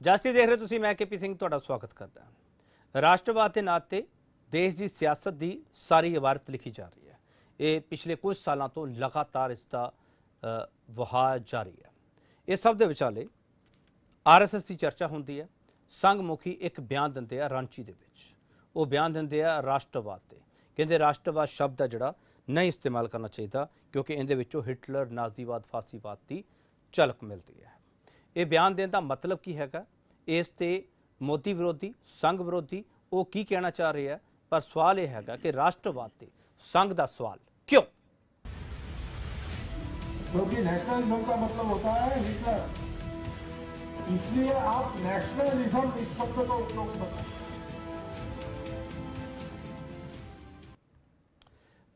Justice ਦੇਖ ਰਹੇ ਤੁਸੀਂ, ਮੈਂ ਕੇਪੀ ਸਿੰਘ ਤੁਹਾਡਾ ਸਵਾਗਤ ਕਰਦਾ ਰਾਸ਼ਟਰਵਾਦ ਦੇ ਨਾਂ ਤੇ ਦੇਸ਼ ਦੀ ਸਿਆਸਤ ਦੀ ਸਾਰੀ ਇਬਾਰਤ ਲਿਖੀ ਜਾ ਰਹੀ ਹੈ। ਇਹ ਪਿਛਲੇ ਕੁਝ ਸਾਲਾਂ ਤੋਂ ਲਗਾਤਾਰ ਇਸ ਦਾ ਵਹਾਅ ਜਾਰੀ ਹੈ। ਇਹ ਸਭ ਦੇ ਵਿਚਾਲੇ ਆਰਐਸਐਸ ਦੀ ਚਰਚਾ ਹੁੰਦੀ ਹੈ। ਸੰਘ ਮੁਖੀ ਇੱਕ ਬਿਆਨ ਦਿੰਦੇ ਆ ਰਾਂਚੀ ਦੇ ਵਿੱਚ। ਉਹ ਬਿਆਨ ਦਿੰਦੇ ਆ ਰਾਸ਼ਟਰਵਾਦ ਤੇ। ਕਹਿੰਦੇ ਰਾਸ਼ਟਰਵਾਦ ਸ਼ਬਦ ਆ ਜਿਹੜਾ ਨਹੀਂ ਇਸਤੇਮਾਲ ਕਰਨਾ ਚਾਹੀਦਾ, ਕਿਉਂਕਿ ਇਹਦੇ ਵਿੱਚੋਂ ਹਿਟਲਰ ਨਾਜ਼ੀਵਾਦ ਫਾਸੀਵਾਦ ਦੀ ਝਲਕ ਮਿਲਦੀ ਹੈ। ਇਹ ਬਿਆਨ ਦੇਣ ਦਾ ਮਤਲਬ ਕੀ ਹੈਗਾ ਇਸ ਤੇ ਮੋਦੀ ਵਿਰੋਧੀ ਸੰਘ ਵਿਰੋਧੀ ਉਹ ਕੀ ਕਹਿਣਾ ਚਾਹ ਰਹੇ ਆ ਪਰ ਸਵਾਲ ਇਹ ਹੈਗਾ ਕਿ ਰਾਸ਼ਟਰਵਾਦ ਤੇ ਸੰਘ ਦਾ ਸਵਾਲ ਕਿਉਂ क्योंकि नेशनलिज्म का मतलब होता है हिटलर इसलिए आप नेशनलिज्म इस शब्द का उपयोग मत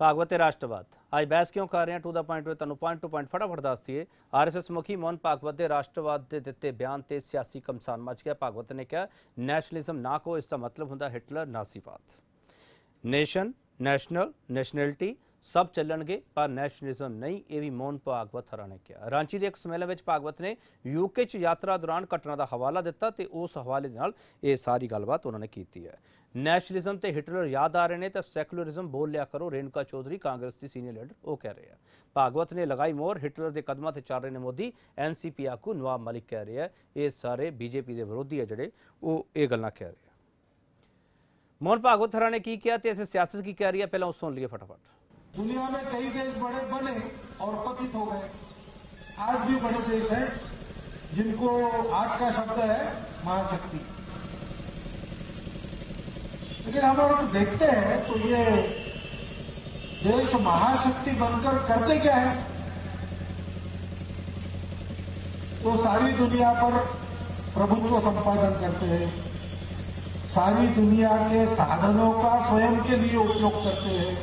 ਭਾਗਵਤ ਤੇ ਰਾਸ਼ਟਰਵਾਦ। ਅੱਜ ਬਹਿਸ ਕਿਉਂ ਕਰ ਰਹੇ ਹਾਂ? ਟੂ ਦਾ ਪੁਆਇੰਟ ਵੇ ਤੁਹਾਨੂੰ ਪੁਆਇੰਟ ਟੂ ਪੁਆਇੰਟ ਫਟਾਫਟ ਦੱਸ ਦਈਏ। ਆਰਐਸਐਸ ਮੁਖੀ ਮੋਹਨ ਭਾਗਵਤ ਦੇ ਰਾਸ਼ਟਰਵਾਦ ਦੇ ਦਿੱਤੇ ਬਿਆਨ ਤੇ ਸਿਆਸੀ ਕਮਸਾਨ ਮਚ ਗਿਆ। ਭਾਗਵਤ ਨੇ ਕਿਹਾ ਨੈਸ਼ਨਲਿਜ਼ਮ ਨਾ ਕੋ ਇਸ ਦਾ ਮਤਲਬ ਹੁੰਦਾ ਹਿਟਲਰ ਨਾਜ਼ੀਵਾਦ ਨੇਸ਼ਨ ਨੈਸ਼ਨਲ ਨੈਸ਼ਨੈਲਿਟੀ ਸਭ ਚੱਲਣਗੇ, ਪਰ ਨੈਸ਼ਨਲਿਜ਼ਮ ਨਹੀਂ, ਇਹ ਵੀ ਮੋਹਨ ਭਾਗਵਤ ਹਰਾ ਨੇ ਕਿਹਾ। ਰਾਂਚੀ ਦੇ ਇੱਕ ਸਮੇਲਨ ਵਿੱਚ ਭਾਗਵਤ ਨੇ ਯੂਕੇ 'ਚ ਯਾਤਰਾ ਦੌਰਾਨ ਘਟਨਾ ਦਾ ਹਵਾਲਾ ਦਿੱਤਾ ਤੇ ਉਸ ਹਵਾਲੇ ਦੇ ਨਾਲ ਇਹ ਸਾਰੀ ਗੱਲਬਾਤ ਉਹਨਾਂ ਨੇ ਕੀਤੀ ਹੈ। ਨੈਸ਼ਨਲਿਜ਼ਮ ਤੇ ਹਿਟਲਰ ਯਾਦ ਆ ਰਹੇ ਨੇ ਤਾਂ ਸੈਕੂਲਰਿਜ਼ਮ ਬੋਲ ਲਿਆ ਕਰੋ ਰੇਣੂਕਾ ਚੌਧਰੀ ਕਾਂਗਰਸ ਦੀ ਸੀਨੀਅਰ ਲੀਡਰ ਉਹ ਕਹਿ ਰਹੇ ਆ ਭਾਗਵਤ ਨੇ ਲਗਾਈ ਮੋਹਰ ਹਿਟਲਰ ਦੇ ਕਦਮਾਂ ਤੇ ਚੱਲ ਰਹੇ ਨੇ ਮੋਦੀ ਐਨਸੀਪੀ ਆਗੂ ਨਵਾਬ ਮਲਿਕ ਕਹਿ ਰਿਹਾ ਇਹ ਸਾਰੇ ਬੀਜੇਪੀ ਦੇ ਵਿਰੋਧੀ ਆ ਜਿਹੜੇ ਉਹ ਇਹ ਗੱਲਾਂ ਕਹਿ ਰਹੇ ਆ ਮੋਹਨ ਭਾਗਵਤ ਹਰਾਂ ਨੇ ਕੀ ਕਿਹਾ ਤੇ ਇਸੇ ਸਿਆਸਤ ਕੀ ਕਹਿ ਰਹੀ ਹੈ ਪਹਿਲਾਂ ਉਹ ਸੁਣ ਲਈਏ ਫਟਾਫਟ दुनिया में कई देश बड़े बने और पतित हो गए आज भी बड़े देश हैं जिनको आज का शब्द है महाशक्ति लेकिन हम अगर देखते हैं तो ये देश महाशक्ति बनकर करते क्या है? तो सारी दुनिया पर प्रभुत्व संपादन करते हैं। सारी दुनिया के साधनों का स्वयं के लिए उपयोग करते हैं।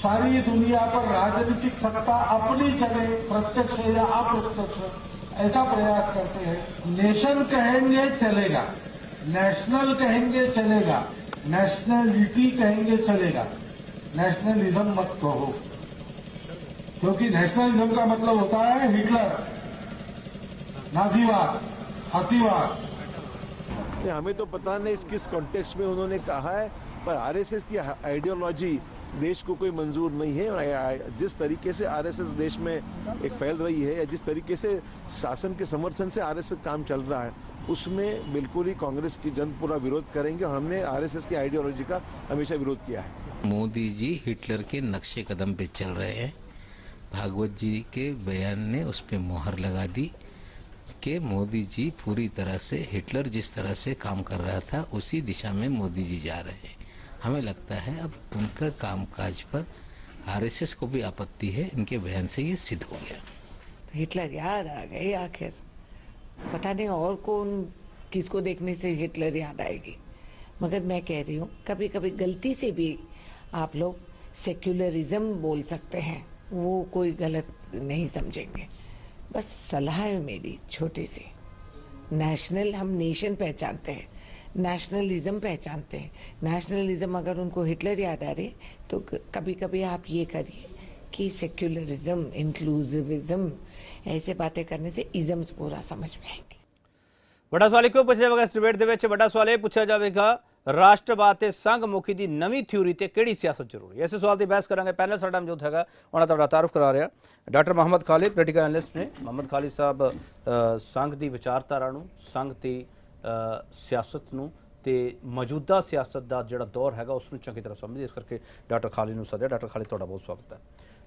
सारी दुनिया पर राजनीतिक सत्ता अपनी चले, प्रत्यक्ष या अप्रत्यक्ष, ऐसा प्रयास करते हैं। नेशन कहेंगे, चलेगा। नेशनल कहेंगे चलेगा नेशनलिटी कहेंगे चलेगा। नेशनलिज्म मत कहो, क्योंकि नेशनलिज्म का मतलब होता है हिटलर, नाजीवाद, हसीवाद। हमें तो पता नहीं इस किस कॉन्टेक्स्ट में उन्होंने कहा है, पर आरएसएस की आइडियोलॉजी देश को कोई मंजूर नहीं है जिस तरीके से आरएसएस देश में एक फैल रही है, या जिस तरीके से शासन के समर्थन से आरएसएस काम चल रहा है उसमें बिल्कुल ही कांग्रेस की जन पूरा विरोध करेंगे। और हमने आरएसएस की आइडियोलॉजी का हमेशा विरोध किया है। मोदी जी हिटलर के नक्शे कदम पे चल रहे हैं। भागवत जी के बयान ने उस पर मोहर लगा दी कि मोदी जी पूरी तरह से हिटलर जिस तरह से काम कर रहा था उसी दिशा में मोदी जी जा रहे हैं। हमें लगता है अब उनका कामकाज पर आरएसएस को भी आपत्ति है। इनके बयान से ये सिद्ध हो गया। हिटलर याद आ गए आखिर। पता नहीं और कौन किसको देखने से हिटलर याद आएगी। मगर मैं कह रही हूँ कभी कभी गलती से भी आप लोग सेक्युलरिज्म बोल सकते हैं। वो कोई गलत नहीं समझेंगे। बस सलाह है मेरी छोटी सी। नेशनल हम नेशन पहचानते हैं। नेशनलिज्म पहचानते हैं। नेशनलिज्म अगर उनको हिटलर याद आ रहे तो कभी कभी आप ये करिए कि सेक्युलरिज्म इंक्लूसिविज्म ऐसे बातें करने से इजम्स पूरा समझ में आएंगे ਵੱਡਾ ਸਵਾਲ ਕਿਉਂ ਪੁੱਛਿਆ ਜਾਵੇਗਾ ਇਸ ਡਿਬੇਟ ਦੇ ਵਿੱਚ ਵੱਡਾ ਸਵਾਲ ਇਹ ਪੁੱਛਿਆ ਜਾਵੇਗਾ ਰਾਸ਼ਟਰਵਾਦ ਤੇ ਸੰਘ ਮੁਖੀ ਦੀ ਨਵੀਂ ਥਿਊਰੀ ਤੇ ਕਿਹੜੀ ਸਿਆਸਤ ਜ਼ਰੂਰੀ ਹੈ ਇਸੇ ਸਵਾਲ ਦੀ ਬਹਿਸ ਕਰਾਂਗੇ ਪੈਨਲ ਸਾਡਾ ਮੌਜੂਦ ਹੈਗਾ ਉਹਨਾਂ ਦਾ ਤੁਹਾਡਾ ਤਾਰਫ ਕਰਾ ਰਿਹਾ doctor Mohammad Khalid political analyst ਨੇ ਮੁਹੰਮਦ ਖਾਲਿਦ ਸਾਹਿਬ ਅ, ਸੰਘ ਦੀ ਵਿਚਾਰਧਾਰਾ ਨੂੰ ਸੰਘ ਦੀ ਅ, ਸਿਆਸਤ ਨੂੰ ਤੇ ਮੌਜੂਦਾ ਸਿਆਸਤ ਦਾ ਜਿਹੜਾ ਦੌਰ ਹੈਗਾ ਉਸ ਨੂੰ ਚੰਗੀ ਤਰ੍ਹਾਂ ਸਮਝਦੇ ਇਸ ਕਰਕੇ ਡਾਕਟਰ ਖਾਲਿਦ ਨੂੰ ਸੱਦਿਆ ਡਾਕਟਰ ਖਾਲਿਦ ਤੁਹਾਡਾ ਬਹੁਤ ਸਵਾਗਤ ਹੈ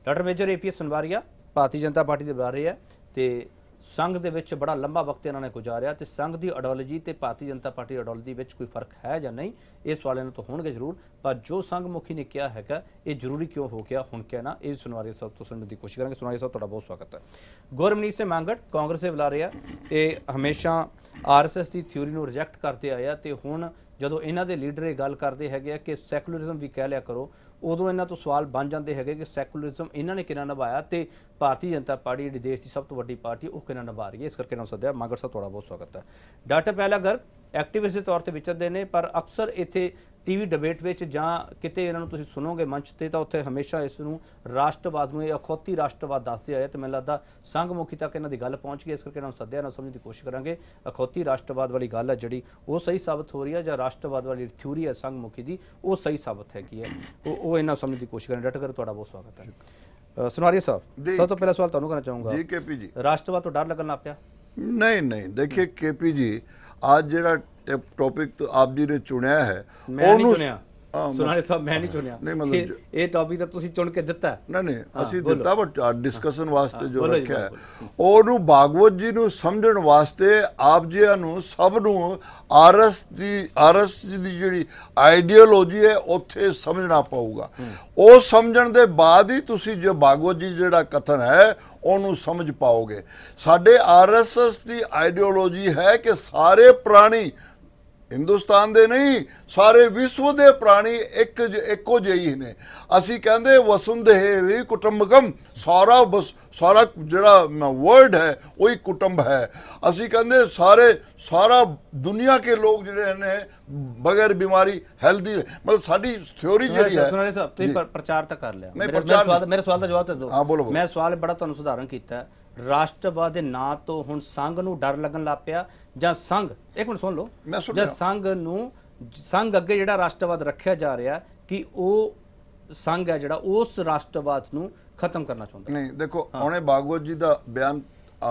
doctor major APS ਸਨਵਾਰੀਆ Bharatiya Janata party ਦੇ ਬੁਲਾਰੇ ਆ ਤੇ ਸੰਘ ਦੇ ਵਿੱਚ ਬੜਾ ਲੰਬਾ ਵਕਤ ਇਹਨਾਂ ਨੇ ਗੁਜ਼ਾਰਿਆ ਤੇ ਸੰਘ ਦੀ ਆਈਡੀਓਲੋਜੀ ਤੇ ਭਾਰਤੀ ਜਨਤਾ ਪਾਰਟੀ ਆਈਡੀਓਲੋਜੀ ਵਿੱਚ ਕੋਈ ਫ਼ਰਕ ਹੈ ਜਾਂ ਨਹੀਂ ਇਹ ਸਵਾਲ ਇਹਨਾਂ ਤੋਂ ਹੋਣਗੇ ਜ਼ਰੂਰ, ਪਰ ਜੋ ਸੰਘ ਮੁਖੀ ਨੇ ਕਿਹਾ ਹੈਗਾ, ਇਹ ਜ਼ਰੂਰੀ ਕਿਉਂ ਹੋ ਗਿਆ, ਹੁਣ ਕਹਿਣਾ, ਇਹ ਸੁਨਵਾਰੀ ਸਾਹਿਬ ਤੋਂ ਸੁਣਨ ਦੀ ਕੋਸ਼ਿਸ਼ ਕਰਾਂਗੇ। ਸੁਨਵਾਰੀ ਸਾਹਿਬ ਤੁਹਾਡਾ ਬਹੁਤ ਸਵਾਗਤ ਹੈ। ਗੁਰਮਨੀਤ ਸਿੰਘ ਮੰਗੜ, ਕਾਂਗਰਸ ਦੇ ਬੁਲਾਰੇ ਆ, ਇਹ ਹਮੇਸ਼ਾ ਆਰਐਸਐਸ ਦੀ ਥਿਊਰੀ ਨੂੰ ਰਿਜੈਕਟ ਕਰਦੇ ਆਏ ਆ ਤੇ ਹੁਣ ਜਦੋਂ ਇਹਨਾਂ ਦੇ ਲੀਡਰ ਇਹ ਗੱਲ ਕਰਦੇ ਹੈਗੇ ਆ ਕਿ ਸੈਕੂਲਰਿਜ਼ਮ ਵੀ ਕਹਿ ਲਿਆ ਕਰੋ ਉਦੋਂ ਇਹਨਾਂ ਤੋਂ ਸਵਾਲ ਬਣ ਜਾਂਦੇ ਹੈਗੇ ਕਿ ਸੈਕੂਲਰਿਜ਼ਮ ਇਹਨਾਂ ਨੇ ਕਿੰਨਾ ਨਿਭਾਇਆ ਤੇ ਭਾਰਤੀ ਜਨਤਾ ਪਾਰਟੀ ਜਿਹੜੀ ਦੇਸ਼ ਦੀ ਸਭ ਤੋਂ ਵੱਡੀ ਪਾਰਟੀ ਉਹ ਕਿੰਨਾ ਨਿਭਾ ਰਹੀ ਹੈ? ਇਸ ਕਰਕੇ ਨਾ ਸੱਦਿਆ। ਮਾਗਰ ਸਾਹਿਬ, ਤੁਹਾਡਾ ਬਹੁਤ ਸਵਾਗਤ ਹੈ। ਡਾਕਟਰ ਪਹਿਲਾ ਗਰਗ ਐਕਟਿਵਿਸਟ ਦੇ ਤੌਰ ਤੇ ਵਿਚਰਦੇ ਨੇ, ਪਰ ਅਕਸਰ ਇੱਥੇ ਟੀਵੀ ਡਿਬੇਟ ਵਿੱਚ ਜਾਂ ਕਿਤੇ ਇਹਨਾਂ ਨੂੰ ਤੁਸੀਂ ਸੁਣੋਗੇ ਮੰਚ ਤੇ ਤਾਂ ਉੱਥੇ ਹਮੇਸ਼ਾ ਇਸ ਨੂੰ ਰਾਸ਼ਟਰਵਾਦ ਨੂੰ ਇਹ ਅਖੌਤੀ ਰਾਸ਼ਟਰਵਾਦ ਦੱਸਦੇ ਆਏ ਤੇ ਮੈਨੂੰ ਲੱਗਦਾ ਸੰਘਮੁਖੀ ਤੱਕ ਇਹਨਾਂ ਦੀ ਗੱਲ ਪਹੁੰਚ ਗਈ ਇਸ ਕਰਕੇ ਇਹਨਾਂ ਨੂੰ ਸੱਦਿਆ ਨਾ ਸਮਝਣ ਦੀ ਕੋਸ਼ਿਸ਼ ਕਰਾਂਗੇ। ਅਖੌਤੀ ਰਾਸ਼ਟਰਵਾਦ ਵਾਲੀ ਗੱਲ ਹੈ ਜਿਹੜੀ ਉਹ ਸਹੀ ਸਾਬਤ ਹੋ ਰਹੀ ਹੈ ਜਾਂ ਰਾਸ਼ਟਰਵਾਦ ਵਾਲੀ ਥਿਊਰੀ ਹੈ ਸੰਘਮੁਖੀ ਦੀ ਉਹ ਸਹੀ ਸਾਬਤ ਹੈ ਕੀ ਹੈ। ਉਹ ਉਹ ਇਹਨਾਂ ਸਮਝਣ ਦੀ ਕੋਸ਼ਿਸ਼ ਕਰਾਂਗੇ। ਡਟ ਕਰ ਤੁਹਾਡਾ ਬਹੁਤ ਸਵਾਗਤ ਹੈ। ਸੁਨਾਰੀਆ ਸਾਹਿਬ ਸਭ ਤੋਂ ਪਹਿਲਾ ਸਵਾਲ ਤੁਹਾਨੂੰ ਕਰਨਾ ਚਾਹੂੰਗਾ। ਜੀ ਕੇਪੀ ਜੀ। ਰਾਸ਼ਟਰਵਾਦ ਤੋਂ ਡਰ ਲੱਗਣ ਲੱਗ ਪਿਆ? ਨਹੀਂ ਨਹੀਂ ਦੇਖਿਏ ਕੇਪੀ ਜੀ ਅੱਜ ਜਿਹੜਾ ਟੌਪਿਕ ਆਪ ਜੀ ਨੇ ਚੁਣਿਆ ਹੈ। ਮੈਂ ਨਹੀਂ ਚੁਣਿਆ। ਸੁਨਾਰੀਆ ਸਾਹਿਬ ਮੈਂ ਨਹੀਂ ਚੁਣਿਆ। ਨਹੀਂ, ਮਤਲਬ ਇਹ- ਟੌਪਿਕ ਤਾਂ ਤੁਸੀਂ ਚੁਣ ਕੇ ਦਿੱਤਾ। ਨਹੀਂ ਨਹੀਂ ਅਸੀਂ। ਦਿੱਤਾ ਬਟ ਡਿਸਕਸ਼ਨ ਵਾਸਤੇ ਜੋ ਰੱਖਿਆ ਹੈ। ਉਹਨੂੰ ਭਾਗਵਤ ਜੀ ਨੂੰ ਸਮਝਣ ਵਾਸਤੇ ਆਪ ਜੀਆਂ ਨੂੰ ਸਭ ਨੂੰ ਆਰਐਸ ਦੀ ਆਰਐਸ ਦੀ ਜਿਹੜੀ ਆਈਡੀਓਲੋਜੀ ਹੈ ਉੱਥੇ ਸਮਝਣਾ ਪਊਗਾ। ਉਹ ਸਮਝਣ ਦੇ ਬਾਅਦ ਹੀ ਤੁਸੀਂ ਜੋ ਭਾਗਵਤ ਜੀ ਜਿਹੜਾ ਕਥਨ ਹੈ ਉਹਨੂੰ ਸਮਝ ਪਾਓਗੇ। ਸਾਡੇ ਆਰਐਸਐਸ ਦੀ ਆਈਡੀਓਲੋਜੀ ਹੈ ਕਿ ਸਾਰੇ ਪ੍ਰਾਣੀ ਹਿੰਦੁਸਤਾਨ ਦੇ ਨਹੀਂ ਸਾਰੇ ਵਿਸ਼ਵ ਦੇ ਪ੍ਰਾਣੀ ਇੱਕ ਇੱਕੋ ਜਿਹੇ ਨੇ ਅਸੀਂ ਕਹਿੰਦੇ ਵਸੁੰਧੇ ਵੀ ਕੁਟੰਬਕਮ ਸਾਰਾ ਬਸ ਸਾਰਾ ਜਿਹੜਾ ਵਰਲਡ ਹੈ ਉਹੀ ਕੁਟੰਬ ਹੈ ਅਸੀਂ ਕਹਿੰਦੇ ਸਾਰੇ ਸਾਰਾ ਦੁਨੀਆ ਕੇ ਲੋਕ ਜਿਹੜੇ ਨੇ ਬਗੈਰ ਬਿਮਾਰੀ ਹੈਲਦੀ ਮਤਲਬ ਸਾਡੀ ਥਿਉਰੀ ਜਿਹੜੀ ਹੈ ਸੁਨਾਰੀਆ ਸਾਹਿਬ ਤੁਸੀਂ ਪ੍ਰਚਾਰ ਤਾਂ ਕਰ ਲਿਆ ਮੇਰੇ ਸਵਾਲ ਨਹੀਂ। ਮੇਰੇ ਸਵਾਲ ਦਾ ਜਵਾਬ ਤਾਂ ਦਿਓ। ਮੈਂ ਸਵਾਲ ਬੜਾ ਤੁਹਾਨੂੰ ਸੁਧਾਰਨ ਕੀਤਾ। ਰਾਸ਼ਟਰਵਾਦ ਦੇ ਨਾਂ ਤੋਂ ਹੁਣ ਸੰਘ ਨੂੰ ਡਰ ਲੱਗਣ ਲੱਗ ਪਿਆ ਜਾਂ ਸੰਘ ਇੱਕ ਮਿੰਟ ਸੁਣ ਲਓ ਜਾਂ। ਸੰਘ ਨੂੰ ਸੰਘ ਅੱਗੇ ਜਿਹੜਾ ਰਾਸ਼ਟਰਵਾਦ ਰੱਖਿਆ ਜਾ ਰਿਹਾ ਕਿ ਉਹ ਸੰਘ ਹੈ ਜਿਹੜਾ ਉਸ ਰਾਸ਼ਟਰਵਾਦ ਨੂੰ ਖਤਮ ਕਰਨਾ ਚਾਹੁੰਦਾ। ਨਹੀਂ ਦੇਖੋ ਉਹਨੇ ਭਾਗਵਤ ਜੀ ਦਾ ਬਿਆਨ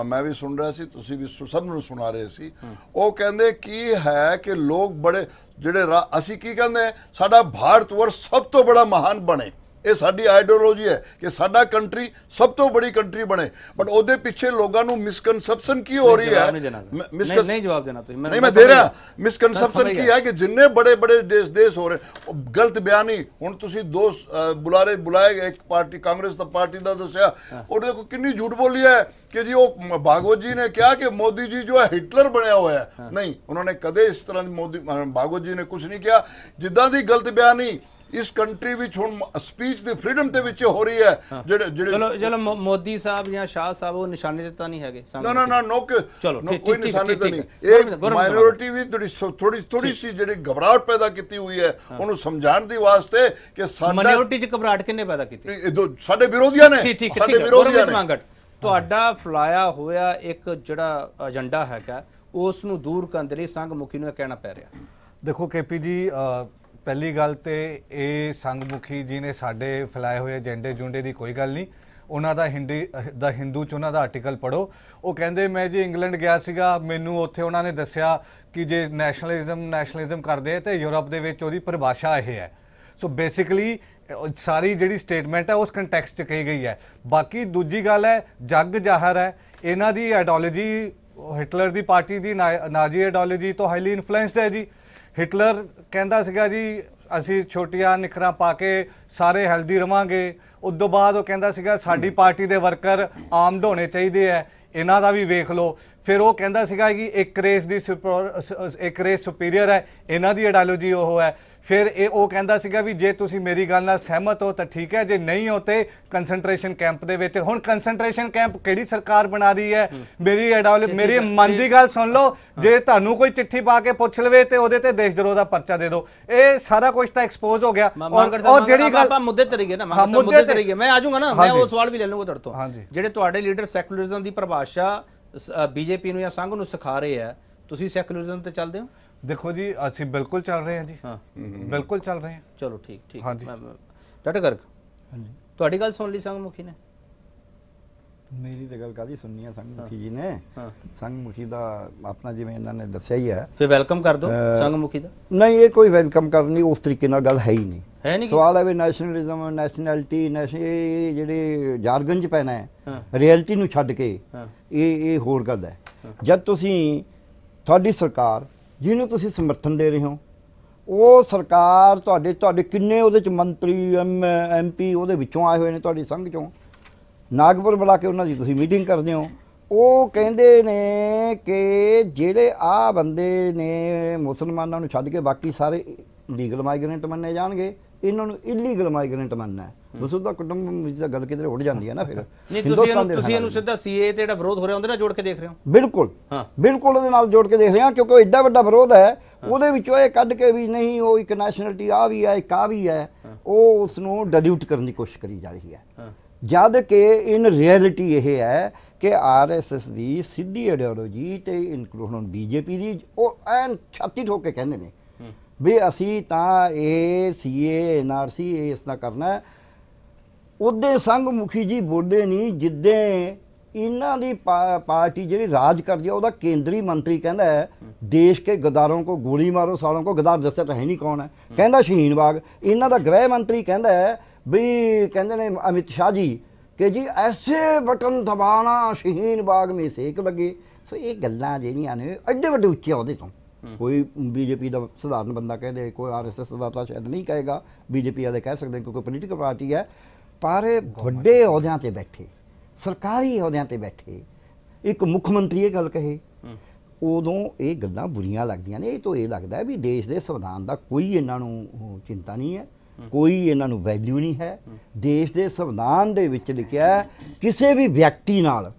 ਮੈਂ ਵੀ ਸੁਣ ਰਿਹਾ ਸੀ ਤੁਸੀਂ ਵੀ ਸਭ ਨੂੰ ਸੁਣਾ ਰਹੇ ਸੀ। ਉਹ ਕਹਿੰਦੇ ਕੀ ਹੈ ਕਿ ਲੋਕ ਬੜੇ ਜਿਹੜੇ ਅਸੀਂ ਕੀ ਕਹਿੰਦੇ ਸਾਡਾ ਭਾਰਤ ਵਰਸ਼ ਸਭ ਤੋਂ ਬੜਾ ਮਹਾਨ ਬਣੇ। ਇਹ ਸਾਡੀ ਆਈਡੀਓਲੋਜੀ ਹੈ ਕਿ ਸਾਡਾ ਕੰਟਰੀ ਸਭ ਤੋਂ ਬੜੀ ਕੰਟਰੀ ਬਣੇ। ਬਟ ਉਹਦੇ ਪਿੱਛੇ ਲੋਕਾਂ ਨੂੰ ਮਿਸਕਨਸੈਪਸ਼ਨ ਕੀ ਹੋ ਰਹੀ ਹੈ? ਨਹੀਂ ਜਵਾਬ ਦੇਣਾ ਤੁਸੀਂ। ਨਹੀਂ ਮੈਂ ਦੇ ਰਿਹਾ। ਮਿਸਕਨਸੈਪਸ਼ਨ ਕੀ। ਹੈ ਕਿ ਜਿੰਨੇ ਬੜੇ ਬੜੇ ਦੇਸ਼ ਦੇਸ਼ ਹੋ ਰਹੇ ਉਹ ਗਲਤ ਬਿਆਨੀ ਹੁਣ ਤੁਸੀਂ ਦੋ ਬੁਲਾਰੇ ਬੁਲਾਏ ਇੱਕ ਪਾਰਟੀ ਕਾਂਗਰਸ ਦਾ ਪਾਰਟੀ ਦਾ ਦੱਸਿਆ। ਉਹਦੇ ਦੇਖੋ ਕਿੰਨੀ ਝੂਠ ਬੋਲੀ ਹੈ ਕਿ ਜੀ ਉਹ ਭਾਗਵਤ ਜੀ ਨੇ ਕਿਹਾ ਕਿ ਮੋਦੀ ਜੀ ਜੋ ਹੈ ਹਿਟਲਰ ਬਣਿਆ ਹੋਇਆ ਹੈ। ਨਹੀਂ ਉਹਨਾਂ ਨੇ ਕਦੇ ਇਸ ਤਰ੍ਹਾਂ ਦੀ ਮੋਦੀ ਭਾਗਵਤ ਜੀ ਨੇ ਕੁਝ ਨਹੀਂ ਕਿਹਾ। ਜਿੱਦਾਂ ਦੀ ਗਲਤ ਬਿਆਨੀ ਇਸ ਕੰਟਰੀ ਵਿੱਚ ਹੁਣ ਸਪੀਚ ਦੀ ਫ੍ਰੀडम ਦੇ ਵਿੱਚ ਹੋ ਰਹੀ ਹੈ ਜਿਹੜੇ ਜਿਹੜੇ ਚਲੋ ਚਲੋ ਮੋਦੀ ਸਾਹਿਬ ਜਾਂ ਸ਼ਾਹ ਸਾਹਿਬ ਉਹ ਨਿਸ਼ਾਨੇ ਤੇ ਤਾਂ ਨਹੀਂ ਹੈਗੇ ਨਾ ਨਾ ਨਾ ਨੋ ਕੋਈ ਨਿਸ਼ਾਨੇ ਤਾਂ ਨਹੀਂ। ਇਹ ਮਾਈਨੋਰਿਟੀ ਵੀ ਥੋੜੀ ਥੋੜੀ ਥੋੜੀ ਸੀ ਜਿਹੜੀ ਘਬਰਾਹਟ ਪੈਦਾ ਕੀਤੀ ਹੋਈ ਹੈ ਉਹਨੂੰ ਸਮਝਾਉਣ ਦੀ ਵਾਸਤੇ ਕਿ ਸਾਡਾ ਮਾਈਨੋਰਿਟੀ ਚ ਘਬਰਾਹਟ ਕਿੰਨੇ ਪੈਦਾ ਕੀਤੀ? ਇਹ ਦੋ ਸਾਡੇ ਵਿਰੋਧੀਆਂ ਨੇ। ਠੀਕ ਠੀਕ ਸਾਡੇ ਵਿਰੋਧੀਆਂ ਨੇ। ਮੰਗਟ ਤੁਹਾਡਾ ਫਲਾਇਆ ਹੋਇਆ ਇੱਕ ਜਿਹੜਾ ਏਜੰਡਾ ਹੈਗਾ ਉਸ ਨੂੰ ਦੂਰ ਕਰਨ ਦੇ ਲਈ ਸੰਘ ਮੁਖੀ ਨੂੰ ਇਹ ਕਹਿਣਾ ਪੈ ਰਿਹਾ। ਦੇਖੋ ਕੇਪੀ ਜੀ ਪਹਿਲੀ ਗੱਲ ਤੇ ਇਹ ਸੰਗਮੁਖੀ ਜੀ ਨੇ ਸਾਡੇ ਫੈਲਾਏ ਹੋਏ ਏਜੰਡੇ ਜੁੰਡੇ ਦੀ ਕੋਈ ਗੱਲ ਨਹੀਂ। ਉਹਨਾਂ ਦਾ ਹਿੰਦੀ, ਦਾ ਹਿੰਦੂ ਚ ਉਹਨਾਂ ਦਾ ਆਰਟੀਕਲ ਪੜੋ ਉਹ ਕਹਿੰਦੇ, ਮੈਂ ਜੀ ਇੰਗਲੈਂਡ ਗਿਆ ਸੀਗਾ। ਮੈਨੂੰ ਉੱਥੇ ਉਹਨਾਂ ਨੇ ਦੱਸਿਆ ਕਿ ਜੇ ਨੈਸ਼ਨਲਿਜ਼ਮ ਨੈਸ਼ਨਲਿਜ਼ਮ ਕਰਦੇ ਆ ਤੇ ਯੂਰਪ ਦੇ ਵਿੱਚ ਉਹਦੀ ਪਰਿਭਾਸ਼ਾ ਇਹ ਹੈ। ਸੋ ਬੇਸਿਕਲੀ ਸਾਰੀ ਜਿਹੜੀ ਸਟੇਟਮੈਂਟ ਹੈ, ਉਸ ਕੰਟੈਕਸਟ 'ਚ ਕਹੀ ਗਈ ਹੈ। ਬਾਕੀ ਦੂਜੀ ਗੱਲ ਹੈ, ਜੱਗ ਜ਼ਾਹਰ ਹੈ। ਇਹਨਾਂ ਦੀ ਆਈਡੀਓਲੋਜੀ ਹਿਟਲਰ ਦੀ ਪਾਰਟੀ ਦੀ ਨਾ- ਨਾਜ਼ੀ ਆਈਡੀਓਲੋਜੀ ਤੋਂ ਹਾਈਲੀ ਇਨਫਲੂਐਂਸਡ ਹੈ ਜੀ। ਹਿਟਲਰ ਕਹਿੰਦਾ ਸੀਗਾ ਜੀ ਅਸੀਂ ਛੋਟੀਆਂ ਨਿਖਰਾਂ ਪਾ ਕੇ ਸਾਰੇ ਹੈਲਦੀ ਰਵਾਂਗੇ। ਉਸ ਤੋਂ ਬਾਅਦ ਉਹ ਕਹਿੰਦਾ ਸੀਗਾ ਸਾਡੀ ਪਾਰਟੀ ਦੇ ਵਰਕਰ ਆਰਮਡ ਹੋਣੇ ਚਾਹੀਦੇ ਹੈ ਇਹਨਾਂ ਦਾ ਵੀ ਵੇਖ ਲਓ। ਫਿਰ ਉਹ ਕਹਿੰਦਾ ਸੀਗਾ ਕਿ ਇੱਕ ਰੇਸ ਦੀ ਇੱਕ ਰੇਸ ਸੁਪੀਰੀਅਰ ਹੈ ਇਹਨਾਂ ਦੀ ਆਈਡੀਓਲੋਜੀ ਉਹ ਹੈ ਫਿਰ ਇਹ ਉਹ ਕਹਿੰਦਾ ਸੀਗਾ ਵੀ ਜੇ ਤੁਸੀਂ ਮੇਰੀ ਗੱਲ ਨਾਲ ਸਹਿਮਤ ਹੋ ਤਾਂ ਠੀਕ ਹੈ ਜੇ ਨਹੀਂ ਹੋ ਤੇ ਕਨਸੈਂਟਰੇਸ਼ਨ ਕੈਂਪ ਦੇ ਵਿੱਚ। ਹੁਣ ਕਨਸੈਂਟਰੇਸ਼ਨ ਕੈਂਪ ਕਿਹੜੀ ਸਰਕਾਰ ਬਣਾ ਰਹੀ ਹੈ? ਮੇਰੀ ਆਈਡੀਓਲੋਜੀ ਮੇਰੀ ਮਨ ਦੀ ਗੱਲ ਸੁਣ ਲਓ। ਜੇ ਤੁਹਾਨੂੰ ਕੋਈ ਚਿੱਠੀ ਪਾ ਕੇ ਪੁੱਛ ਲਵੇ ਤੇ ਉਹਦੇ ਤੇ ਦੇਸ਼ ਦਰੋਹ ਦਾ ਪਰਚਾ ਦੇ ਦਿਓ। ਇਹ ਸਾਰਾ ਕੁਝ ਤਾਂ ਐਕਸਪੋਜ਼ ਹੋ ਗਿਆ। ਔਰ ਜਿਹੜੀ ਗੱਲ ਆਪਾਂ ਮੁੱਦੇ ਤੇ ਰਹੀਏ ਨਾ ਮੁੱਦੇ ਤੇ ਰਹੀਏ। ਮੈਂ ਆ ਜਾਊਂਗਾ ਨਾ ਮੈਂ। ਉਹ ਸਵਾਲ ਵੀ ਲੈ ਲਵਾਂਗਾ ਤੁਹਾਡੇ ਤੋਂ। ਜਿਹੜੇ ਤੁਹਾਡੇ ਲੀਡਰ ਸੈਕੂਲਰਿਜ਼ਮ ਦੀ ਪਰਿਭਾਸ਼ਾ ਬੀਜੇਪੀ ਨੂੰ ਜਾਂ ਸੰਘ ਨੂੰ ਸਿਖਾ ਰਹੇ ਆ ਤੁਸੀਂ ਸੈਕੂਲਰਿਜ਼ਮ ਤੇ ਚੱਲਦੇ ਹੋ? ਦੇਖੋ ਜੀ ਅਸੀਂ ਬਿਲਕੁਲ ਚੱਲ ਰਹੇ ਹਾਂ ਜੀ। ਹਾਂ। ਬਿਲਕੁਲ ਚੱਲ ਰਹੇ ਹਾਂ। ਚਲੋ ਠੀਕ ਠੀਕ। ਹਾਂਜੀ। ਡਾਕਟਰ ਗਰਗ ਤੁਹਾਡੀ ਗੱਲ ਸੁਣ ਲਈ ਮੁਖੀ ਨੇ? ਮੇਰੀ ਤਾਂ ਗੱਲ ਕਾਦੀ ਸੁਣਨੀ ਆ ਸੰਗਮੁਖੀ ਜੀ ਨੇ? ਹਾਂ। ਸੰਗਮੁਖੀ ਦਾ ਆਪਣਾ ਜਿਵੇਂ ਇਹਨਾਂ ਨੇ ਦੱਸਿਆ ਹੀ ਹੈ। ਫਿਰ ਵੈਲਕਮ ਕਰ ਸੰਘ ਮੁਖੀ ਦਾ। ਨਹੀਂ ਇਹ ਕੋਈ ਵੈਲਕਮ ਕਰਨੀ ਉਸ ਤਰੀਕੇ ਨਾਲ ਗੱਲ ਹੈ ਹੀ ਨਹੀਂ। ਹੈ ਨਹੀਂ ਸਵਾਲ ਹੈ ਵੀ ਨੈਸ਼ਨਲਿਜ਼ਮ ਨੈਸ਼ਨੈਲਿਟੀ ਨੈਸ਼ਨ ਜਿਹੜੇ ਜਾਰਗਨ ਚ ਪੈਣਾ ਹੈ। ਰਿਐਲਿਟੀ ਨੂੰ ਛੱਡ ਕੇ। ਇਹ ਇਹ ਹੋਰ ਗੱਲ ਹੈ। ਜਦ ਤੁਸੀਂ ਤੁਹਾਡੀ ਸਰਕਾਰ ਜਿਹਨੂੰ ਤੁਸੀਂ ਸਮਰਥਨ ਦੇ ਰਹੇ ਹੋ? ਉਹ ਸਰਕਾਰ ਤੁਹਾਡੇ ਤੁਹਾਡੇ ਕਿੰਨੇ ਉਹਦੇ ਚ ਮੰਤਰੀ, ਐਮ ਐਮਪੀ ਉਹਦੇ ਵਿੱਚੋਂ ਆਏ ਹੋਏ ਨੇ ਤੁਹਾਡੀ ਸੰਘ ਚੋਂ। ਨਾਗਪੁਰ ਬੁਲਾ ਕੇ ਉਹਨਾਂ ਦੀ ਤੁਸੀਂ ਮੀਟਿੰਗ ਕਰਦੇ ਹੋ। ਉਹ ਕਹਿੰਦੇ ਨੇ ਕਿ ਜਿਹੜੇ ਆ ਬੰਦੇ ਨੇ ਮੁਸਲਮਾਨਾਂ ਨੂੰ ਛੱਡ ਕੇ ਬਾਕੀ ਸਾਰੇ ਲੀਗਲ ਮਾਈਗ੍ਰੈਂਟ ਮੰਨੇ ਜਾਣਗੇ ਇਹਨਾਂ ਨੂੰ ਇਲੀਗਲ ਮਾਈਗ੍ਰੈਂਟ ਮੰਨਣਾ ਹੈ। ਵਸੂਦਾ ਕੁਟੁੰਬ ਵਿੱਚ ਤਾਂ ਗੱਲ ਕਿਧਰੇ ਉੱਡ ਜਾਂਦੀ ਹੈ ਨਾ ਫਿਰ। ਨਹੀਂ ਤੁਸੀਂ ਇਹਨੂੰ ਤੁਸੀਂ ਇਹਨੂੰ ਸਿੱਧਾ ਸੀਏ ਤੇ ਜਿਹੜਾ ਵਿਰੋਧ ਹੋ ਰਿਹਾ ਉਹਦੇ ਨਾਲ ਜੋੜ ਕੇ ਦੇਖ ਰਹੇ ਹੋ? ਬਿਲਕੁਲ। ਹਾਂ। ਬਿਲਕੁਲ ਉਹਦੇ ਨਾਲ ਜੋੜ ਕੇ ਦੇਖ ਰਹੇ ਹਾਂ ਕਿਉਂਕਿ ਉਹ ਐਡਾ ਵੱਡਾ ਵਿਰੋਧ ਹੈ। ਉਹਦੇ ਵਿੱਚੋਂ ਇਹ ਕੱਢ ਕੇ ਵੀ ਨਹੀਂ ਉਹ ਇੱਕ ਨੈਸ਼ਨੈਲਿਟੀ ਆ ਵੀ ਹੈ ਇੱਕ ਆ ਵੀ ਹੈ। ਉਹ ਉਸ ਨੂੰ ਡਿਲੂਟ ਕਰਨ ਦੀ ਕੋਸ਼ਿਸ਼ ਕਰੀ ਜਾ ਰਹੀ ਹੈ। ਹਾਂ। ਜਦ ਕਿ ਇਨ ਰਿਐਲਿਟੀ ਇਹ ਹੈ ਕਿ ਆਰਐਸਐਸ ਦੀ ਸਿੱਧੀ ਆਈਡੀਓਲੋਜੀ ਤੇ ਇਨਕਲੂਡ ਹੁਣ ਬੀਜੇਪੀ ਦੀ ਉਹ ਐਨ ਛਾਤੀ ਠੋਕ ਕੇ ਕਹਿੰਦੇ ਨੇ ਵੀ ਅਸੀਂ ਤਾਂ ਇਹ ਸੀਏ ਐਨਆਰਸੀ ਇਸ ਤਰ੍ਹਾਂ ਕਰਨਾ ਉਹਦੇ ਸੰਘ ਮੁਖੀ ਜੀ ਬੋਲੇ ਨਹੀਂ ਜਿੱਦੇ ਇਹਨਾਂ ਦੀ ਪਾ- ਪਾਰਟੀ ਜਿਹੜੀ ਰਾਜ ਕਰਦੀ ਹੈ ਉਹਦਾ ਕੇਂਦਰੀ ਮੰਤਰੀ ਕਹਿੰਦਾ ਹੈ, ਦੇਸ਼ ਕੇ ਗਦਾਰੋਂ ਕੋ ਗੋਲੀ ਮਾਰੋ ਸਾਲੋਂ ਕੋ ਗਦਾਰ ਦੱਸਿਆ ਤਾਂ ਹੈ ਨਹੀਂ ਕੌਣ ਹੈ। ਕਹਿੰਦਾ ਸ਼ਹੀਨ ਬਾਗ। ਇਹਨਾਂ ਦਾ ਗ੍ਰਹਿ ਮੰਤਰੀ ਕਹਿੰਦਾ ਹੈ ਵੀ ਕਹਿੰਦੇ ਨੇ ਅਮਿਤ ਸ਼ਾਹ ਜੀ ਕਿ ਜੀ ਐਸੇ ਬਟਨ ਦਬਾਣਾ ਸ਼ਹੀਨ ਬਾਗ ਮੇ ਸੇਕ ਲੱਗੇ। ਸੋ ਇਹ ਗੱਲਾਂ ਜਿਹੜੀਆਂ ਨੇ, ਐਡੇ ਵੱਡੇ ਉੱਚੇ ਉਹਦੇ ਤੋਂ। ਕੋਈ ਬੀਜੇਪੀ ਦਾ ਸਧਾਰਨ ਬੰਦਾ ਕਹਿ ਦੇ ਕੋਈ ਆਰਐਸਐਸ ਦਾ ਤਾਂ ਸ਼ਾਇਦ ਨਹੀਂ ਕਹੇਗਾ ਬੀਜੇਪੀ ਵਾਲੇ ਕਹਿ ਸਕਦੇ ਕਿਉਂਕਿ ਪੋਲੀਟੀਕਲ ਪਾਰਟੀ ਹੈ। ਪਰ ਵੱਡੇ ਅਹੁਦਿਆਂ ਤੇ ਬੈਠੇ ਸਰਕਾਰੀ ਅਹੁਦਿਆਂ ਤੇ ਬੈਠੇ ਇੱਕ ਮੁੱਖ ਮੰਤਰੀ ਇਹ ਗੱਲ ਕਹੇ ਉਦੋਂ ਇਹ ਗੱਲਾਂ ਬੁਰੀਆਂ ਲੱਗਦੀਆਂ ਨੇ। ਇਹ ਤੋਂ ਇਹ ਲੱਗਦਾ ਹੈ ਵੀ ਦੇਸ਼ ਦੇ ਸੰਵਿਧਾਨ ਦਾ ਕੋਈ ਇਹਨਾਂ ਨੂੰ ਚਿੰਤਾ ਨਹੀਂ ਹੈ ਕੋਈ ਇਹਨਾਂ ਨੂੰ ਵੈਲਿਊ ਨਹੀਂ ਹੈ। ਦੇਸ਼ ਦੇ ਸੰਵਿਧਾਨ ਦੇ ਵਿੱਚ ਲਿਖਿਆ ਕਿਸੇ ਵੀ ਵਿਅਕਤੀ ਨਾਲ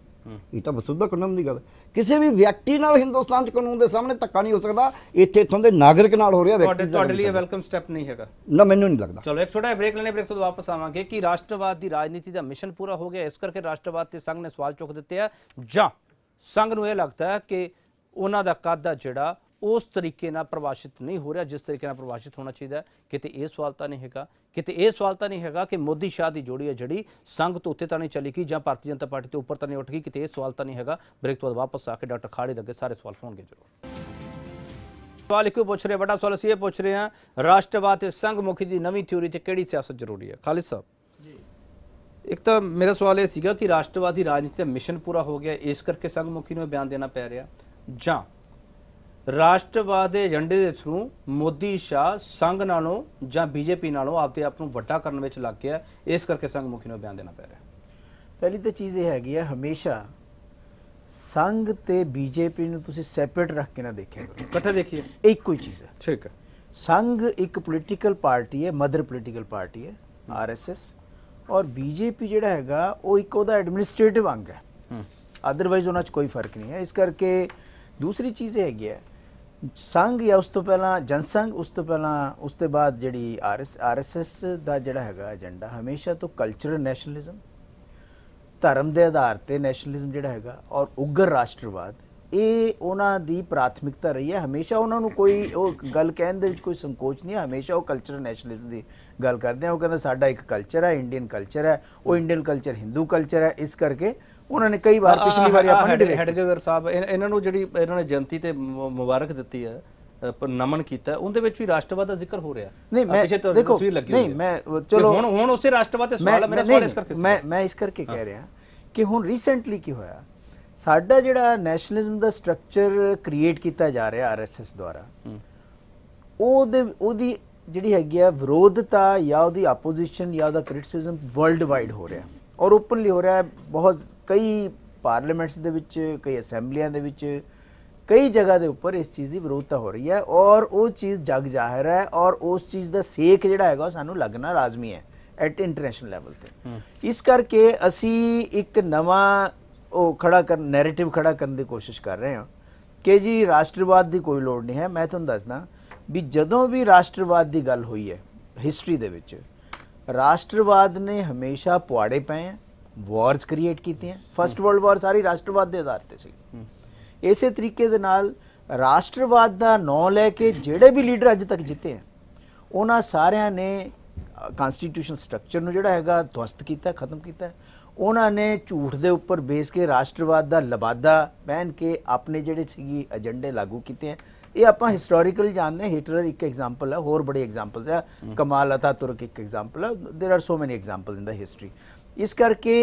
ਇਹ ਤਾਂ ਵਸੁੱਧਾ ਕਾਨੂੰਨ ਦੀ ਗੱਲ ਕਿਸੇ ਵੀ ਵਿਅਕਤੀ ਨਾਲ ਹਿੰਦੁਸਤਾਨ ਚ ਕਾਨੂੰਨ ਦੇ ਸਾਹਮਣੇ ਧੱਕਾ ਨਹੀਂ ਹੋ ਸਕਦਾ ਇੱਥੇ ਇਥੋਂ ਦੇ ਨਾਗਰਿਕ ਨਾਲ ਹੋ ਰਿਹਾ ਤੁਹਾਡੇ ਵਿਅਕਤੀ ਤੁਹਾਡੇ ਲਈ ਵੈਲਕਮ ਸਟੈਪ ਨਹੀਂ ਹੈਗਾ। ਨਾ ਮੈਨੂੰ ਨਹੀਂ ਲੱਗਦਾ। ਚਲੋ ਇੱਕ ਛੋਟਾ ਬ੍ਰੇਕ ਲੈਣੇ ਬ੍ਰੇਕ ਤੋਂ ਵਾਪਸ ਆਵਾਂਗੇ ਕਿ ਰਾਸ਼ਟਰਵਾਦ ਦੀ ਰਾਜਨੀਤੀ ਦਾ ਮਿਸ਼ਨ ਪੂਰਾ ਹੋ ਗਿਆ। ਇਸ ਕਰਕੇ ਰਾਸ਼ਟਰਵਾਦ ਤੇ ਸੰਘ ਨੇ ਸਵਾਲ ਚੁੱਕ ਦਿੱਤੇ ਆ। ਜਾਂ ਸੰਘ ਨੂੰ ਇਹ ਲੱਗਦਾ ਹੈ ਕਿ ਉਹਨਾਂ ਦਾ ਕੱਦ ਆ ਜਿਹੜਾ ਉਸ ਤਰੀਕੇ ਨਾਲ ਪ੍ਰਭਾਸ਼ਿਤ ਨਹੀਂ ਹੋ ਰਿਹਾ ਜਿਸ ਤਰੀਕੇ ਨਾਲ ਪ੍ਰਭਾਸ਼ਿਤ ਹੋਣਾ ਚਾਹੀਦਾ। ਕਿਤੇ ਇਹ ਸਵਾਲ ਤਾਂ ਨਹੀਂ ਹੈਗਾ ਕਿਤੇ ਇਹ ਸਵਾਲ ਤਾਂ ਨਹੀਂ ਹੈਗਾ ਕਿ ਮੋਦੀ ਸ਼ਾਹ ਦੀ ਜੋੜੀ ਹੈ ਜਿਹੜੀ ਸੰਘ ਤੋਂ ਉੱਤੇ ਤਾਂ ਨਹੀਂ ਚਲੀ ਗਈ ਜਾਂ ਭਾਰਤੀ ਜਨਤਾ ਪਾਰਟੀ ਤੋਂ ਉੱਪਰ ਤਾਂ ਨਹੀਂ ਉੱਠ ਗਈ ਕਿਤੇ ਇਹ ਸਵਾਲ ਤਾਂ ਨਹੀਂ ਹੈਗਾ। ਬ੍ਰੇਕ ਤੋਂ ਬਾਅਦ ਵਾਪਸ ਆ ਕੇ ਡਾਕਟਰ ਖਾੜੇ ਦੇ ਅੱਗੇ ਸਾਰੇ ਸਵਾਲ ਹੋਣਗੇ ਜ਼ਰੂਰ। ਸਵਾਲ ਇੱਕੋ ਪੁੱਛ ਰਹੇ ਵੱਡਾ ਸਵਾਲ ਅਸੀਂ ਇਹ ਪੁੱਛ ਰਹੇ ਹਾਂ ਰਾਸ਼ਟਰਵਾਦ ਤੇ ਸੰਘ ਮੁਖੀ ਦੀ ਨਵੀਂ ਥਿਊਰੀ ਤੇ ਕਿਹੜੀ ਸਿਆਸਤ ਜ਼ਰੂਰੀ ਹੈ? ਖਾਲਿਦ ਸਾਹਿਬ। ਇੱਕ ਤਾਂ ਮੇਰਾ ਸਵਾਲ ਇਹ ਸੀਗਾ ਕਿ ਰਾਸ਼ਟਰਵਾਦੀ ਰਾਜਨੀਤੀ ਦਾ ਮਿਸ਼ਨ ਪੂਰਾ ਹੋ ਗਿਆ ਇਸ ਕਰਕੇ ਸੰਘ ਮੁਖੀ ਨੂੰ ਬਿਆਨ ਦੇਣਾ ਪੈ ਰਿਹਾ। ਜਾਂ ਰਾਸ਼ਟਰਵਾਦ ਦੇ ਏਜੰਡੇ ਦੇ ਥਰੂ ਮੋਦੀ ਸ਼ਾਹ ਸੰਘ ਨਾਲੋਂ ਜਾਂ ਬੀਜੇਪੀ ਨਾਲੋਂ ਆਪਦੇ ਆਪ ਨੂੰ ਵੱਡਾ ਕਰਨ ਵਿੱਚ ਲੱਗ ਗਿਆ। ਇਸ ਕਰਕੇ ਸੰਘ ਮੁਖੀ ਨੂੰ ਬਿਆਨ ਦੇਣਾ ਪੈ ਰਿਹਾ। ਪਹਿਲੀ ਤਾਂ ਚੀਜ਼ ਇਹ ਹੈਗੀ ਹੈ ਹਮੇਸ਼ਾ ਸੰਘ ਤੇ ਬੀਜੇਪੀ ਨੂੰ ਤੁਸੀਂ ਸੈਪਰੇਟ ਰੱਖ ਕੇ ਨਾ ਦੇਖਿਆ ਕਰੋ। ਇਕੱਠੇ ਦੇਖੀਏ। ਇੱਕੋ ਹੀ ਚੀਜ਼ ਹੈ ਠੀਕ ਹੈ। ਸੰਘ ਇੱਕ ਪੋਲੀਟੀਕਲ ਪਾਰਟੀ ਹੈ ਮਦਰ ਪੋਲੀਟੀਕਲ ਪਾਰਟੀ ਹੈ ਆਰਐਸਐਸ ਔਰ ਬੀਜੇਪੀ ਜਿਹੜਾ ਹੈਗਾ ਉਹ ਇੱਕ ਉਹਦਾ ਐਡਮਿਨਿਸਟ੍ਰੇਟਿਵ ਅੰਗ ਹੈ। ਅਦਰਵਾਈਜ਼ ਉਹਨਾਂ 'ਚ ਕੋਈ ਫ਼ਰਕ ਨਹੀਂ ਹੈ। ਇਸ ਕਰਕੇ ਦੂਸਰੀ ਚੀਜ਼ ਇਹ ਹੈਗੀ ਹੈ ਸੰਘ ਜਾਂ ਉਸ ਤੋਂ ਪਹਿਲਾਂ ਜਨਸੰਘ, ਉਸ ਤੋਂ ਪਹਿਲਾਂ ਉਸ ਤੋਂ ਬਾਅਦ ਜਿਹੜੀ ਆਰਐਸ, ਆਰਐਸਐਸ ਦਾ ਜਿਹੜਾ ਹੈਗਾ ਏਜੰਡਾ ਹਮੇਸ਼ਾ ਤੋਂ ਕਲਚਰਲ ਨੈਸ਼ਨਲਿਜ਼ਮ ਧਰਮ ਦੇ ਆਧਾਰ ਤੇ ਨੈਸ਼ਨਲਿਜ਼ਮ ਜਿਹੜਾ ਹੈਗਾ ਔਰ ਉਗਰ ਰਾਸ਼ਟਰਵਾਦ, ਇਹ ਉਹਨਾਂ ਦੀ ਪ੍ਰਾਥਮਿਕਤਾ ਰਹੀ ਹੈ। ਹਮੇਸ਼ਾ ਉਹਨਾਂ ਨੂੰ ਕੋਈ ਉਹ ਗੱਲ ਕਹਿਣ ਦੇ ਵਿੱਚ ਕੋਈ ਸੰਕੋਚ ਨਹੀਂ ਹੈ। ਹਮੇਸ਼ਾ ਉਹ ਕਲਚਰਲ ਨੈਸ਼ਨਲਿਜ਼ਮ ਦੀ ਗੱਲ ਕਰਦੇ ਆ। ਉਹ ਕਹਿੰਦਾ ਸਾਡਾ ਇੱਕ ਕਲਚਰ ਹੈ ਇੰਡੀਅਨ ਕਲਚਰ ਹੈ, ਉਹ ਇੰਡੀਅਨ ਕਲਚਰ ਹਿੰਦੂ ਕਲਚਰ ਹੈ। ਇਸ ਕਰਕੇ ਉਹਨਾਂ ਨੇ ਕਈ ਵਾਰ ਪਿਛਲੀ ਵਾਰੀ ਆਪਾਂ ਨੇ ਹੈਡਗੇਵਰ ਸਾਹਿਬ ਇਹ- ਇਹਨਾਂ ਨੂੰ ਜਿਹੜੀ ਇਹਨਾਂ ਨੇ ਜਨਤੀ ਤੇ ਮੁਬਾਰਕ ਦਿੱਤੀ ਹੈ ਨਮਨ ਕੀਤਾ ਉਹਦੇ ਵਿੱਚ ਵੀ ਰਾਸ਼ਟਰਵਾਦ ਦਾ ਜ਼ਿਕਰ ਹੋ ਰਿਹਾ। ਨਹੀਂ ਮੈਂ ਦੇਖੋ ਨਹੀਂ। ਮੈਂ ਚਲੋ ਹੁਣ ਹੁਣ ਉਸੇ ਰਾਸ਼ਟਰਵਾਦ ਤੇ ਸਵਾਲ ਹੈ ਮੇਰਾ ਸਵਾਲ ਇਸ ਕਰਕੇ। ਮੈਂ ਮੈਂ ਇਸ ਕਰਕੇ ਕਹਿ ਰਿਹਾ ਕਿ ਹੁਣ ਰੀਸੈਂਟਲੀ ਕੀ ਹੋਇਆ? ਸਾਡਾ ਜਿਹੜਾ ਨੈਸ਼ਨਲਿਜ਼ਮ ਦਾ ਸਟਰਕਚਰ ਕ੍ਰੀਏਟ ਕੀਤਾ ਜਾ ਰਿਹਾ ਆਰਐਸਐਸ ਦੁਆਰਾ ਉਹਦੇ ਉਹਦੀ ਜਿਹੜੀ ਹੈਗੀ ਆ ਵਿਰੋਧਤਾ ਜਾਂ ਉਹਦੀ ਆਪੋਜੀਸ਼ਨ ਜਾਂ ਉਹਦਾ ਕ੍ਰਿਟਿਸਿਜ਼ਮ ਵਰਲਡ ਵਾਈਡ ਹੋ ਰਿਹਾ। ਔਰ ਓਪਨਲੀ ਹੋ ਰਿਹਾ ਹੈ ਬਹੁਤ ਕਈ ਪਾਰਲੀਮੈਂਟਸ ਦੇ ਵਿੱਚ ਕਈ ਅਸੈਂਬਲੀਆਂ ਦੇ ਵਿੱਚ ਕਈ ਜਗ੍ਹਾ ਦੇ ਉੱਪਰ ਇਸ ਚੀਜ਼ ਦੀ ਵਿਰੋਧਤਾ ਹੋ ਰਹੀ ਹੈ ਔਰ ਉਹ ਚੀਜ਼ ਜਗ ਜ਼ਾਹਿਰ ਹੈ ਔਰ ਉਸ ਚੀਜ਼ ਦਾ ਸੇਕ ਜਿਹੜਾ ਹੈਗਾ ਉਹ ਸਾਨੂੰ ਲੱਗਣਾ ਲਾਜ਼ਮੀ ਹੈ ਐਟ ਇੰਟਰਨੈਸ਼ਨਲ ਲੈਵਲ ਤੇ। ਇਸ ਕਰਕੇ ਅਸੀਂ ਇੱਕ ਨਵਾਂ ਉਹ ਖੜਾ ਕਰ ਨੈਰੇਟਿਵ ਖੜਾ ਕਰਨ ਦੀ ਕੋਸ਼ਿਸ਼ ਕਰ ਰਹੇ ਹਾਂ ਕਿ ਜੀ ਰਾਸ਼ਟਰਵਾਦ ਦੀ ਕੋਈ ਲੋੜ ਨਹੀਂ ਹੈ। ਮੈਂ ਤੁਹਾਨੂੰ ਦੱਸਦਾ ਵੀ ਜਦੋਂ ਵੀ ਰਾਸ਼ਟਰਵਾਦ ਦੀ ਗੱਲ ਹੋਈ ਹੈ ਹਿਸਟਰੀ ਦੇ ਵਿੱਚ ਰਾਸ਼ਟਰਵਾਦ ਨੇ ਹਮੇਸ਼ਾ ਪੁਆੜੇ ਪਏ ਹੈ ਵਾਰਸ ਕ੍ਰੀਏਟ ਕੀਤੀਆਂ ਫਰਸਟ ਵਰਲਡ ਵਾਰ ਸਾਰੀ ਰਾਸ਼ਟਰਵਾਦ ਦੇ ਆਧਾਰ ਤੇ ਸੀ। ਇਸੇ ਤਰੀਕੇ ਦੇ ਨਾਲ ਰਾਸ਼ਟਰਵਾਦ ਦਾ ਨਾਂ ਲੈ ਕੇ ਜਿਹੜੇ ਵੀ ਲੀਡਰ ਅੱਜ ਤੱਕ ਜਿੱਤੇ ਆ, ਉਹਨਾਂ ਸਾਰਿਆਂ ਨੇ ਕਨਸਟੀਟਿਊਸ਼ਨ ਸਟਰਕਚਰ ਨੂੰ ਜਿਹੜਾ ਹੈਗਾ ਧਵਸਤ ਕੀਤਾ, ਖਤਮ ਕੀਤਾ। ਉਹਨਾਂ ਨੇ ਝੂਠ ਦੇ ਉੱਪਰ ਬੇਸ ਕੇ ਰਾਸ਼ਟਰਵਾਦ ਦਾ ਲਬਾਦਾ ਪਹਿਨ ਕੇ ਆਪਣੇ ਜਿਹੜੇ ਸੀਗੀ ਏਜੰਡੇ ਲਾਗੂ ਕੀਤੇ ਆ ਇਹ ਆਪਾਂ ਹਿਸਟੋਰੀਕਲ ਜਾਣਦੇ ਹਾਂ ਹਿਟਲਰ ਇੱਕ ਐਗਜ਼ਾਮਪਲ ਹੈ ਹੋਰ ਬੜੇ ਐਗਜ਼ਾਮਪਲਸ ਹੈ ਕਮਾਲ ਅਤਾਤੁਰਕ ਇੱਕ ਐਗਜ਼ਾਮਪਲ ਹੈ there are so many example in the history ਇਸ ਕਰਕੇ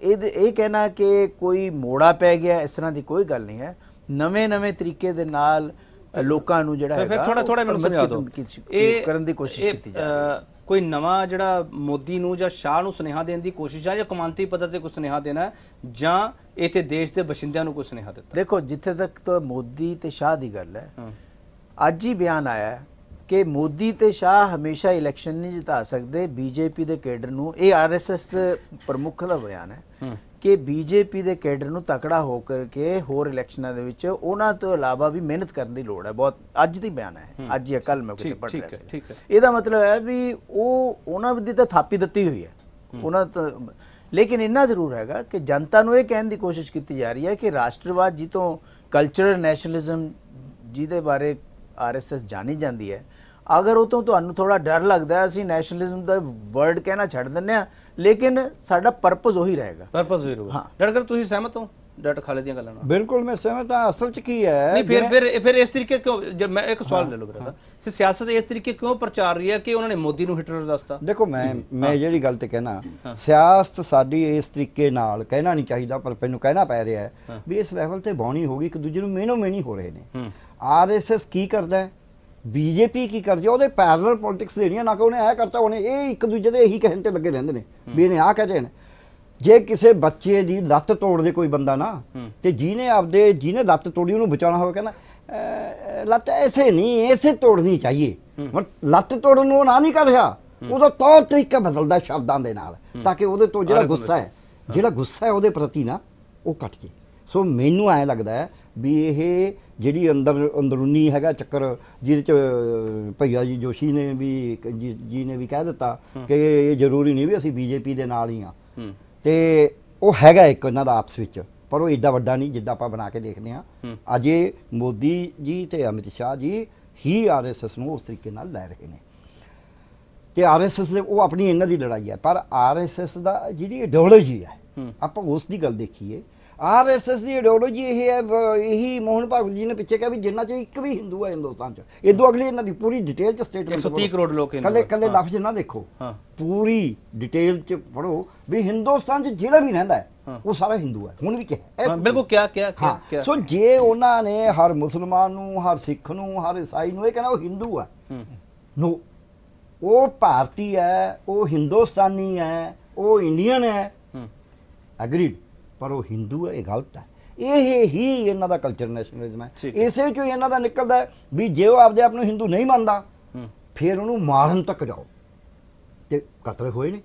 ਇਹ ਇਹ ਕਹਿਣਾ ਕਿ ਕੋਈ ਮੋੜਾ ਪੈ ਗਿਆ ਇਸ ਤਰ੍ਹਾਂ ਦੀ ਕੋਈ ਗੱਲ ਨਹੀਂ ਹੈ ਨਵੇਂ ਨਵੇਂ ਤਰੀਕੇ ਦੇ ਨਾਲ ਅ, ਲੋਕਾਂ ਨੂੰ ਜਿਹੜਾ ਫਿਰ ਹੈਗਾ ਥੋੜਾ ਥੋੜਾ ਮੈਨੂੰ ਪ੍ਰਮਿਤ ਸਮਝਾ ਦਿਓ ਕੀਤੀ- ਇਹ ਕਰਨ ਦੀ ਕੋਸ਼ਿਸ਼ ਇਹ, ਕੀਤੀ ਜਾ ਰਹੀ ਹੈ ਅ, ਕੋਈ ਨਵਾਂ ਜਿਹੜਾ ਮੋਦੀ ਨੂੰ ਜਾਂ ਸ਼ਾਹ ਨੂੰ ਸੁਨੇਹਾ ਦੇਣ ਦੀ ਕੋਸ਼ਿਸ਼ ਹੈ ਜਾਂ ਕਮਾਂਤੀ ਪੱਧਰ ਤੇ ਕੋਈ ਸੁਨੇਹਾ ਦੇਣਾ ਜਾਂ ਇਥੇ ਦੇਸ਼ ਦੇ ਬਸ਼ਿੰਦਿਆਂ ਨੂੰ ਕੋਈ ਸੁਨੇਹਾ ਦਿੱਤਾ ਦੇਖੋ ਜਿੱਥੇ ਤੱਕ ਤਾਂ ਮੋਦੀ ਤੇ ਸ਼ਾਹ ਦੀ ਗੱਲ ਹੈ ਅੱਜ ਹੀ ਬਿਆਨ ਆਇਆ ਕਿ ਮੋਦੀ ਤੇ ਸ਼ਾਹ ਹਮੇਸ਼ਾ ਇਲੈਕਸ਼ਨ ਨਹੀਂ ਜਿਤਾ ਸਕਦੇ ਬੀਜੇਪੀ ਦੇ ਕੇਡਰ ਨੂੰ ਇਹ ਆਰਐਸਐਸ ਪ੍ਰਮੁੱਖ ਦਾ ਬਿਆਨ ਹੈ। ਕਿ ਬੀਜੇਪੀ ਦੇ ਕੇਡਰ ਨੂੰ ਤਕੜਾ ਹੋ ਕਰਕੇ ਹੋਰ ਇਲੈਕਸ਼ਨਾਂ ਦੇ ਵਿੱਚ ਉਹਨਾਂ ਤੋਂ ਇਲਾਵਾ ਵੀ ਮਿਹਨਤ ਕਰਨ ਦੀ ਲੋੜ ਹੈ। ਬਹੁਤ ਅੱਜ ਦੀ ਬਿਆਨ ਹੈ। ਅੱਜ ਜਾਂ ਕੱਲ ਮੈਂ ਕਿਤੇ ਪੜ੍ਹ ਰਿਹਾ ਹੈ, ਸੀ। ਹੈ। ਇਹਦਾ ਮਤਲਬ ਹੈ ਵੀ ਉਹ ਉਹਨਾਂ ਦੀ ਤਾਂ ਥਾਪੀ ਦਿੱਤੀ ਹੋਈ ਹੈ। ਉਹਨਾਂ ਤੋਂ ਲੇਕਿਨ ਇੰਨਾ ਜ਼ਰੂਰ ਹੈਗਾ ਕਿ ਜਨਤਾ ਨੂੰ ਇਹ ਕਹਿਣ ਦੀ ਕੋਸ਼ਿਸ਼ ਕੀਤੀ ਜਾ ਰਹੀ ਹੈ ਕਿ ਰਾਸ਼ਟਰਵਾਦ ਜੀ ਤੋਂ ਕਲਚਰਲ ਨੈਸ਼ਨਲਿਜ਼ਮ ਜਿਹਦੇ ਬਾਰੇ ਆਰਐਸਐਸ ਜਾਣੀ ਜਾਂਦੀ ਹੈ ਅਗਰ ਉਹ ਤੋਂ ਤੁਹਾਨੂੰ ਥੋੜਾ ਡਰ ਲੱਗਦਾ ਹੈ ਅਸੀਂ ਨੈਸ਼ਨਲਿਜ਼ਮ ਦਾ ਵਰਡ ਕਹਿਣਾ ਛੱਡ ਦਿੰਦੇ ਆ ਲੇਕਿਨ ਸਾਡਾ ਪਰਪਸ ਉਹੀ ਰਹੇਗਾ। ਪਰਪਸ ਵੀ ਰਹੂਗਾ। ਹਾਂ। ਡਾਕਟਰ ਤੁਸੀਂ ਸਹਿਮਤ ਹੋ? ਡਾਕਟਰ ਖਾਲਿਦ ਦੀਆਂ ਗੱਲਾਂ ਨਾਲ। ਬਿਲਕੁਲ ਮੈਂ ਸਹਿਮਤ ਹਾਂ। ਅਸਲ 'ਚ ਕੀ ਹੈ ਨਹੀਂ ਫਿਰ ਫਿਰ ਫਿਰ ਇਸ ਤਰੀਕੇ ਕਿਉਂ ਜਦ ਮੈਂ ਇੱਕ ਸਵਾਲ ਲੈ ਲਓ ਮੇਰਾ ਤਾਂ। ਸਿਆਸਤ ਇਸ ਤਰੀਕੇ ਕਿਉਂ ਪ੍ਰਚਾਰ ਰਹੀ ਹੈ ਕਿ ਉਹਨਾਂ ਨੇ ਮੋਦੀ ਨੂੰ ਹਿਟਲਰ ਦੱਸਤਾ? ਦੇਖੋ ਮੈਂ ਮੈਂ ਜਿਹੜੀ ਗੱਲ ਤੇ ਕਹਿਣਾ ਸਿਆਸਤ ਸਾਡੀ ਇਸ ਤਰੀਕੇ ਨਾਲ ਕਹਿਣਾ ਨਹੀਂ ਚਾਹੀਦਾ ਪਰ ਮੈਨੂੰ ਕਹਿਣਾ ਪੈ ਰਿਹਾ ਹੈ ਵੀ ਇਸ ਲੈਵਲ ਤੇ ਬੌਣੀ ਹੋ ਗਈ ਇੱਕ ਦੂਜੇ ਨੂੰ ਮੇਨੋ ਮੇਨੀ ਹੋ ਰਹੇ ਨੇ। ਆਰਐਸਐਸ ਕੀ ਕਰਦਾ ਹੈ? ਬੀਜੇਪੀ ਕੀ ਕਰਦੀ ਹੈ ਉਹਦੇ ਪੈਰਲਲ ਪੋਲਿਟਿਕਸ ਦੇਣੀਆਂ ਨਾ ਕਿ ਉਹਨੇ ਇਹ ਕਰਤਾ ਉਹਨੇ ਇਹ ਇੱਕ ਦੂਜੇ ਦੇ ਇਹੀ ਕਹਿਣ ਤੇ ਲੱਗੇ ਰਹਿੰਦੇ ਨੇ ਵੀ ਇਹਨੇ ਆਹ ਕਹਦੇ ਨੇ ਜੇ ਕਿਸੇ ਬੱਚੇ ਦੀ ਲੱਤ ਤੋੜ ਦੇ ਕੋਈ ਬੰਦਾ ਨਾ ਤੇ ਜਿਹਨੇ ਆਪਦੇ ਜਿਹਨੇ ਲੱਤ ਤੋੜੀ ਉਹਨੂੰ ਬਚਾਉਣਾ ਹੋਵੇ ਕਹਿੰਦਾ ਲੱਤ ਐਸੇ ਨਹੀਂ ਐਸੇ ਤੋੜਨੀ ਚਾਹੀਏ। ਪਰ ਲੱਤ ਤੋੜਨ ਨੂੰ ਨਾ ਨਹੀਂ ਕਰ ਰਿਹਾ। ਉਹਦਾ ਤੌਰ ਤਰੀਕਾ ਬਦਲਦਾ ਸ਼ਬਦਾਂ ਦੇ ਨਾਲ ਤਾਂ ਕਿ ਉਹਦੇ ਤੋਂ ਜਿਹੜਾ ਗੁੱਸਾ ਹੈ ਜਿਹੜਾ ਗੁੱਸਾ ਹੈ ਉਹਦੇ ਪ੍ਰਤੀ ਨਾ ਉਹ ਘਟ ਜੇ ਸੋ ਮੈਨੂੰ ਐ ਲੱਗਦਾ ਹੈ ਵੀ ਇਹ ਜਿਹੜੀ ਅੰਦਰ ਅੰਦਰੂਨੀ ਹੈਗਾ ਚੱਕਰ ਜਿਹਦੇ ਚ ਭਈਆ ਜੀ ਜੋਸ਼ੀ ਨੇ ਵੀ ਜੀ ਨੇ ਵੀ ਕਹਿ ਦਿੱਤਾ ਕਿ ਇਹ ਜ਼ਰੂਰੀ ਨਹੀਂ ਵੀ ਅਸੀਂ ਬੀਜੇਪੀ ਦੇ ਨਾਲ ਹੀ ਆ ਤੇ ਉਹ ਹੈਗਾ ਇੱਕ ਇਹਨਾਂ ਦਾ ਆਪਸ ਵਿੱਚ ਪਰ ਉਹ ਏਡਾ ਵੱਡਾ ਨਹੀਂ ਜਿੱਦਾਂ ਆਪਾਂ ਬਣਾ ਕੇ ਦੇਖਦੇ ਆ ਅਜੇ ਮੋਦੀ ਜੀ ਤੇ ਅਮਿਤ ਸ਼ਾਹ ਜੀ ਹੀ ਆਰਐਸਐਸ ਨੂੰ ਉਸ ਤਰੀਕੇ ਨਾਲ ਲੈ ਰਹੇ ਨੇ। ਤੇ ਆਰਐਸਐਸ ਦੇ ਉਹ ਆਪਣੀ ਇਹਨਾਂ ਦੀ ਲੜਾਈ ਹੈ ਪਰ ਆਰਐਸਐਸ ਦਾ ਜਿਹੜੀ ਆਈਡੀਓਲੋਜੀ ਹੈ। ਆਪਾਂ ਉਸ ਦੀ ਗੱਲ ਦੇਖੀਏ ਆਰਐਸਐਸ ਦੀ ਆਈਡੀਓਲੋਜੀ ਇਹ ਹੈ ਇਹੀ ਮੋਹਨ ਭਾਗਵਤ ਜੀ ਨੇ ਪਿੱਛੇ ਕਿਹਾ ਵੀ ਜਿੰਨਾ ਚ ਇੱਕ ਵੀ ਹਿੰਦੂ ਹੈ ਹਿੰਦੁਸਤਾਨ ਚ ਇਦੋਂ ਅਗਲੀ ਇਹਨਾਂ ਦੀ ਪੂਰੀ ਡਿਟੇਲ ਚ ਸਟੇਟਮੈਂਟ 130 ਕਰੋੜ ਲੋਕ ਹਿੰਦੂ ਕੱਲੇ। ਕੱਲੇ। ਲਫ਼ਜ਼ ਨਾ ਦੇਖੋ। ਪੂਰੀ ਡਿਟੇਲ ਚ ਪੜੋ ਵੀ ਹਿੰਦੁਸਤਾਨ ਚ ਜਿਹੜਾ ਵੀ ਰਹਿੰਦਾ ਹੈ ਉਹ ਸਾਰਾ ਹਿੰਦੂ ਹੈ। ਹੁਣ ਵੀ ਕਿਹਾ ਬਿਲਕੁਲ ਕਿਆ ਕਿਆ ਹਾਂ। ਕਿਆ ਸੋ ਜੇ ਉਹਨਾਂ ਨੇ ਹਰ ਮੁਸਲਮਾਨ ਨੂੰ ਹਰ ਸਿੱਖ ਨੂੰ ਹਰ ਈਸਾਈ ਨੂੰ ਇਹ ਕਹਿਣਾ ਉਹ ਹਿੰਦੂ ਹੈ। ਨੋ। ਉਹ ਭਾਰਤੀ ਹੈ ਉਹ ਹਿੰਦੁਸਤਾਨੀ ਹੈ ਉਹ ਇੰਡੀਅਨ ਹੈ। ਐਗਰੀਡ ਪਰ ਉਹ ਹਿੰਦੂ ਹੈ ਇਹ ਗਲਤ ਹੈ। ਇਹ ਹੀ ਇਹਨਾਂ ਦਾ ਕਲਚਰ ਨੈਸ਼ਨਲਿਜ਼ਮ ਹੈ। ਇਸੇ ਚੋਂ ਹੀ ਇਹਨਾਂ ਦਾ ਨਿਕਲਦਾ ਵੀ ਜੇ ਉਹ ਆਪਦੇ ਆਪ ਨੂੰ ਹਿੰਦੂ ਨਹੀਂ ਮੰਨਦਾ ਫਿਰ ਉਹਨੂੰ ਮਾਰਨ ਤੱਕ ਜਾਓ। ਤੇ ਕਤਲ ਹੋਏ ਨੇ।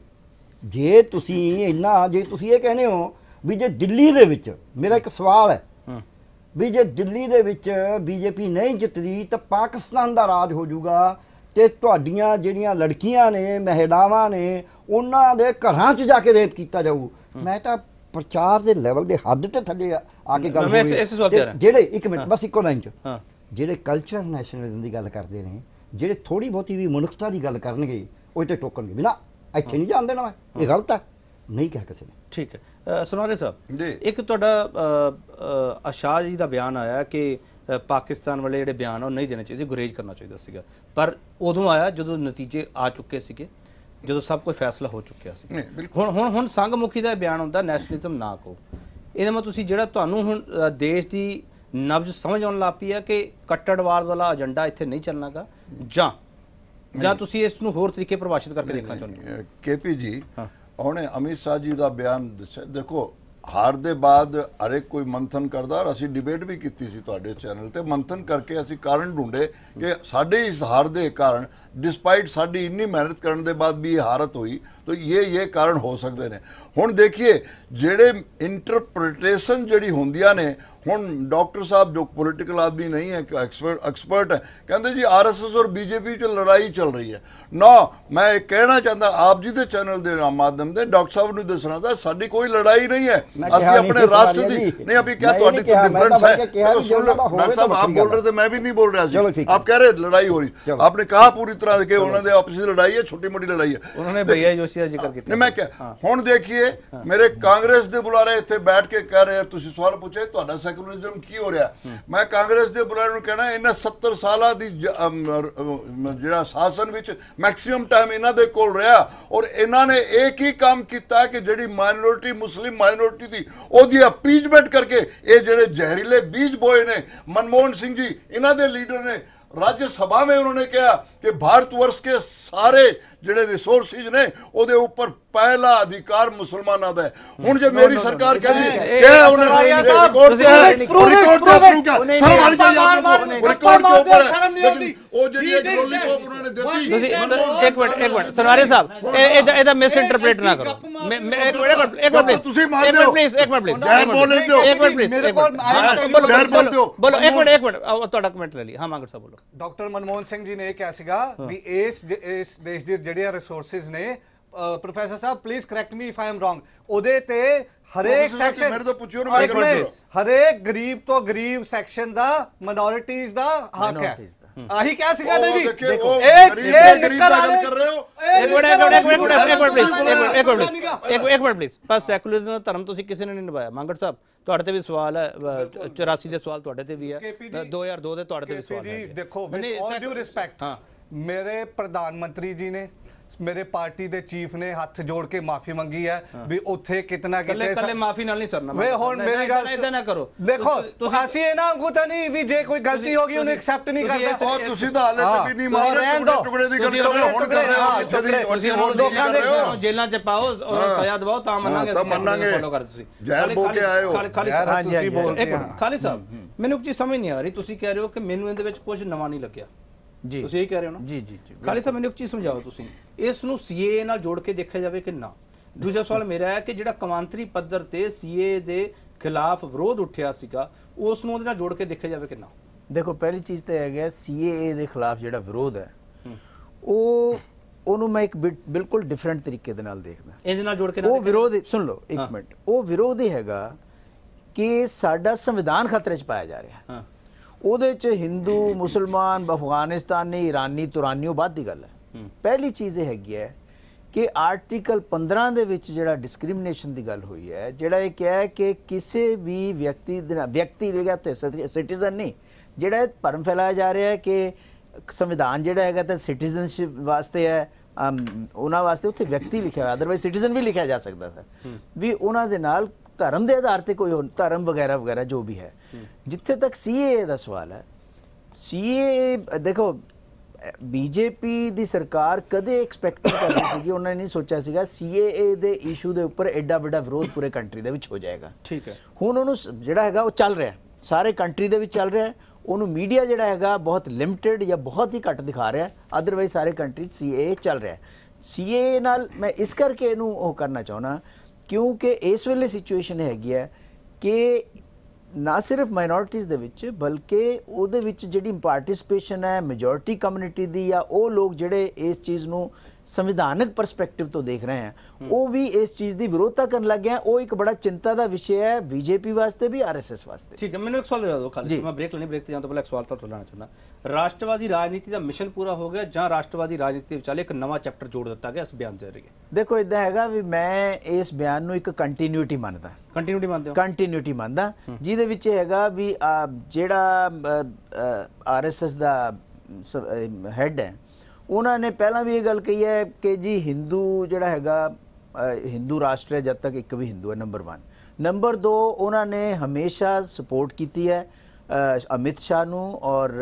ਜੇ ਤੁਸੀਂ ਇੰਨਾ ਜੇ ਤੁਸੀਂ ਇਹ ਕਹਿੰਦੇ ਹੋ ਵੀ ਜੇ ਦਿੱਲੀ ਦੇ ਵਿੱਚ ਮੇਰਾ ਇੱਕ ਸਵਾਲ ਹੈ ਵੀ ਜੇ ਦਿੱਲੀ ਦੇ ਵਿੱਚ ਬੀਜੇਪੀ ਨਹੀਂ ਜਿੱਤਦੀ ਤਾਂ ਪਾਕਿਸਤਾਨ ਦਾ ਰਾਜ ਹੋ ਜਾਊਗਾ ਤੇ ਤੁਹਾਡੀਆਂ ਜਿਹੜੀਆਂ ਲੜਕੀਆਂ ਨੇ ਮਹਿਲਾਵਾਂ ਨੇ ਉਹਨਾਂ ਦੇ ਘਰਾਂ 'ਚ ਜਾ ਕੇ ਰੇਪ ਕੀਤਾ ਜਾਊ। ਮੈਂ ਤਾਂ ਪ੍ਰਚਾਰ ਦੇ ਲੈਵਲ ਦੇ ਹੱਦ ਤੇ ਥੱਲੇ ਆ ਕੇ ਗੱਲ ਹੋਈ। ਜਿਹੜੇ ਇੱਕ ਮਿੰਟ ਬਸ ਇੱਕੋ ਲਾਈਨ 'ਚ। ਹਾਂ। ਜਿਹੜੇ ਕਲਚਰ ਨੈਸ਼ਨਲਿਜ਼ਮ ਦੀ ਗੱਲ ਕਰਦੇ ਨੇ ਜਿਹੜੇ ਥੋੜੀ ਬਹੁਤੀ ਵੀ ਮਨੁੱਖਤਾ ਦੀ ਗੱਲ ਕਰਨਗੇ ਉਹ ਤੇ ਟੋਕਣਗੇ। ਵੀ ਨਾ ਇੱਥੇ ਨਹੀਂ ਜਾਣ ਦੇਣਾ ਇਹ ਗਲਤ ਹੈ। ਨਹੀਂ ਕਿਹਾ ਕਿਸੇ ਨੇ। ਠੀਕ ਹੈ। ਸੁਨਾਰੇ ਸਾਹਿਬ। ਇੱਕ ਤੁਹਾਡਾ ਅ, ਅ, ਅਸ਼ਾਹ ਜੀ ਦਾ ਬਿਆਨ ਆਇਆ ਕਿ ਪਾਕਿਸਤਾਨ ਵਾਲੇ ਜਿਹੜੇ ਬਿਆਨ ਆ ਉਹ ਨਹੀਂ ਦੇਣੇ ਚਾਹੀਦੇ ਗੁਰੇਜ਼ ਕਰਨਾ ਚਾਹੀਦਾ ਸੀਗਾ। ਪਰ ਉਦੋਂ ਆਇਆ ਜਦੋਂ ਨਤੀਜੇ ਆ ਚੁੱਕੇ ਸੀਗੇ। ਜਦੋਂ ਸਭ ਕੁਝ ਫੈਸਲਾ ਹੋ ਚੁੱਕਿਆ ਸੀ। ਹੁਣ ਹੁਣ ਹੁਣ ਸੰਘ ਮੁਖੀ ਦਾ ਬਿਆਨ ਹੁੰਦਾ ਨੈਸ਼ਨਲਿਜ਼ਮ ਨਾ ਕਹੋ। ਇਹਦੇ ਮਤਲਬ ਤੁਸੀਂ ਜਿਹੜਾ ਤੁਹਾਨੂੰ ਹੁਣ ਦੇਸ਼ ਦੀ ਨਬਜ਼ ਸਮਝ ਆਉਣ ਲੱਗ ਪਈ ਹੈ ਕਿ ਕੱਟੜਵਾਦ ਵਾਲਾ ਏਜੰਡਾ ਇੱਥੇ ਨਹੀਂ ਚੱਲਣਾਗਾ ਜਾਂ ਜਾਂ ਤੁਸੀਂ ਇਸ ਨੂੰ ਹੋਰ ਤਰੀਕੇ ਪਰਿਭਾਸ਼ਿਤ ਕਰਕੇ ਦੇਖਣਾ ਚਾਹੁੰਦੇ ਹੋ? ਕੇਪੀ ਜੀ ਹਾਂ। ਉਹਨੇ ਅਮਿਤ ਸ਼ਾਹ ਜੀ ਦਾ ਬਿਆਨ ਦੇਖੋ ਹਾਰ ਦੇ ਬਾਅਦ ਹਰੇਕ ਕੋਈ ਮੰਥਨ ਕਰਦਾ ਔਰ ਅਸੀਂ ਡਿਬੇਟ ਵੀ ਕੀਤੀ ਸੀ ਤੁਹਾਡੇ ਚੈਨਲ ਤੇ। ਮੰਥਨ ਕਰਕੇ ਅਸੀਂ ਕਾਰਨ ਢੂੰਡੇ ਕਿ ਸਾਡੇ ਇਸ ਹਾਰ ਦੇ ਕਾਰਨ ਡਿਸਪਾਈਟ ਸਾਡੀ ਇੰਨੀ ਮਿਹਨਤ ਕਰਨ ਦੇ ਬਾਅਦ ਵੀ ਇਹ ਹਾਰਤ ਹੋਈ, ਤਾਂ ਇਹ ਇਹ ਕਾਰਨ ਹੋ ਸਕਦੇ ਨੇ। ਹੁਣ ਦੇਖੀਏ ਜਿਹੜੇ ਇੰਟਰਪ੍ਰੀਟੇਸ਼ਨ ਜਿਹੜੀ ਹੁੰਦੀਆਂ ਨੇ ਹੁਣ ਡਾਕਟਰ ਸਾਹਿਬ ਜੋ ਪੋਲਿਟੀਕਲ ਆਦਮੀ ਨਹੀਂ ਹੈ ਕਿ ਐਕਸਪਰਟ ਐਕਸਪਰਟ ਹੈ ਕਹਿੰਦੇ ਜੀ ਆਰਐਸਐਸ ਔਰ ਬੀਜੇਪੀ 'ਚ ਲੜਾਈ ਚੱਲ ਰਹੀ ਹੈ। ਨਾ ਮੈਂ ਇਹ ਕਹਿਣਾ ਚਾਹੁੰਦਾ ਆਪ ਜੀ ਦੇ ਚੈਨਲ ਦੇ ਮਾਧਿਅਮ ਦੇ ਡਾਕਟਰ ਸਾਹਿਬ ਨੂੰ ਦੱਸਣਾ ਦਾ ਸਾਡੀ ਕੋਈ ਲੜਾਈ ਨਹੀਂ ਹੈ। ਅਸੀਂ ਆਪਣੇ ਰਾਸ਼ਟਰ ਦੀ ਨਹੀਂ। ਅਭੀ ਕਿਹਾ ਤੁਹਾਡੀ ਕੋਈ ਡਿਫਰੈਂਸ ਹੈ। ਡਾਕਟਰ ਸਾਹਿਬ ਆਪ ਬੋਲ ਰਹੇ ਤੇ ਮੈਂ ਵੀ ਨਹੀਂ ਬੋਲ ਰਿਹਾ ਸੀ। ਆਪ ਕਹਿ ਰਹੇ ਲੜਾਈ ਹੋ ਰਹੀ। ਆਪਨੇ ਕਹਾ ਪੂਰੀ ਤਰ੍ਹਾਂ ਕਿ ਉਹਨਾਂ ਦੇ ਆਪਸੀ ਲੜਾਈ ਹੈ ਛੋਟੀ ਮੋਟੀ ਲੜਾਈ ਹੈ। ਉਹਨਾਂ ਨੇ ਭਈਆ ਜੋਸ਼ੀ ਦਾ ਜ਼ਿਕਰ ਕੀਤਾ ਮੈਂ ਕਿਹਾ ਹੁਣ ਦੇਖੀਏ ਮੇਰੇ ਕਾਂਗਰਸ ਦੇ ਬੁਲਾਰੇ ਇੱਥੇ ਬੈਠ ਕੇ ਕਹਿ ਰਹੇ ਆ, ਤੁਸੀਂ ਸਵਾਲ ਪੁੱਛੇ ਤੁਹਾਡਾ ਸੈਕੂਲਰਿਜ਼ਮ ਕੀ ਹੋ ਰਿਹਾ ਮੈਂ ਕਾਂਗਰਸ ਦੇ ਬੁਲਾਰੇ ਨੂੰ ਕਹਿਣਾ ਇਹਨਾਂ 70 ਸਾਲਾਂ ਦੀ ਜ- ਅਮ, ਅਮ, ਜਿਹੜਾ ਸ਼ਾਸਨ ਵਿੱਚ ਮੈਕਸਿਮਮ ਟਾਈਮ ਇਹਨਾਂ ਦੇ ਕੋਲ ਰਿਹਾ ਔਰ ਇਹਨਾਂ ਨੇ ਇੱਕ ਹੀ ਕੰਮ ਕੀਤਾ ਕਿ ਜਿਹੜੀ ਮਾਈਨੋਰਿਟੀ ਮੁਸਲਿਮ ਮਾਈਨੋਰਿਟੀ ਦੀ ਉਹਦੀ ਅਪੀਜਮੈਂਟ ਕਰਕੇ ਇਹ ਜਿਹੜੇ ਜ਼ਹਿਰੀਲੇ ਬੀਜ ਬੋਏ ਨੇ ਮਨਮੋਹਨ ਸਿੰਘ ਜੀ ਇਹਨਾਂ ਦੇ ਲੀਡਰ ਨੇ राज्यसभा में उन्होंने कहा कि भारतवर्ष के सारे ਜਿਹੜੇ ਰਿਸੋਰਸਿਸ ਨੇ ਉਹਦੇ ਉੱਪਰ ਪਹਿਲਾ ਅਧਿਕਾਰ ਮੁਸਲਮਾਨਾਂ ਦਾ ਹੁਣ ਜੇ ਮੇਰੀ ਸਰਕਾਰ ਕਹਿੰਦੀ ਕਿ ਉਹਨਾਂ ਰਿਕਾਰਡ ਰਿਕਾਰਡ ਦਾ ਪ੍ਰੂਫ ਸਰ ਮਾਰੀ ਜਾਂਦੇ ਰਿਕਾਰਡ ਦੇ ਉੱਪਰ ਉਹ ਜਿਹੜੀ ਲੋਲੀਪੌਪ ਉਹਨਾਂ ਨੇ ਦਿੱਤੀ। ਤੁਸੀਂ ਇੱਕ ਮਿੰਟ ਇੱਕ ਮਿੰਟ ਸਰਵਾਰੀ ਸਾਹਿਬ ਇਹ ਇਹਦਾ ਮਿਸ ਇੰਟਰਪ੍ਰੀਟ ਨਾ ਕਰੋ। ਇੱਕ ਮਿੰਟ ਇੱਕ ਮਿੰਟ ਤੁਸੀਂ ਮੰਨਦੇ ਹੋ? ਪਲੀਜ਼ ਇੱਕ ਮਿੰਟ ਪਲੀਜ਼ ਜ਼ਹਿਰ ਬੋਲੇ ਦਿਓ। ਇੱਕ ਮਿੰਟ ਪਲੀਜ਼ ਮੇਰੇ ਕੋਲ ਬੋਲੋ ਜ਼ਹਿਰ ਬੋਲ ਦਿਓ ਬੋਲੋ ਇੱਕ ਮਿੰਟ ਇੱਕ ਮਿੰਟ। ਤੁਹਾਡਾ ਕਮੈਂਟ ਲੈ ਲਈ ਹਾਂ ਮੰਗਰ ਸਾਹਿਬ ਬੋਲੋ। ਡਾਕਟਰ ਮਨਮੋਹਨ ਸਿੰਘ ਜੀ ਨੇ ਇਹ ਕਿਹਾ ਸੀਗਾ ਵੀ ਇਸ ਇਸ ਦੇਸ਼ ਦੀ ਜਿਹੜੀਆਂ ਰਿਸੋਰਸਸ ਨੇ professor Sahib please correct me if I am wrong ਉਹਦੇ ਤੇ ਹਰੇਕ ਸੈਕਸ਼ਨ ਮੇਰੇ ਤੋਂ ਪੁੱਛਿਓ ਨਾ, ਮੈਂ ਇੱਕ ਹਰੇਕ ਗਰੀਬ ਤੋਂ ਗਰੀਬ ਸੈਕਸ਼ਨ ਦਾ ਮਿਨੋਰਿਟੀਜ਼ ਦਾ ਹੱਕ ਹੈ। ਆਹੀ ਕਿਹਾ ਸੀਗਾ ਨਾ ਜੀ। ਦੇਖੋ, ਉਹ ਇਹ ਗਰੀਬ ਦਾ ਗੱਲ ਕਰ ਰਹੇ ਹੋ। ਇੱਕ ਮਿੰਟ ਇੱਕ ਮਿੰਟ ਇੱਕ ਮਿੰਟ ਇੱਕ ਮਿੰਟ ਪਲੀਜ਼ ਇੱਕ ਮਿੰਟ ਪਲੀਜ਼ ਇੱਕ ਇੱਕ ਪਰ ਸੈਕੂਲਰਿਜ਼ਮ ਦਾ ਧਰਮ ਤੁਸੀਂ ਕਿਸੇ ਨੇ ਨਹੀਂ ਨਿਭਾਇਆ। ਮੰਗੜ ਸਾਹਿਬ ਤੁਹਾਡੇ ਤੇ ਵੀ ਸਵਾਲ ਹੈ ਅ, 84 ਦੇ ਸਵਾਲ ਤੁਹਾਡੇ ਤੇ ਵੀ ਹੈ। KP ਜੀ, 2002 ਦੇ ਤੁਹਾਡੇ ਤੇ ਵੀ ਸਵਾਲ ਜੀ ਹੈ ਦੇਖੋ ਨਹੀਂ, ਵਿਦ ਆਲ ਸੈਕ- ਡਿਊ ਰਿਸਪੈਕਟ ਹਾਂ। ਮੇਰੇ ਪ੍ਰਧਾਨ ਮੰਤਰੀ ਜੀ ਨੇ ਮੇਰੇ ਪਾਰਟੀ ਦੇ ਚੀਫ ਨੇ ਹੱਥ ਜੋੜ ਕੇ ਮਾਫੀ ਮੰਗੀ ਹੈ ਵੀ ਉੱਥੇ ਕਿਤਨਾ ਕੱਲੇ ਕੱਲੇ ਮਾਫੀ ਨਾਲ ਨਹੀਂ ਸਰਨਾ ਵੇ ਹੁਣ ਮੇਰੀ ਗੱਲ ਇਦਾਂ ਨਾ ਕਰੋ। ਦੇਖੋ ਤੁਸੀਂ ਅਸੀਂ ਇਹਨਾਂ ਵਾਂਗੂ ਤਾਂ ਨਹੀਂ ਵੀ ਜੇ ਕੋਈ ਗਲਤੀ ਹੋ ਗਈ ਉਹਨੂੰ ਐਕਸੈਪਟ ਨਹੀਂ ਤੁਸੀਂ ਕਰਦਾ। ਉਹ ਤੁਸੀਂ ਤਾਂ ਹਾਲੇ ਤੱਕ ਵੀ ਨਹੀਂ ਦਿਓ। ਟੁਕੜੇ ਦੀ ਗੱਲ ਕਰ ਰਹੇ ਹੋ। ਹੁਣ ਕਰ ਰਹੇ ਹੋ ਕਿੱਥੇ ਦੀ ਤੁਸੀਂ ਹੁਣ ਲੋਕਾਂ ਦੇ ਰਹੇ ਹੋ? ਜੇਲਾਂ ਚ ਪਾਓ ਔਰ। ਸਜ਼ਾ ਦਵਾਓ ਤਾਂ ਮੰਨਾਂਗੇ ਤਾਂ ਮੰਨਾਂਗੇ। ਫੋਲੋ ਕਰ ਤੁਸੀਂ। ਜ਼ਹਿਰ ਖਾਲੀ- ਬੋ ਕੇ ਆਏ ਹੋ। ਖਾਲੀ- ਸਾਹਿਬ ਮੈਨੂੰ ਇੱਕ ਚੀਜ਼ ਸਮਝ ਨਹੀਂ ਆ ਰਹੀ ਤੁਸੀਂ ਕਹਿ ਰਹੇ ਹੋ ਕਿ ਮੈਨੂੰ ਇਹਦੇ ਵਿੱਚ ਕੁਝ ਨਵਾਂ ਨਹੀਂ ਲੱਗਿਆ। ਜੀ। ਤੁਸੀਂ ਇਹ ਕਹਿ ਰਹੇ ਹੋ ਨਾ? ਜੀ ਜੀ ਜੀ ਖਾਲੀ ਸਾਹਿਬ ਮੈਨੂੰ ਇੱਕ ਚੀਜ਼ ਸਮਝਾਓ ਤੁਸੀਂ। ਇਸ ਨੂੰ ਸੀਏ ਨਾਲ ਜੋੜ ਕੇ ਦੇਖਿਆ ਜਾਵੇ ਕਿ ਨਾ? ਦੂਜਾ ਸਵਾਲ ਮੇਰਾ ਹੈ ਕਿ ਜਿਹੜਾ ਕਮਾਂਤਰੀ ਪੱਧਰ ਤੇ ਸੀਏ ਦੇ ਖਿਲਾਫ ਵਿਰੋਧ ਉੱਠਿਆ ਸੀਗਾ ਉਸ ਨੂੰ ਉਹਦੇ ਨਾਲ ਜੋੜ ਕੇ ਦੇਖਿਆ ਜਾਵੇ ਕਿ ਨਾ? ਦੇਖੋ ਪਹਿਲੀ ਚੀਜ਼ ਤਾਂ ਹੈ ਗਿਆ ਸੀਏਏ ਦੇ ਖਿਲਾਫ ਜਿਹੜਾ ਵਿਰੋਧ ਹੈ ਉਹ ਉਹਨੂੰ ਮੈਂ ਇੱਕ ਬਿਲਕੁਲ ਡਿਫਰੈਂਟ ਤਰੀਕੇ ਦੇ ਨਾਲ ਦੇਖਦਾ। ਇਹਦੇ ਨਾਲ ਜੋੜ ਕੇ ਉਹ ਵਿਰੋਧ ਸੁਣ ਲਓ ਹਾਂ। ਇੱਕ ਮਿੰਟ। ਉਹ ਵਿਰੋਧ ਇਹ ਹੈਗਾ ਕਿ ਸਾਡਾ ਸੰਵਿਧਾਨ ਖਤਰੇ 'ਚ ਪਾਇਆ ਜਾ ਰਿਹਾ। ਹਾਂ। ਉਹਦੇ 'ਚ ਹਿੰਦੂ ਮੁਸਲਮਾਨ ਅਫਗਾਨਿਸਤਾਨੀ ਇਰਾਨੀ ਤੁਰਾਨੀ ਉਹ ਬਾਅਦ ਦੀ ਗੱਲ ਹੈ। ਪਹਿਲੀ ਚੀਜ਼ ਇਹ ਹੈਗੀ ਹੈ ਕਿ ਆਰਟੀਕਲ 15 ਦੇ ਵਿੱਚ ਜਿਹੜਾ ਡਿਸਕ੍ਰਿਮੀਨੇਸ਼ਨ ਦੀ ਗੱਲ ਹੋਈ ਹੈ ਜਿਹੜਾ ਇਹ ਕਿਹਾ ਹੈ ਕਿ ਕਿਸੇ ਵੀ ਵਿਅਕਤੀ ਦੇ ਨਾਲ ਵਿਅਕਤੀ ਲਿਆ ਤੇ ਸਿਟੀਜ਼ਨ ਨਹੀਂ ਜਿਹੜਾ ਇਹ ਭਰਮ ਫੈਲਾਇਆ ਜਾ ਰਿਹਾ ਹੈ ਕਿ ਸੰਵਿਧਾਨ ਜਿਹੜਾ ਹੈਗਾ ਤਾਂ ਸਿਟੀਜ਼ਨਸ਼ਿਪ ਵਾਸਤੇ ਹੈ ਉਹਨਾਂ ਵਾਸਤੇ ਉੱਥੇ ਵਿਅਕਤੀ ਲਿਖਿਆ ਹੋਇਆ ਅਦਰਵਾਈਜ਼ ਸਿਟੀਜ਼ਨ ਵੀ ਲਿਖਿਆ ਜਾ ਸਕਦਾ ਸੀ ਵੀ ਉਹਨਾਂ ਦੇ ਨਾਲ ਧਰਮ ਦੇ ਆਧਾਰ ਤੇ ਕੋਈ ਧਰਮ ਵਗੈਰਾ ਵਗੈਰਾ ਜੋ ਵੀ ਹੈ। ਜਿੱਥੇ ਤੱਕ ਸੀਏ ਦਾ ਸਵਾਲ ਹੈ ਸੀਏ ਦੇਖੋ ਬੀਜੇਪੀ ਦੀ ਸਰਕਾਰ ਕਦੇ ਐਕਸਪੈਕਟ ਨਹੀਂ ਕਰਦੀ ਸੀਗੀ ਉਹਨਾਂ ਨੇ ਨਹੀਂ ਸੋਚਿਆ ਸੀਗਾ ਸੀਏਏ ਦੇ ਇਸ਼ੂ ਦੇ ਉੱਪਰ ਐਡਾ ਵੱਡਾ ਵਿਰੋਧ ਪੂਰੇ ਕੰਟਰੀ ਦੇ ਵਿੱਚ ਹੋ ਜਾਏਗਾ। ਠੀਕ ਹੈ। ਹੁਣ ਉਹਨੂੰ ਸ- ਜਿਹੜਾ ਹੈਗਾ ਉਹ ਚੱਲ ਰਿਹਾ। ਸਾਰੇ ਕੰਟਰੀ ਦੇ ਵਿੱਚ ਚੱਲ ਰਿਹਾ। ਉਹਨੂੰ ਮੀਡੀਆ ਜਿਹੜਾ ਹੈਗਾ ਬਹੁਤ ਲਿਮਟਿਡ ਜਾਂ ਬਹੁਤ ਹੀ ਘੱਟ ਦਿਖਾ ਰਿਹਾ ਅਦਰਵਾਈਜ਼ ਸਾਰੇ ਕੰਟਰੀ ਸੀਏ ਚੱਲ ਰਿਹਾ ਸੀਏ ਨਾਲ ਮੈਂ ਇਸ ਕਰਕੇ ਇਹਨੂੰ ਉਹ ਕਰਨਾ ਚਾਹੁੰਦਾ ਕਿਉਂਕਿ ਇਸ ਵੇਲੇ ਸਿਚੁਏਸ਼ਨ ਹੈਗੀ ਹੈ ਕਿ ਨਾ ਸਿਰਫ ਮਾਈਨੋਰਟੀਜ਼ ਦੇ ਵਿੱਚ, ਬਲਕਿ ਉਹਦੇ ਵਿੱਚ ਜਿਹੜੀ ਪਾਰਟਿਸਿਪੇਸ਼ਨ ਹੈ ਮੈਜੋਰਟੀ ਕਮਿਊਨਿਟੀ ਦੀ ਜਾਂ ਉਹ ਲੋਕ ਜਿਹੜੇ ਇਸ ਚੀਜ਼ ਨੂੰ ਸੰਵਿਧਾਨਕ ਪਰਸਪੈਕਟਿਵ ਤੋਂ ਦੇਖ ਰਹੇ ਹਨ ਉਹ ਵੀ ਇਸ ਚੀਜ਼ ਦੀ ਵਿਰੋਧਤਾ ਕਰਨ ਲੱਗੇ ਹਨ ਉਹ ਇੱਕ ਬੜਾ ਚਿੰਤਾ ਦਾ ਵਿਸ਼ਾ ਹੈ ਬੀਜੇਪੀ ਵਾਸਤੇ ਵੀ ਆਰਐਸਐਸ ਵਾਸਤੇ। ਠੀਕ ਹੈ ਮੈਨੂੰ ਇੱਕ ਸਵਾਲ ਜਵਾਬ ਦਿਓ ਖਾਲੀ। ਮੈਂ ਬ੍ਰੇਕ ਲੈਣੀ ਬ੍ਰੇਕ ਤੇ ਜਾਣ ਤੋਂ ਪਹਿਲਾਂ ਇੱਕ ਸਵਾਲ ਤੁਹਾਨੂੰ ਲੈਣਾ ਚਾਹੁੰਦਾ। ਰਾਸ਼ਟਰਵਾਦੀ ਰਾਜਨੀਤੀ ਦਾ ਮਿਸ਼ਨ ਪੂਰਾ ਹੋ ਗਿਆ ਜਾਂ ਰਾਸ਼ਟਰਵਾਦੀ ਰਾਜਨੀਤੀ ਦੇ ਵਿਚਾਲੇ ਇੱਕ ਨਵਾਂ ਚੈਪਟਰ ਜੋੜ ਦਿੱਤਾ ਗਿਆ ਇਸ ਬਿਆਨ ਦੇ ਜ਼ਰੀਏ? ਦੇਖੋ ਇਦਾਂ ਹੈਗਾ ਵੀ ਮੈਂ ਇਸ ਬਿਆਨ ਨੂੰ ਇੱਕ ਕੰਟੀਨਿਊਟੀ ਮੰਨਦਾ। ਕੰਟੀਨਿਊਟੀ ਮੰਨਦੇ ਹੋ? ਕੰਟੀਨਿਊਟੀ ਮੰਨਦਾ। ਜਿਹਦੇ ਵਿੱਚ ਹੈਗਾ ਵੀ ਜਿਹੜਾ ਆਰਐਸਐਸ ਦਾ ਹੈੱਡ ਹੈ ਉਹਨਾਂ ਨੇ ਪਹਿਲਾਂ ਵੀ ਇਹ ਗੱਲ ਕਹੀ ਹੈ ਕਿ ਜੀ ਹਿੰਦੂ ਜਿਹੜਾ ਹੈਗਾ ਹਿੰਦੂ ਰਾਸ਼ਟਰ ਹੈ, ਜਦ ਤੱਕ ਇੱਕ ਵੀ ਹਿੰਦੂ ਹੈ ਨੰਬਰ 1 ਨੰਬਰ 2 ਉਹਨਾਂ ਨੇ ਹਮੇਸ਼ਾ ਸਪੋਰਟ ਕੀਤੀ ਹੈ ਅਮਿਤ ਸ਼ਾਹ ਨੂੰ ਔਰ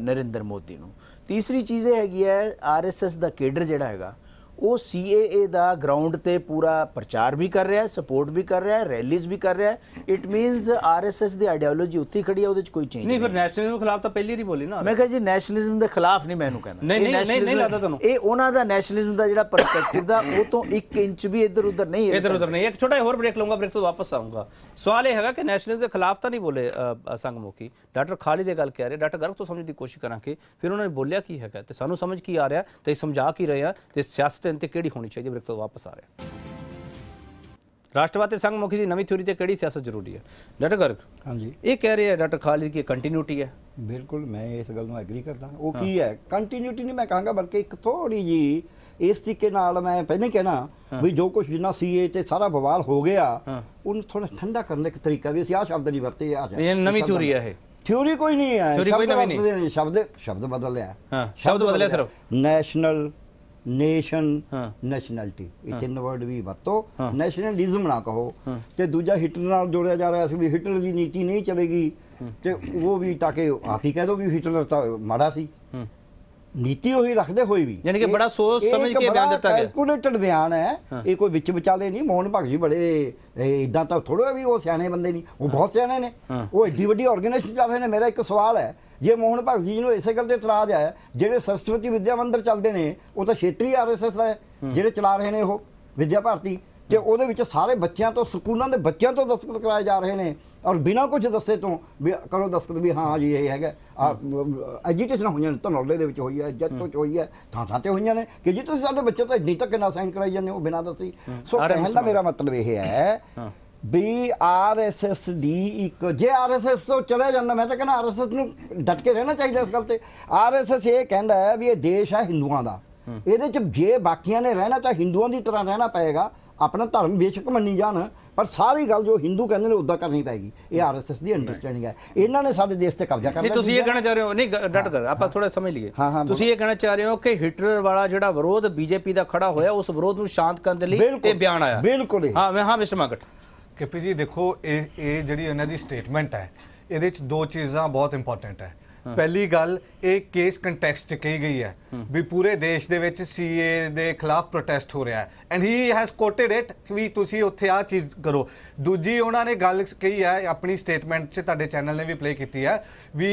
ਨਰਿੰਦਰ ਮੋਦੀ ਨੂੰ। ਤੀਸਰੀ ਚੀਜ਼ ਇਹ ਹੈਗੀ ਹੈ ਆਰਐਸਐਸ ਦਾ ਕੇਡਰ ਜਿਹੜਾ ਹੈਗਾ ਉਹ ਸੀਏਏ ਦਾ ਗਰਾਊਂਡ ਤੇ ਪੂਰਾ ਪ੍ਰਚਾਰ ਵੀ ਕਰ ਰਿਹਾ ਹੈ ਸਪੋਰਟ ਵੀ ਕਰ ਰਿਹਾ ਹੈ ਰੈਲੀਜ਼ ਵੀ ਕਰ ਰਿਹਾ ਹੈ। ਇਟ ਮੀਨਸ ਆਰਐਸਐਸ ਦੀ ਆਈਡੀਓਲੋਜੀ ਉੱਥੇ ਖੜੀ ਹੈ ਉਹਦੇ 'ਚ ਕੋਈ ਚੇਂਜ ਨਹੀਂ ਫਿਰ ਨੈਸ਼ਨਲਿਜ਼ਮ ਖਿਲਾਫ ਤਾਂ ਪਹਿਲੀ ਹੀ ਬੋਲੀ ਨਾ ਮੈਂ ਕਿਹਾ ਜੀ ਨੈਸ਼ਨਲਿਜ਼ਮ ਦੇ ਖਿਲਾਫ ਨਹੀਂ ਮੈਨੂੰ ਕਹਿੰਦਾ। ਨਹੀਂ, ਨਹੀਂ, ਨਹੀਂ, ਨਹੀਂ ਲੱਗਦਾ ਤੁਹਾਨੂੰ। ਇਹ ਉਹਨਾਂ ਦਾ ਨੈਸ਼ਨਲਿਜ਼ਮ ਦਾ ਜਿਹੜਾ ਪਰਸਪੈਕਟਿਵ ਦਾ ਉਹ ਤੋਂ 1 ਇੰਚ ਵੀ ਇੱਧਰ ਉੱਧਰ ਨਹੀਂ ਹੈ। ਇਧਰ ਉਧਰ ਨਹੀਂ। ਇੱਕ ਛੋਟਾ ਹੋਰ ਬ੍ਰੇਕ ਲਵਾਂਗਾ ਬ੍ਰੇਕ ਤੋਂ ਵਾਪਸ ਆਉਂਗਾ ਸਵਾਲ ਇਹ ਹੈਗਾ ਕਿ ਨੈਸ਼ਨਲਿਜ਼ਮ ਦੇ ਖਿਲਾਫ ਤਾਂ ਨਹੀਂ ਬੋਲੇ ਸੰਗਮੁਖੀ ਡਾਕਟਰ ਖਾਲਿਦ ਇਹ ਗੱਲ ਕਹਿ ਰਹੇ। ਡਾਕਟਰ ਗਰਗ ਤੋਂ ਸਮਝਣ ਦੀ ਕੋਸ਼ਿਸ਼ ਕਰਾਂਗੇ। ਫਿਰ ਉਹਨਾਂ ਨੇ ਬੋਲਿਆ ਕੀ ਹੈਗਾ ਤੇ ਸਾਨੂੰ ਸਮਝ ਕੀ ਆ ਰਿਹਾ ਤੇ ਸਮਝਾ ਕੀ ਰਹੇ ਆ ਤੇ ਸਿਆਸਤ ਤੇ ਕਿਹੜੀ ਹੋਣੀ ਚਾਹੀਦੀ ਬ੍ਰੇਕ ਤੋਂ ਵਾਪਸ ਆ ਰਿਹਾ ਰਾਸ਼ਟਰਵਾਦੀ ਸੰਗਮੁਖੀ ਦੀ ਨਵੀਂ ਥਿਊਰੀ ਤੇ ਕਿਹੜੀ ਸਿਆਸਤ ਜ਼ਰੂਰੀ ਹੈ? ਡਾਕਟਰ ਗਰਗ ਹਾਂਜੀ। ਇਹ ਕਹਿ ਰਹੇ ਆ ਡਾਕਟਰ ਖਾਲਿਦ ਕੀ ਕੰਟੀਨਿਊਟੀ ਹੈ। ਬਿਲਕੁਲ ਮੈਂ ਇਸ ਗੱਲ ਨੂੰ ਐਗਰੀ ਕਰਦਾ। ਉਹ ਕੀ ਹੈ? ਕੰਟੀਨਿਊਟੀ ਨਹੀਂ ਮੈਂ ਕਹਾਂਗਾ ਬਲਕਿ ਇੱਕ ਥੋੜੀ ਜੀ ਇਸ ਤਰੀਕੇ ਨਾਲ ਮੈਂ ਪਹਿਲਾਂ ਹੀ ਕਹਿਣਾ ਵੀ ਜੋ ਕੁਝ ਜਿੰਨਾ ਸੀਏ ਤੇ ਸਾਰਾ ਬਵਾਲ ਹੋ ਗਿਆ ਉਹਨੂੰ ਥੋੜਾ ਠੰਡਾ ਕਰਨ ਦਾ ਇੱਕ ਤਰੀਕਾ ਵੀ ਅਸੀਂ ਆਹ ਸ਼ਬਦ ਨਹੀਂ ਵਰਤੇ ਆ ਇਹ ਨਵੀਂ ਥਿਊਰੀ ਹੈ ਇਹ। ਥਿਊਰੀ ਕੋਈ ਨਹੀਂ ਹੈ। ਕੋਈ ਸ਼ਬਦ ਨਵੀਂ ਨਹੀਂ। ਸ਼ਬਦ ਸ਼ਬਦ ਬਦਲਿਆ ਹਾਂ, ਸ਼ਬਦ ਬਦਲਿਆ ਸਿਰਫ। National nation. ਨੈਸ਼ਨੈਲਿਟੀ। ਇਹ ਤਿੰਨ ਵਰਡ ਵੀ ਵਰਤੋ। ਨੈਸ਼ਨਲਿਜ਼ਮ ਨਾ ਕਹੋ। ਤੇ ਦੂਜਾ ਹਿਟਲਰ ਨਾਲ ਜੋੜਿਆ ਜਾ ਰਿਹਾ ਸੀ ਵੀ ਹਿਟਲਰ ਦੀ ਨੀਤੀ ਨਹੀਂ ਚੱਲੇਗੀ। ਤੇ ਉਹ ਵੀ ਤਾਂ ਕਿ ਆਪ ਹੀ ਕਹਿ ਦੋ ਵੀ ਹਿਟਲਰ ਤਾਂ ਮਾੜਾ ਸੀ। ਨੀਤੀ ਉਹੀ ਰੱਖਦੇ ਹੋਏ ਵੀ। ਯਾਨੀ ਕਿ ਬੜਾ ਸੋਚ ਸਮਝ ਕੇ ਬਿਆਨ ਦਿੱਤਾ ਗਿਆ। ਕੈਲਕੂਲੇਟਡ ਬਿਆਨ ਹੈ। ਇਹ ਕੋਈ ਵਿੱਚ ਵਿਚਾਲੇ ਨਹੀਂ ਮੋਹਨ ਭਗਤ ਜੀ ਬੜੇ ਇਦਾਂ ਤਾਂ ਥੋੜਾ ਵੀ ਉਹ ਸਿਆਣੇ ਬੰਦੇ ਨਹੀਂ ਉਹ ਬਹੁਤ ਸਿਆਣੇ ਨੇ। ਉਹ ਏਡੀ ਵੱਡੀ ਆਰਗੇਨਾਈਜੇਸ਼ਨ ਚੱਲ ਰਹੇ ਨੇ ਮੇਰਾ ਇੱਕ ਸਵਾਲ ਹੈ ਜੇ ਮੋਹਨ ਭਗਤ ਜੀ ਨੂੰ ਇਸੇ ਗੱਲ ਤੇ ਇਤਰਾਜ਼ ਹੈ ਜਿਹੜੇ ਸਰਸਵਤੀ ਵਿਦਿਆ ਮੰਦਿਰ ਚੱਲਦੇ ਨੇ ਉਹ ਤਾਂ ਖੇਤਰੀ ਆਰਐਸਐਸ ਹੈ। ਜਿਹੜੇ ਚਲਾ ਰਹੇ ਨੇ ਉਹ ਵਿਦਿਆ ਭਾਰਤੀ। ਤੇ ਉਹਦੇ ਵਿੱਚ ਸਾਰੇ ਬੱਚਿਆਂ ਤੋਂ ਸਕੂਲਾਂ ਦੇ ਬੱਚਿਆਂ ਤੋਂ ਦਸਤਖਤ ਕਰਾਏ ਜਾ ਰਹੇ ਨੇ। ਔਰ ਬਿਨਾਂ ਕੁਝ ਦੱਸੇ ਤੋਂ ਵੀ ਕਰੋ ਦਸਤਖਤ ਵੀ ਹਾਂ ਜੀ ਇਹ ਹੈਗਾ। ਐਜੀਟੇਸ਼ਨ ਹੋਈਆਂ ਨੇ ਧਨੌਲੇ ਦੇ ਵਿੱਚ ਹੋਈ ਹੈ ਜੱਤੋ ਚ ਹੋਈ ਹੈ ਥਾਂ ਥਾਂ ਤੇ ਹੋਈਆਂ ਨੇ। ਕਿ ਜੀ ਤੁਸੀਂ ਸਾਡੇ ਬੱਚੇ ਤੋਂ ਇੰਨੀ ਤੱਕ ਨਾ ਸਾਈਨ ਕਰਾਈ ਜਾਂਦੇ ਹੋ ਬਿਨਾਂ ਦੱਸੀ। ਸੋ ਕਹਿਣ ਦਾ ਮੇਰਾ ਮਤਲਬ ਇਹ ਹੈ ਵੀ ਆਰਐਸਐਸ ਦੀ ਇੱਕ ਜੇ ਆਰਐਸਐਸ ਤੋਂ ਚਲੇ ਜਾਂਦਾ ਮੈਂ ਤਾਂ ਕਹਿੰਦਾ ਆਰਐਸਐਸ ਨੂੰ ਡਟ ਕੇ ਰਹਿਣਾ ਚਾਹੀਦਾ ਇਸ ਗੱਲ ਤੇ। ਆਰਐਸਐਸ ਇਹ ਕਹਿੰਦਾ ਹੈ ਵੀ ਇਹ ਦੇਸ਼ ਹੈ ਹਿੰਦੂਆਂ ਦਾ। ਇਹਦੇ ਚ ਜੇ ਬਾਕੀਆਂ ਨੇ ਰਹਿਣਾ ਤਾਂ ਹਿੰਦੂਆਂ ਦੀ ਤਰ੍ਹਾਂ ਰਹਿਣਾ ਪਏਗਾ। ਆਪਣਾ ਧਰਮ ਬੇਸ਼ੱਕ ਮੰਨੀ ਜਾਣ ਪਰ ਸਾਰੀ ਗੱਲ ਜੋ ਹਿੰਦੂ ਕਹਿੰਦੇ ਨੇ ਉਦਾਂ ਕਰਨੀ ਪਏਗੀ ਇਹ ਆਰਐਸਐਸ ਦੀ ਅੰਡਰਸਟੈਂਡਿੰਗ ਹੈ। ਇਹਨਾਂ ਨੇ ਸਾਡੇ ਦੇਸ਼ ਤੇ ਕਬਜ਼ਾ ਕਰ ਨਹੀਂ ਲਿਆ ਤੁਸੀਂ ਇਹ ਕਹਿਣਾ ਚਾਹ ਰਹੇ ਹੋ। ਨਹੀਂ ਡਟ ਕਰ ਆਪਾਂ ਥੋੜਾ ਸਮਝ ਲਈਏ। ਹਾਂ, ਹਾਂ, ਤੁਸੀਂ ਇਹ ਕਹਿਣਾ ਚਾਹ ਰਹੇ ਹੋ ਕਿ ਹਿਟਲਰ ਵਾਲਾ ਜਿਹੜਾ ਵਿਰੋਧ ਬੀਜੇਪੀ ਦਾ ਖੜਾ ਹੋਇਆ ਉਸ ਵਿਰੋਧ ਨੂੰ ਸ਼ਾਂਤ ਕਰਨ ਦੇ ਲਈ ਬਿਲਕੁਲ, ਇਹ ਬਿਆਨ ਆਇਆ। ਬਿਲਕੁਲ। ਹਾਂ ਮੈਂ ਹਾਂ ਮਿਸਟਰ ਮਾਕਟ। ਕਿਪੀ ਜੀ ਦੇਖੋ ਇਹ ਇਹ ਜਿਹੜੀ ਇਹਨਾਂ ਦੀ ਸਟੇਟਮੈਂਟ ਹੈ ਇਹਦੇ ਵਿੱਚ ਦੋ ਚੀਜ਼ਾਂ ਬਹੁਤ ਇੰਪੋਰਟੈਂਟ ਹੈ। ਪਹਿਲੀ ਗੱਲ ਇਹ ਕੇਸ ਕੰਟੈਕਸਟ ਚ ਕਹੀ ਗਈ ਹੈ ਵੀ ਪੂਰੇ ਦੇਸ਼ ਦੇ ਵਿੱਚ ਸੀਏ ਦੇ ਖਿਲਾਫ ਪ੍ਰੋਟੈਸਟ ਹੋ ਰਿਹਾ ਹੈ। And he has quoted it ਵੀ ਤੁਸੀਂ ਉੱਥੇ ਆ ਚੀਜ਼ ਕਰੋ। ਦੂਜੀ ਉਹਨਾਂ ਨੇ ਗੱਲ ਕਹੀ ਹੈ ਆਪਣੀ ਸਟੇਟਮੈਂਟ 'ਚ ਤੁਹਾਡੇ ਚੈਨਲ ਨੇ ਵੀ ਪਲੇ ਕੀਤੀ ਹੈ ਵੀ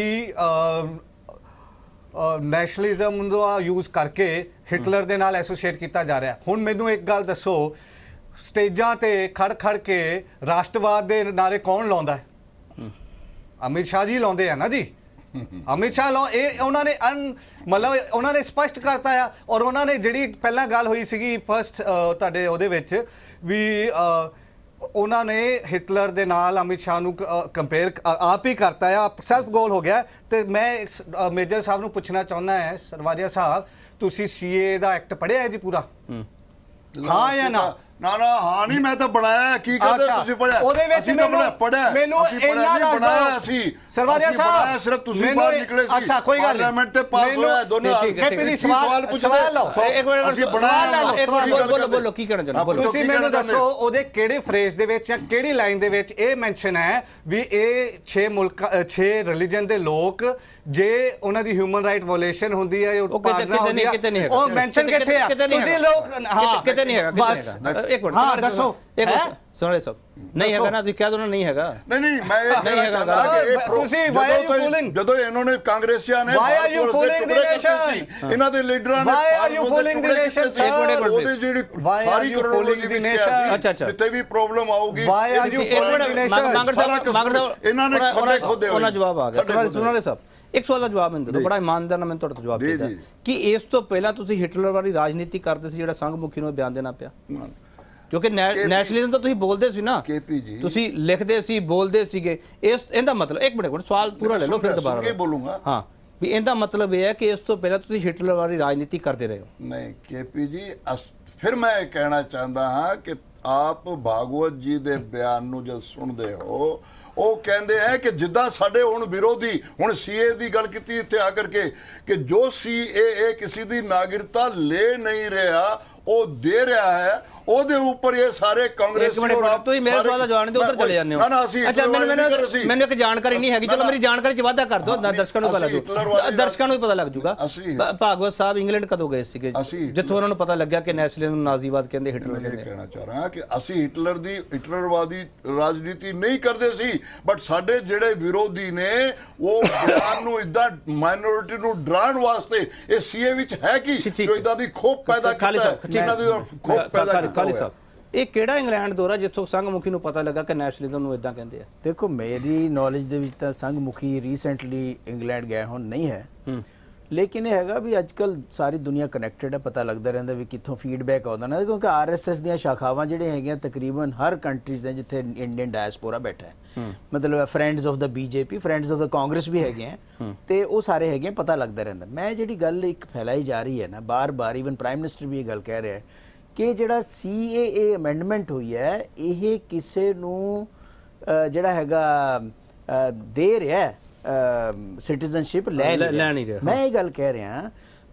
ਨੈਸ਼ਨਲਿਜ਼ਮ ਦਾ ਯੂਜ਼ ਕਰਕੇ ਹਿਟਲਰ ਦੇ ਨਾਲ ਐਸੋਸੀਏਟ ਕੀਤਾ ਜਾ ਰਿਹਾ ਹੁਣ ਮੈਨੂੰ ਇੱਕ ਗੱਲ ਦੱਸੋ ਸਟੇਜਾਂ ਤੇ ਖੜ ਖੜ ਕੇ ਰਾਸ਼ਟਰਵਾਦ ਦੇ ਨਾਰੇ ਕੌਣ ਲਾਉਂਦਾ ਹੈ। ਅਮਿਤ ਸ਼ਾਹ ਜੀ ਲਾਉਂਦੇ ਆ ਨਾ ਜੀ? ਅਮਿਤ ਸ਼ਾਹ ਲਾ ਇਹ ਉਹਨਾਂ ਨੇ ਅਨ ਮਤਲਬ ਉਹਨਾਂ ਨੇ ਸਪਸ਼ਟ ਕਰਤਾ ਆ ਔਰ ਉਹਨਾਂ ਨੇ ਜਿਹੜੀ ਪਹਿਲਾਂ ਗੱਲ ਹੋਈ ਸੀਗੀ ਫਰਸਟ ਤੁਹਾਡੇ ਉਹਦੇ ਵਿੱਚ ਵੀ ਉਹਨਾਂ ਨੇ ਹਿਟਲਰ ਦੇ ਨਾਲ ਅਮਿਤ ਸ਼ਾਹ ਨੂੰ ਕੰਪੇਅਰ ਆਪ ਹੀ ਕਰਤਾ ਆ ਸੈਲਫ ਗੋਲ ਹੋ ਗਿਆ। ਤੇ ਮੈਂ ਮੇਜਰ ਸਾਹਿਬ ਨੂੰ ਪੁੱਛਣਾ ਚਾਹੁੰਦਾ ਹੈ ਸਰਵਾਰੀਆ ਸਾਹਿਬ ਤੁਸੀਂ ਸੀਏ ਦਾ ਐਕਟ ਪੜ੍ਹਿਆ ਹੈ ਜੀ ਪੂਰਾ? ਹਾਂ ਜਾਂ ਨਾ? ਨਾ ਨਾ ਹਾਂ ਨਹੀਂ ਮੈਂ ਤਾਂ ਬਣਾਇਆ ਕੀ ਕਹਿੰਦੇ ਤੁਸੀਂ ਪੜਿਆ ਉਹਦੇ ਵਿੱਚ ਮੈਨੂੰ- ਪੜ੍ਹਿਆ ਮੈਨੂੰ ਇੰਨਾ ਦੱਸ ਬਣਾਇਆ ਸਰਵਾਰੀਆ ਅਸੀਂ। ਸਾਹਿਬ, ਸਿਰਫ ਤੁਸੀਂ ਬਾਹਰ ਨਿਕਲੇ ਸੀ। ਅੱਛਾ, ਕੋਈ ਗੱਲ ਨਹੀਂ। ਪਾਰਲੀਮੈਂਟ ਤੇ ਪਾਸ ਮੈਨੂੰ- ਹੋਇਆ ਦੋਨੋਂ ਠੀਕ, ਕੀ ਸਵਾਲ- ਸਵਾਲ ਪੁੱਛਦੇ ਸਵਾਲ ਲਓ। ਸੋ, ਇੱਕ ਮਿੰਟ ਅਸੀਂ ਬਣਾਇਆ ਲਓ, ਇੱਕ ਮਿੰਟ ਗੱਲ ਬੋਲੋ? ਬੋਲੋ, ਕੀ ਕਹਿਣਾ ਚਾਹੁੰਦੇ? ਤੁਸੀਂ ਮੈਨੂੰ ਦੱਸੋ ਉਹਦੇ ਕਿਹੜੇ ਫਰੇਜ਼ ਦੇ ਵਿੱਚ ਜਾਂ ਕਿਹੜੀ ਲਾਈਨ ਦੇ ਵਿੱਚ ਇਹ ਮੈਂਸ਼ਨ ਹੈ ਵੀ ਇਹ 6 ਮੁਲਕ 6 ਰਿਲੀਜਨ ਦੇ ਲੋਕ ਜੇ ਉਹਨਾਂ ਦੀ ਹਿਊਮਨ ਰਾਈਟ ਵਾਇਓਲੇਸ਼ਨ ਹੁੰਦੀ ਹੈ ਉਹ ਕਿਤੇ ਨਹੀਂ ਕਿਤੇ ਨਹੀਂ ਉਹ ਮੈਂਸ਼ਨ ਕਿੱਥੇ ਆ? ਤੁਸੀਂ। ਲੋਕ ਹਾਂ ਕਿਤੇ- ਨਹੀਂ ਹੈਗਾ ਬਸ। ਇੱਕ ਮਿੰਟ ਹਾਂ, ਦੱਸੋ। ਇੱਕ? ਮਿੰਟ ਸੁਣੋ ਸਾਹਿਬ ਨਹੀਂ ਹੈਗਾ ਨਾ ਤੁਸੀਂ ਕਹਿ ਦੋ ਨਾ ਨਹੀਂ ਹੈਗਾ ਨਹੀਂ ਨਹੀਂ ਮੈਂ ਇਹ ਕਹਿਣਾ ਹੈਗਾ ਤੁਸੀਂ ਜਦੋਂ you ਤੋਂ- fooling? ਜਦੋਂ ਇਹਨਾਂ ਨੇ ਕਾਂਗਰਸੀਆਂ ਨੇ fooling the ਟੁਕੜੇ ਕੀਤੇ nation? ਸੀ। ਇਹਨਾਂ ਦੇ ਲੀਡਰਾਂ ਨੇ ਵਰਗੇ fooling the ਟੁਕੜੇ nation, ਕੀਤੇ ਸੀ। sir? ਇੱਕ ਮਿੰਟ, ਉਹਦੀ ਜਿਹੜੀ ਸਾਰੀ ਵਿੱਚ nation? ਕਿਹਾ ਅੱਛਾ, ਅੱਛਾ। ਜਿੱਥੇ ਵੀ ਪ੍ਰੋਬਲਮ ਆਊਗੀ ਇੱਕ ਮਿੰਟ the nation? ਮੰਗੜ ਸਾਰਾ ਸਾਹਿਬ ਕਸੂਰ ਮੰਗੜ ਸਾਹਿਬ ਇਹਨਾਂ ਨੇ ਖੱਡੇ ਖੋਦੇ ਉਹਨਾਂ ਜਵਾਬ ਆ ਗਿਆ ਸੁਣੋ ਸੁਣੋ ਸਾਹਿਬ ਇੱਕ ਸਵਾਲ ਦਾ ਜਵਾਬ ਮੈਨੂੰ ਦਿਓ। ਬੜਾ ਇਮਾਨਦਾਰ ਨਾਲ ਮੈਨੂੰ ਤੁਹਾਡੇ ਤੋਂ ਜਵਾਬ ਜੀ। ਕਿ ਇਸ ਤੋਂ ਪਹਿਲਾਂ ਤੁਸੀਂ ਹਿਟਲਰ ਵਾਲੀ ਰਾਜਨੀਤੀ ਕਰਦੇ ਸੀ ਜਿਹੜਾ ਸੰਘ ਮੁਖੀ ਨੂੰ ਬਿਆਨ ਦੇਣਾ ਪਿਆ ਕਿਉਂਕਿ ਨੈਸ਼ਨਲਿਜ਼ਮ ਤਾਂ ਤੁਸੀਂ ਬੋਲਦੇ ਸੀ ਨਾ KP ਜੀ। ਤੁਸੀਂ ਲਿਖਦੇ ਸੀ ਬੋਲਦੇ ਸੀਗੇ ਇਸ ਇਹਦਾ ਮਤਲਬ ਇੱਕ ਮਿੰਟ ਸਵਾਲ ਪੂਰਾ ਲੈ ਲਓ ਫਿਰ ਦੁਬਾਰਾ ਕੇ ਬੋਲੂੰਗਾ। ਹਾਂ ਵੀ ਇਹਦਾ ਮਤਲਬ ਇਹ ਹੈ ਕਿ ਇਸ ਤੋਂ ਪਹਿਲਾਂ ਤੁਸੀਂ ਹਿਟਲਰ ਵਾਲੀ ਰਾਜਨੀਤੀ ਕਰਦੇ ਰਹੇ ਹੋ ਨਹੀਂ ਕੇਪੀ ਜੀ ਫਿਰ ਮੈਂ ਕਹਿਣਾ ਚਾਹੁੰਦਾ ਹਾਂ ਕਿ ਆਪ ਭਾਗਵਤ ਜੀ ਦੇ ਬਿਆਨ ਨੂੰ ਜਦ ਸੁਣਦੇ ਹੋ ਉਹ ਕਹਿੰਦੇ ਹੈ ਕਿ ਜਿੱਦਾਂ ਸਾਡੇ ਹੁਣ ਵਿਰੋਧੀ ਹੁਣ ਸੀਏ ਦੀ ਗੱਲ ਕੀਤੀ ਇੱਥੇ ਆ ਕਰਕੇ ਕਿ ਜੋ ਸੀਏਏ ਕਿਸੇ ਦੀ ਨਾਗਰਿਕਤਾ ਲੈ ਨਹੀਂ ਰਿਹਾ ਉਹ ਦੇ ਰਿਹਾ ਹੈ ਉਹਦੇ ਉੱਪਰ ਇਹ ਸਾਰੇ ਕਾਂਗਰਸ ਮਿੰਟ ਇੱਕ ਮਿੰਟ ਤੁਸੀਂ ਮੇਰੇ ਸਵਾਲ ਦਾ ਜਵਾਬ ਦਿਓ ਉਧਰ ਚਲੇ ਜਾਂਦੇ ਹੋ। ਨਾ ਨਾ ਅਸੀਂ ਅੱਛਾ ਮੈਨੂੰ ਮੈਨੂੰ ਮੈਨੂੰ ਇੱਕ ਜਾਣਕਾਰੀ ਨਹੀਂ ਹੈਗੀ। ਚਲੋ ਮੇਰੀ ਜਾਣਕਾਰੀ ਚ ਵਾਧਾ ਕਰ ਦਿਓ ਦਰਸ਼ਕਾਂ ਨੂੰ ਪਤਾ ਲੱਗ ਦਰਸ਼ਕਾਂ ਨੂੰ ਵੀ ਪਤਾ ਲੱਗ ਜੂਗਾ। ਭਾਗਵਤ ਸਾਹਿਬ ਇੰਗਲੈਂਡ ਕਦੋਂ ਗਏ ਸੀਗੇ? ਜਿੱਥੋਂ ਉਹਨਾਂ ਨੂੰ ਪਤਾ ਲੱਗਿਆ ਕਿ ਨੈਸ਼ਨਲਿਜ਼ਮ ਨੂੰ ਨਾਜ਼ੀਵਾਦ ਕਹਿੰਦੇ ਹਿਟਲਰ ਕਹਿੰਦੇ ਕਹਿਣਾ ਚਾਹ ਰਿਹਾ ਕਿ ਅਸੀਂ ਹਿਟਲਰ ਦੀ ਹਿਟਲਰਵਾਦੀ ਰਾਜਨੀਤੀ ਨਹੀਂ ਕਰਦੇ ਸੀ ਬਟ ਸਾਡੇ ਜਿਹੜੇ ਵਿਰੋਧੀ ਨੇ ਉਹ ਬਿਆਨ ਨੂੰ ਇਦਾਂ ਮਾਈਨੋਰਿਟੀ ਨੂੰ ਡਰਾਉਣ ਵਾਸਤੇ ਇਹ ਸੀਏ ਵਿੱਚ ਹੈ ਕੀ ਜੋ ਇਦਾਂ ਦੀ ਖੋਪ ਪੈਦਾ ਕੀਤਾ ਹੈ, ਇਹਨਾਂ ਦੀ ਖੋਪ ਪੈਦਾ ਹੋਇਆ। ਸਾਹਿਬ ਇਹ ਕਿਹੜਾ ਇੰਗਲੈਂਡ ਦੌਰਾ ਜਿੱਥੋਂ ਸੰਘ ਮੁਖੀ ਨੂੰ ਪਤਾ ਲੱਗਾ ਕਿ ਨੈਸ਼ਨਲਿਜ਼ਮ ਨੂੰ ਇਦਾਂ ਕਹਿੰਦੇ ਆ? ਦੇਖੋ ਮੇਰੀ ਨੌਲੇਜ ਦੇ ਵਿੱਚ ਤਾਂ ਸੰਘ ਮੁਖੀ ਰੀਸੈਂਟਲੀ ਇੰਗਲੈਂਡ ਗਏ ਹੁਣ ਨਹੀਂ ਹੈ। ਲੇਕਿਨ ਇਹ ਹੈਗਾ ਵੀ ਅੱਜਕੱਲ ਸਾਰੀ ਦੁਨੀਆ ਕਨੈਕਟਡ ਹੈ ਪਤਾ ਲੱਗਦਾ ਰਹਿੰਦਾ ਵੀ ਕਿੱਥੋਂ ਫੀਡਬੈਕ ਆਉਂਦਾ ਨਾ ਕਿਉਂਕਿ ਆਰਐਸਐਸ ਦੀਆਂ ਸ਼ਾਖਾਵਾਂ ਜਿਹੜੇ ਹੈਗੀਆਂ ਤਕਰੀਬਨ ਹਰ ਕੰਟਰੀਜ਼ ਦੇ ਜਿੱਥੇ ਇੰਡੀਅਨ ਡਾਇਸਪੋਰਾ ਬੈਠਾ ਹੈ। ਮਤਲਬ friends of the BJP friends of the Congress ਵੀ ਹੈਗੇ ਆ। ਤੇ ਉਹ ਸਾਰੇ ਹੈਗੇ ਪਤਾ ਲੱਗਦਾ ਰਹਿੰਦਾ। ਮੈਂ ਜਿਹੜੀ ਗੱਲ ਇੱਕ ਫੈਲਾਈ ਜਾ ਰਹੀ ਹੈ ਨਾ ਬਾਰ-ਬਾਰ ਇਵਨ ਪ੍ਰਾਈਮ ਮਿਨਿਸਟਰ ਵੀ ਇਹ ਗੱਲ ਕਹਿ ਰਿਹਾ ਹੈ ਕਿ ਜਿਹੜਾ ਸੀਏਏ ਅਮੈਂਡਮੈਂਟ ਹੋਈ ਹੈ ਇਹ ਕਿਸੇ ਨੂੰ ਜਿਹੜਾ ਹੈਗਾ ਦੇ ਰਿਹਾ ਸਿਟੀਜ਼ਨਸ਼ਿਪ ਲੈ ਲੈ- ਨਹੀਂ ਰਿਹਾ, ਮੈਂ ਇਹ ਗੱਲ ਕਹਿ ਰਿਹਾ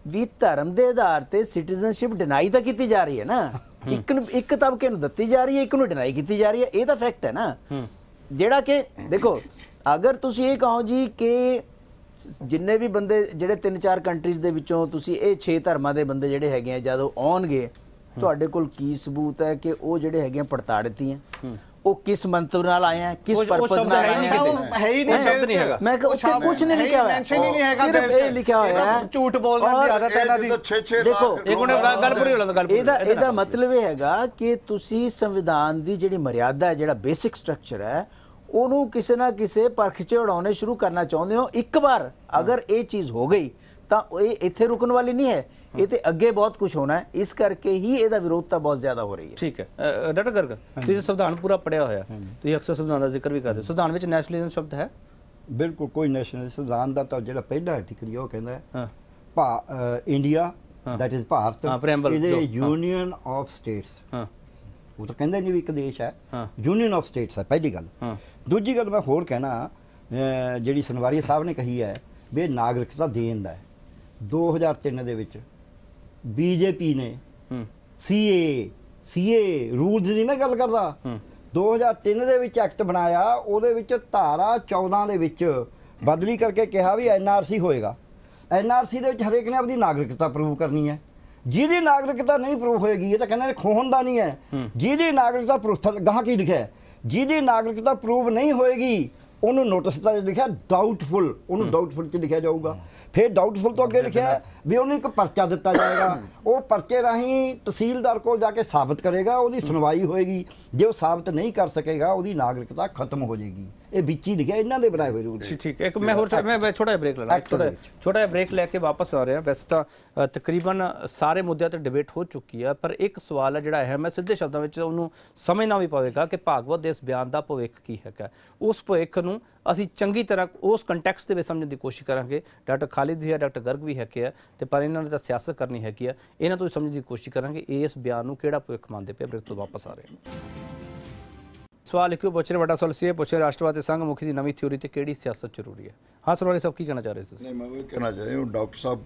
ਵੀ ਧਰਮ ਦੇ ਆਧਾਰ ਤੇ ਸਿਟੀਜ਼ਨਸ਼ਿਪ ਡਿਨਾਈ ਤਾਂ ਕੀਤੀ ਜਾ ਰਹੀ ਹੈ ਨਾ। ਇੱਕ ਇੱਕ ਤਬਕੇ ਨੂੰ ਦਿੱਤੀ ਜਾ ਰਹੀ ਹੈ ਇੱਕ ਨੂੰ ਡਿਨਾਈ ਕੀਤੀ ਜਾ ਰਹੀ ਹੈ। ਇਹ ਤਾਂ ਫੈਕਟ ਹੈ ਨਾ। ਜਿਹੜਾ ਕਿ ਦੇਖੋ ਅਗਰ ਤੁਸੀਂ ਇਹ ਕਹੋ ਜੀ ਕਿ ਜਿੰਨੇ ਵੀ ਬੰਦੇ ਜਿਹੜੇ ਤਿੰਨ ਚਾਰ ਕੰਟਰੀਜ਼ ਦੇ ਵਿੱਚੋਂ ਤੁਸੀਂ ਇਹ 6 ਧਰਮਾਂ ਦੇ ਬੰਦੇ ਜਿਹੜੇ ਹੈਗੇ ਆ ਜਦੋਂ ਆਉਣਗੇ ਤੁਹਾਡੇ ਕੋਲ ਕੀ ਸਬੂਤ ਹੈ ਕਿ ਉਹ ਜਿਹੜੇ ਹੈਗੇ ਪੜਤਾੜਤੀ ਹੈ? ਉਹ ਕਿਸ ਮੰਤਵ ਨਾਲ ਆਏ ਆ? ਕਿਸ ਪਰਪਸ ਨਾਲ ਆਏ ਆ। ਹੈ ਹੀ ਨਹੀਂ ਸ਼ਬਦ ਨਹੀਂ ਹੈਗਾ। ਮੈਂ ਕਿਹਾ ਉੱਥੇ ਕੁਝ ਨਹੀਂ ਲਿਖਿਆ ਹੋਇਆ। ਮੈਂਸ਼ਨ ਹੀ ਨਹੀਂ ਹੈਗਾ ਸਿਰਫ। ਇਹ ਲਿਖਿਆ ਹੋਇਆ ਹੈ। ਝੂਠ ਬੋਲਣ ਦੀ ਆਦਤ ਹੈ ਇਹਨਾਂ ਦੀ। ਇਹ ਤਾਂ 6-6 ਦੇਖੋ, ਇੱਕ ਮਿੰਟ ਗੱਲ- ਪੂਰੀ ਹੋ ਗੱਲ ਪੂਰੀ ਇਹਦਾ ਇਹਦਾ ਮਤਲਬ ਇਹ ਹੈਗਾ ਕਿ ਤੁਸੀਂ ਸੰਵਿਧਾਨ ਦੀ ਜਿਹੜੀ ਮਰਿਆਦਾ ਹੈ ਜਿਹੜਾ ਬੇਸਿਕ ਸਟਰਕਚਰ ਹੈ ਉਹਨੂੰ ਕਿਸੇ ਨਾ ਕਿਸੇ ਪਰਖ 'ਚ ਉਡਾਉਣੇ ਸ਼ੁਰੂ ਕਰਨਾ ਚਾਹੁੰਦੇ ਹੋ। ਇੱਕ ਵਾਰ ਅਗਰ ਇਹ ਚੀਜ਼ ਹੋ ਗਈ ਤਾਂ ਇਹ ਇੱਥੇ ਰੁਕਣ ਵਾਲੀ ਨਹੀਂ ਹੈ। ਇਹ ਤੇ ਅੱਗੇ ਬਹੁਤ ਕੁਝ ਹੋਣਾ ਹੈ। ਇਸ ਕਰਕੇ ਹੀ ਇਹਦਾ ਵਿਰੋਧਤਾ ਬਹੁਤ ਜ਼ਿਆਦਾ ਹੋ ਰਹੀ ਹੈ। ਠੀਕ ਹੈ। ਡਾਕਟਰ ਗਰਗ ਤੁਸੀਂ ਸੰਵਿਧਾਨ ਪੂਰਾ ਪੜਿਆ ਹੋਇਆ। ਤੁਸੀਂ ਅਕਸਰ ਸੰਵਿਧਾਨ ਦਾ ਜ਼ਿਕਰ ਵੀ ਕਰਦੇ ਹੋ। ਸੰਵਿਧਾਨ ਵਿੱਚ ਨੈਸ਼ਨਲਿਜ਼ਮ ਸ਼ਬਦ ਹੈ? ਬਿਲਕੁਲ ਕੋਈ ਨੈਸ਼ਨਲ ਸੰਵਿਧਾਨ ਦਾ ਤਾਂ ਜਿਹੜਾ ਪਹਿਲਾ ਆਰਟੀਕਲ ਉਹ ਕਹਿੰਦਾ ਹੈ। ਭਾ India. That is Bharat is ਜੋ, ਅ। ਯੂਨੀਅਨ ਆਫ ਸਟੇਟਸ ਹਾਂ। ਉਹ ਤਾਂ ਕਹਿੰਦਾ ਨਹੀਂ ਵੀ ਇੱਕ ਦੇਸ਼ ਹੈ। ਯੂਨੀਅਨ ਆਫ ਸਟੇਟਸ ਹੈ ਪਹਿਲੀ ਗੱਲ। ਦੂਜੀ ਗੱਲ ਮੈਂ ਹੋਰ ਕਹਿਣਾ ਜਿਹੜੀ ਸਨਵਾਰੀਆ ਸਾਹਿਬ ਨੇ ਕਹੀ ਹੈ ਵੀ ਇਹ ਨਾਗਰਿਕਤਾ ਦੇਣ ਦਾ ਹੈ। 2003 ਦੇ ਵਿੱਚ ਬੀਜੇਪੀ ਨੇ। ਹੂੰ। ਸੀਏ ਸੀਏ ਰੂਲਸ ਦੀ ਨਾ ਗੱਲ ਕਰਦਾ। ਹੂੰ। 2003 ਦੇ ਵਿੱਚ ਐਕਟ ਬਣਾਇਆ ਉਹਦੇ ਵਿੱਚ ਧਾਰਾ 14 ਦੇ ਵਿੱਚ ਬਦਲੀ ਕਰਕੇ ਕਿਹਾ ਵੀ ਐਨਆਰਸੀ ਹੋਏਗਾ। ਐਨਆਰਸੀ ਦੇ ਵਿੱਚ ਹਰੇਕ ਨੇ ਆਪਣੀ ਨਾਗਰਿਕਤਾ ਪ੍ਰੂਵ ਕਰਨੀ ਹੈ। ਜਿਹਦੀ ਨਾਗਰਿਕਤਾ ਨਹੀਂ ਪ੍ਰੂਫ ਹੋਏਗੀ ਇਹ ਤਾਂ ਕਹਿੰਦੇ ਖੋਹਣ ਦਾ ਨਹੀਂ ਹੈ। ਜਿਹਦੀ ਨਾਗਰਿਕਤਾ ਪ੍ਰੂਫ ਗਾਹ ਕੀ ਲਿਖਿਆ? ਜਿਹਦੀ ਨਾਗਰਿਕਤਾ ਪ੍ਰੂਵ ਨਹੀਂ ਹੋਏਗੀ ਉਹਨੂੰ ਨੋਟਿਸ ਤਾਂ ਲਿਖਿਆ ਡਾਊਟਫੁਲ ਉਹਨੂੰ ਡਾਊਟਫੁਲ ਚ ਲਿਖਿਆ ਜਾਊਗਾ। ਫਿਰ ਡਾਊਟਫੁਲ ਤੋਂ ਅੱਗੇ ਲਿਖਿਆ ਵੀ ਉਹਨੂੰ ਇੱਕ ਪਰਚਾ ਦਿੱਤਾ ਜਾਏਗਾ। ਉਹ ਪਰਚੇ ਰਾਹੀਂ ਤਹਿਸੀਲਦਾਰ ਕੋਲ ਜਾ ਕੇ ਸਾਬਤ ਕਰੇਗਾ ਉਹਦੀ ਸੁਣਵਾਈ ਹੋਏਗੀ। ਜੇ ਉਹ ਸਾਬਤ ਨਹੀਂ ਕਰ ਸਕੇਗਾ ਉਹਦੀ ਨਾਗਰਿਕਤਾ ਖਤਮ ਹੋ ਜਾਏਗੀ। ਇਹ ਵਿੱਚ ਹੀ ਲਿਖਿਆ ਇਹਨਾਂ ਦੇ ਬਣਾਏ ਹੋਏ ਰੂਲ ਠੀਕ ਠੀਕ ਹੈ। ਇੱਕ ਮੈਂ ਹੋਰ ਮੈਂ ਛੋਟਾ ਜਿਹਾ ਬ੍ਰੇਕ ਲੈਣਾ Act ਛੋਟਾ। ਛੋਟਾ ਜਿਹਾ ਬ੍ਰੇਕ ਲੈ ਕੇ ਵਾਪਸ ਆ ਰਹੇ। ਵੈਸੇ ਤਾਂ ਤਕਰੀਬਨ ਸਾਰੇ ਮੁੱਦਿਆਂ ਤੇ ਡਿਬੇਟ ਹੋ ਚੁੱਕੀ ਹੈ ਪਰ ਇੱਕ ਸਵਾਲ ਹੈ ਜਿਹੜਾ ਅਹਿਮ ਹੈ ਸਿੱਧੇ ਸ਼ਬਦਾਂ ਵਿੱਚ ਉਹਨੂੰ ਸਮਝਣਾ ਵੀ ਪਵੇਗਾ ਕਿ ਭਾਗਵਤ ਦੇ ਇਸ ਬਿਆਨ ਦਾ ਭਵਿੱਖ ਕੀ ਹੈਗਾ। ਉਸ ਭਵਿੱਖ ਨੂੰ ਅਸੀਂ ਚੰਗੀ ਤਰ੍ਹਾਂ ਉਸ ਕੰਟੈਕਸਟ ਦੇ ਵਿੱਚ ਸਮਝਣ ਦੀ ਕੋਸ਼ਿਸ਼ ਕਰਾਂਗੇ। ਡਾਕਟਰ ਖਾਲਿਦ ਵੀ ਹੈ ਡਾਕਟਰ ਗਰਗ ਵੀ ਹੈਗੇ ਆ ਤੇ ਪਰ ਇਹਨਾਂ ਨੇ ਤਾਂ ਸਿਆਸਤ ਕਰਨੀ ਹੈਗੀ ਆ। ਇਹਨਾਂ ਤੋਂ ਸਮਝਣ ਦੀ ਕੋਸ਼ਿਸ਼ ਕਰਾਂਗੇ ਇਸ ਬਿਆਨ ਨੂੰ ਕਿਹੜਾ ਭਵਿੱਖ ਮੰਨਦੇ ਪਏ ਬ੍ਰੇਕ ਤੋਂ ਵਾਪਸ ਆ ਰਹੇ ਹਾਂ। ਸਵਾਲ ਲਿਖਿਓ ਪੁੱਛ ਰਹੇ ਵੱਡਾ ਸਵਾਲ ਸੀ ਇਹ ਪੁੱਛ ਰਹੇ ਰਾਸ਼ਟਰਵਾਦੀ ਸੰਘ ਮੁਖੀ ਦੀ ਨਵੀਂ ਥਿਊਰੀ ਤੇ ਕਿਹੜੀ ਸਿਆਸਤ ਜ਼ਰੂਰੀ ਹੈ? ਹਾਂ ਸਰਵਾਲੀ ਸਾਹਿਬ ਕੀ ਕਹਿਣਾ ਚਾਹ ਰਹੇ ਸੀ ਨਹੀਂ ਮੈਂ ਉਹ ਕਹਿਣਾ ਚਾਹ ਰਿਹਾ ਹੂੰ ਡਾਕਟਰ ਸਾਹਿਬ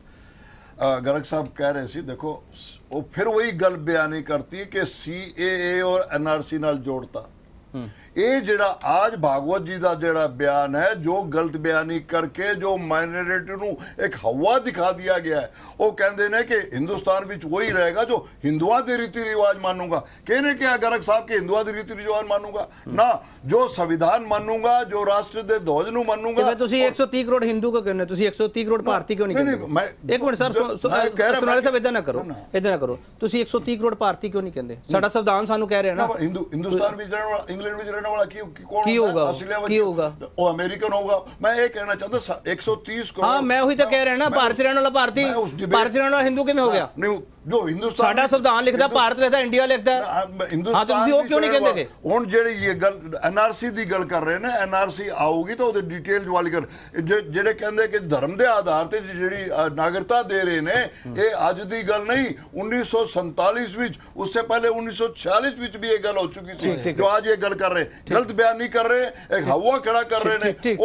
ਗਰਗ ਸਾਹਿਬ ਕਹਿ ਰਹੇ ਸੀ ਦੇਖੋ ਉਹ ਫਿਰ ਵਹੀ ਗੱਲ ਬਿਆਨੀ ਕਰਤੀ ਕਿ ਸੀਏਏ ਔਰ ਐਨਆਰਸੀ ਨਾਲ ਜੋੜਤਾ। ਇਹ ਜਿਹੜਾ ਆਜ ਭਾਗਵਤ ਜੀ ਦਾ ਜਿਹੜਾ ਬਿਆਨ ਹੈ ਜੋ ਗਲਤ ਬਿਆਨੀ ਕਰਕੇ ਜੋ ਮਾਈਨੋਰਿਟੀ ਨੂੰ ਇੱਕ ਹਵਾ ਦਿਖਾ ਦਿਆ ਗਿਆ ਹੈ ਉਹ ਕਹਿੰਦੇ ਨੇ ਕਿ ਹਿੰਦੁਸਤਾਨ ਵਿੱਚ ਵਹੀ ਰਹੇਗਾ ਜੋ ਹਿੰਦੂਆਂ ਦੇ ਰੀਤੀ ਰਿਵਾਜ ਮਾਨੂਗਾ। ਕਿਹਨੇ ਕਿਹਾ ਗਰਗ ਸਾਹਿਬ ਕਿ ਹਿੰਦੂਆਂ ਦੇ ਰੀਤੀ ਰਿਵਾਜ ਮਾਨੂਗਾ? ਨਾ ਜੋ ਸੰਵਿਧਾਨ ਮਾਨੂਗਾ ਜੋ ਰਾਸ਼ਟਰ ਦੇ ਧਵਜ ਨੂੰ ਤੇ ਮਾਨੂਗਾ ਫਿਰ ਤੁਸੀਂ 130 ਕਰੋੜ ਹਿੰਦੂ ਕਿਉਂ ਕਹਿੰਦੇ? ਤੁਸੀਂ 130 ਕਰੋੜ ਭਾਰਤੀ ਕਿਉਂ ਨਹੀਂ ਕਹਿੰਦੇ? ਇੱਕ ਮਿੰਟ ਸਰ ਸੁਨਾਲੇ ਸਾਹਿਬ ਇਦਾਂ ਨਾ ਕਰੋ। ਇਦਾਂ ਨਾ। ਕਰੋ। ਤੁਸੀਂ 130 ਕਰੋੜ ਭਾਰਤੀ ਕਿਉਂ ਨਹੀਂ ਕਹਿੰਦੇ? ਸਾਡਾ ਸੰਵਿਧਾਨ ਸਾਨੂੰ ਕਹਿ ਰਿਹਾ ਨਾ ਹਿੰਦੂ ਹਿੰਦੁਸਤਾਨ ਵਿੱਚ ਰਹਿਣ ਵਾਲਾ ਇੰਗਲੈਂਡ ਵਿੱਚ ਰਹਿਣ ਵਾਲਾ ਕੀ ਕੀ- ਕੌਣ ਕੀ ਹੁੰਦਾ ਹੈ? ਹੋਊਗਾ? ਆਸਟ੍ਰੇਲੀਆ ਵਿੱਚ ਕੀ ਹੋਊਗਾ? ਉਹ ਅਮਰੀਕਨ ਹੋਊਗਾ ਮੈਂ ਇਹ ਕਹਿਣਾ ਚਾਹੁੰਦਾ ਸ- 130 ਕਰੋੜ ਹਾਂ ਮੈਂ ਉਹੀ ਤਾਂ ਕਹਿ ਰਿਹਾ ਨਾ ਭਾਰਤ ਰਹਿਣ ਵਾਲਾ ਭਾਰਤੀ ਮੈਂ ਉਸ debate- ਭਾਰਤ 'ਚ ਰਹਿਣ ਵਾਲਾ ਜੋ ਹਿੰਦੁਸਤਾਨ ਸਾਡਾ ਸੰਵਿਧਾਨ ਲਿਖਦਾ ਭਾਰਤ ਲਿਖਦਾ ਇੰਡੀਆ ਲਿਖਦਾ ਹਾਂ, ਤੁਸੀਂ ਉਹ ਕਿਉਂ ਨਹੀਂ ਰਹਿਣ ਕਹਿੰਦੇ ਵਾਲਾ- ਹੁਣ ਜਿਹੜੀ ਇਹ ਗੱਲ ਐਨਆਰਸੀ ਦੀ ਗੱਲ ਕਰ ਰਹੇ ਨੇ ਐਨਆਰਸੀ ਆਊਗੀ ਤਾਂ ਉਹਦੇ ਡਿਟੇਲ ਵਾਲੀ ਜੇ- ਜਿਹੜੇ ਕਹਿੰਦੇ ਕਿ ਧਰਮ ਦੇ ਆਧਾਰ ਤੇ ਜਿਹੜੀ ਨਾਗਰਿਕਤਾ ਦੇ ਰਹੇ ਨੇ ਇਹ ਅੱਜ ਦੀ ਗੱਲ ਨਹੀਂ 1947 ਵਿੱਚ ਉਸ ਤੋਂ ਪਹਿਲੇ 1946 ਵਿੱਚ ਵੀ ਇਹ ਗੱਲ ਹੋ ਚੁੱਕੀ ਸੀ ਜੋ ਅੱਜ ਇਹ ਗੱਲ ਕਰ ਰਹੇ ਗਲਤ ਬਿਆਨ ਨਹੀਂ ਕਰ ਰਹੇ ਇੱਕ ਹਵਾ ਖੜਾ ਕਰ ਰਹੇ ਨੇ ਠੀਕ।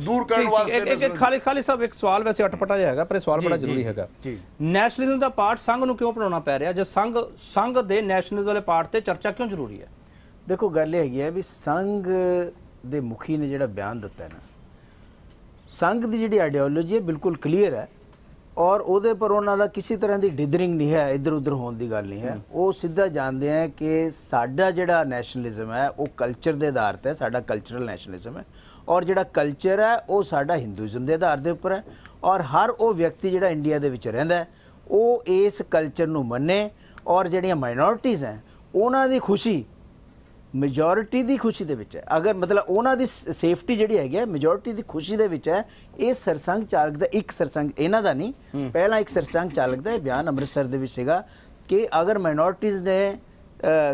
ਦੂਰ ਕਰਨ। ਵਾਸਤੇ ਇੱਕ- ਖਾਲੀ ਖਾਲੀ ਸਾਹਿਬ ਇੱਕ ਸਵਾਲ ਵੈਸੇ ਅਟਪਟਾ ਜਿਹਾ ਹੈਗਾ ਪਰ ਇਹ ਸਵਾਲ ਬੜਾ ਜ਼ਰੂਰੀ ਹੈਗਾ ਜੀ। ਨੈਸ਼ਨਲਿਜ਼ਮ ਦਾ ਪਾਰਟ ਸੰਘ ਨੂੰ ਕਿਉਂ ਪੜਾਉਣਾ ਪੈ ਰਿਹਾ? ਜੇ ਸੰਘ ਸੰਘ ਦੇ ਨੈਸ਼ਨਲਿਜ਼ਮ ਵਾਲੇ ਪਾਰਟ ਤੇ ਚਰਚਾ ਕਿਉਂ ਜ਼ਰੂਰੀ ਹੈ? ਦੇਖੋ ਗੱਲ ਇਹ ਹੈਗੀ ਹੈ ਵੀ ਸੰਘ ਦੇ ਮੁਖੀ ਨੇ ਜਿਹੜਾ ਬਿਆਨ ਦਿੱਤਾ ਹੈ ਨਾ ਸੰਘ ਦੀ ਜਿਹੜੀ ਆਈਡੀਓਲੋਜੀ ਹੈ ਬਿਲਕੁਲ ਕਲੀਅਰ ਹੈ ਔਰ ਉਹਦੇ ਪਰ ਉਹਨਾਂ ਦਾ ਕਿਸੇ ਤਰ੍ਹਾਂ ਦੀ ਡਿਦਰਿੰਗ ਨਹੀਂ ਹੈ ਇੱਧਰ ਉੱਧਰ ਹੋਣ ਦੀ ਗੱਲ ਨਹੀਂ ਹੈ। ਉਹ ਸਿੱਧਾ ਜਾਣਦੇ ਆ ਕਿ ਸਾਡਾ ਜਿਹੜਾ ਨੈਸ਼ਨਲਿਜ਼ਮ ਹੈ ਉਹ ਕਲਚਰ ਦੇ ਆਧਾਰ ਤੇ ਸਾਡਾ ਕਲਚਰਲ ਨੈਸ਼ਨਲਿਜ਼ਮ ਹੈ ਔਰ ਜਿਹੜਾ ਕਲਚਰ ਹੈ ਉਹ ਸਾਡਾ ਹਿੰਦੂਇਜ਼ਮ ਦੇ ਆਧਾਰ ਦੇ ਉੱਪਰ ਹੈ ਔਰ ਹਰ ਉਹ ਵਿਅਕਤੀ ਜਿਹੜਾ ਇੰਡੀਆ ਦੇ ਵਿੱਚ ਰਹਿੰਦਾ ਹੈ ਉਹ ਇਸ ਕਲਚਰ ਨੂੰ ਮੰਨੇ ਔਰ ਜਿਹੜੀਆਂ ਮਾਈਨੋਰਿਟੀਜ਼ ਹੈ ਉਹਨਾਂ ਦੀ ਖੁਸ਼ੀ ਮੈਜੋਰਿਟੀ ਦੀ ਖੁਸ਼ੀ ਦੇ ਵਿੱਚ ਹੈ। ਅਗਰ ਮਤਲਬ ਉਹਨਾਂ ਦੀ ਸੇਫਟੀ ਜਿਹੜੀ ਹੈਗੀ ਹੈ ਮੈਜੋਰਿਟੀ ਦੀ ਖੁਸ਼ੀ ਦੇ ਵਿੱਚ ਹੈ ਇਹ ਸਰਸੰਘ ਚਾਲਕ ਦਾ ਇੱਕ ਸਰਸੰਘ ਇਹਨਾਂ ਦਾ ਨਹੀਂ ਪਹਿਲਾਂ ਇੱਕ ਸਰਸੰਘ ਚਾਲਕ ਦਾ ਬਿਆਨ ਅੰਮ੍ਰਿਤਸਰ ਦੇ ਵਿੱਚ ਸੀਗਾ ਕਿ ਅਗਰ ਮਾਈਨੋਰਿਟੀਜ਼ ਨੇ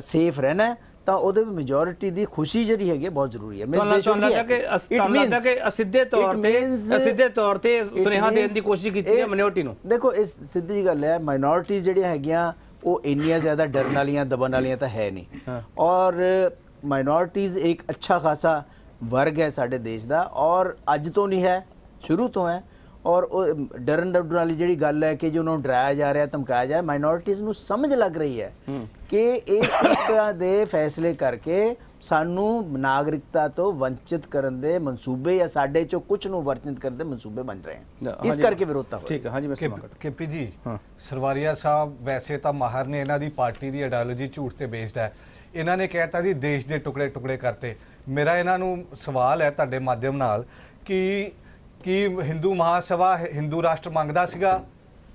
ਸੇਫ ਰਹਿਣਾ ਤਾਂ ਉਹਦੇ ਵਿੱਚ ਮੈਜੋਰਿਟੀ ਦੀ ਖੁਸ਼ੀ ਜਿਹੜੀ ਹੈਗੀ ਬਹੁਤ ਜ਼ਰੂਰੀ ਹੈ। be ਲੱਗਦਾ ਕਿ ਤੁਹਾਨੂੰ ਲੱਗਦਾ ਕਿ ਅਸਿੱਧੇ ਤੌਰ ਤੇ ਅਸਿੱਧੇ ਤੌਰ ਤੇ ਸੁਨੇਹਾ ਦੇਣ ਦੀ ਕੋਸ਼ਿਸ਼ ਕੀਤੀ ਹੈ ਮਿਨੋਰਟੀ ਨੂੰ? ਦੇਖੋ ਇਸ ਸਿੱਧੀ ਗੱਲ ਹੈ ਮਾਈਨੋਰਿਟੀਜ਼ ਜਿਹੜੀਆਂ ਹੈਗੀਆਂ ਉਹ ਇੰਨੀਆਂ ਜ਼ਿਆਦਾ ਡਰਨ ਵਾਲੀਆਂ ਦਬਨ ਵਾਲੀਆਂ ਤਾਂ ਹੈ ਨਹੀਂ। ਔਰ ਮਾਈਨੋਰਿਟੀਜ਼ ਇੱਕ ਅੱਛਾ ਖਾਸਾ ਵਰਗ ਹੈ ਸਾਡੇ ਦੇਸ਼ ਦਾ। ਔਰ ਅੱਜ ਤੋਂ ਨਹੀਂ ਹੈ ਸ਼ੁਰੂ ਤੋਂ ਹੈ। ਔਰ ਉਹ ਡਰਨ ਡਰਨ ਵਾਲੀ ਜਿਹੜੀ ਗੱਲ ਹੈ ਕਿ ਜੋ ਉਹਨਾਂ ਨੂੰ ਡਰਾਇਆ ਜਾ ਰਿਹਾ ਧਮਕਾਇਆ ਜਾ ਰਿਹਾ ਮਾਈਨੋਰਿਟੀਜ਼ ਨੂੰ ਸਮਝ ਲੱਗ ਰਹੀ ਹੈ ਕਿ ਇਸ ਤਰੀਕੇ ਦੇ ਫੈਸਲੇ ਕਰਕੇ ਸਾਨੂੰ ਨਾਗਰਿਕਤਾ ਤੋਂ ਵੰਚਿਤ ਕਰਨ ਦੇ ਮਨਸੂਬੇ ਜਾਂ ਸਾਡੇ ਚੋਂ ਕੁਝ ਨੂੰ ਵਰਜਿਤ ਕਰਨ ਦੇ ਮਨਸੂਬੇ ਬਣ ਰਹੇ ਹਨ। ਇਸ। ਕਰਕੇ ਵਿਰੋਧਤਾ ਹੋ ਰਹੀ ਹੈ ਠੀਕ ਹੈ ਹਾਂਜੀ ਮੈਂ ਕਿ- ਸਮਾਂ ਕੱਟ ਕਿਪੀ ਜੀ ਸਰਵਾਰੀਆ ਸਾਹਿਬ ਵੈਸੇ ਤਾਂ ਮਾਹਰ ਨੇ ਇਹਨਾਂ ਦੀ ਪਾਰਟੀ ਦੀ ਆਈਡੀਓਲੋਜੀ ਝੂਠ ਤੇ ਬੇਸਡ ਹੈ। ਇਹਨਾਂ ਨੇ ਕਹਿਤਾ ਜੀ ਦੇਸ਼ ਦੇ ਟੁਕੜੇ ਟੁਕੜੇ ਕਰਤੇ। ਮੇਰਾ ਇਹਨਾਂ ਨੂੰ ਸਵਾਲ ਹੈ ਤੁਹਾਡੇ ਮਾਧਿਅਮ ਨਾਲ ਕਿ ਕੀ ਹਿੰਦੂ ਮਹਾਸਭਾ ਹਿੰਦੂ ਰਾਸ਼ਟਰ ਮੰਗਦਾ ਸੀਗਾ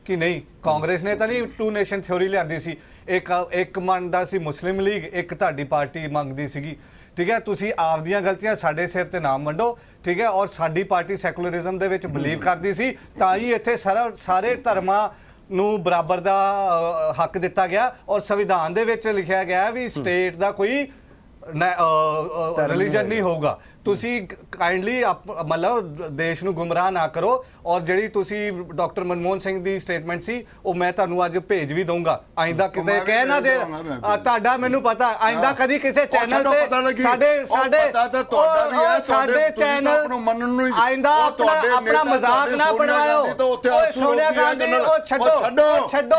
ਕਿ ਨਹੀਂ? ਕਾਂਗਰਸ ਨੇ ਤਾਂ ਨਹੀਂ ਟੂ ਨੇਸ਼ਨ ਥਿਉਰੀ ਲਿਆਂਦੀ ਸੀ। ਇੱਕ ਇੱਕ ਮੰਨਦਾ ਸੀ ਮੁਸਲਿਮ ਲੀਗ ਇੱਕ ਤੁਹਾਡੀ ਪਾਰਟੀ ਮੰਗਦੀ ਸੀਗੀ। ਠੀਕ ਹੈ? ਤੁਸੀਂ ਆਪਦੀਆਂ ਗਲਤੀਆਂ ਸਾਡੇ ਸਿਰ ਤੇ ਨਾ ਮੰਡੋ ਠੀਕ ਹੈ? ਔਰ ਸਾਡੀ ਪਾਰਟੀ ਸੈਕੂਲਰਿਜ਼ਮ ਦੇ ਵਿੱਚ ਬਲੀਵ ਕਰਦੀ ਸੀ ਤਾਂ ਹੀ ਇੱਥੇ ਸਾਰਾ ਸਾਰੇ ਧਰਮਾਂ ਨੂੰ ਬਰਾਬਰ ਦਾ ਹੱਕ ਦਿੱਤਾ ਗਿਆ। ਔਰ ਸੰਵਿਧਾਨ ਦੇ ਵਿੱਚ ਲਿਖਿਆ ਗਿਆ ਵੀ ਸਟੇਟ ਦਾ ਕੋਈ ਰਿਲੀਜਨ ਨਹੀਂ ਹੋਊਗਾ। ਤੁਸੀਂ ਕਾਈਂਡਲੀ ਮਤਲਬ ਦੇਸ਼ ਨੂੰ ਗੁੰਮਰਾਹ ਨਾ ਕਰੋ। ਔਰ ਜਿਹੜੀ ਤੁਸੀਂ ਡਾਕਟਰ ਮਨਮੋਹਨ ਸਿੰਘ ਦੀ ਸਟੇਟਮੈਂਟ ਸੀ ਉਹ ਮੈਂ ਤੁਹਾਨੂੰ ਅੱਜ ਭੇਜ ਵੀ ਦਊਂਗਾ ਆਇੰਦਾ ਕਿਤੇ ਵੀ ਕਹਿ ਨਾ ਦੇ ਤੁਹਾਡਾ ਮੈਨੂੰ ਪਤਾ ਆਇੰਦਾ। ਕਦੀ ਕਿਸੇ ਚੈਨਲ ਤੇ। ਸਾਡੇ ਸਾਡੇ ਪਤਾ ਤਾਂ ਤੁਹਾਡਾ ਉਹ- ਵੀ ਹੈ, ਉਹ ਸਾਡੇ ਚੈਨਲ ਮੰਨਣ ਨੂੰ ਆਇੰਦਾ ਆਪਣਾ ਮਜ਼ਾਕ ਨਾ ਬਣਵਾਇਓ ਓਏ ਸੋਨੀਆ ਗਾਂਧੀ। ਉਹ ਛੱਡੋ ਛੱਡੋ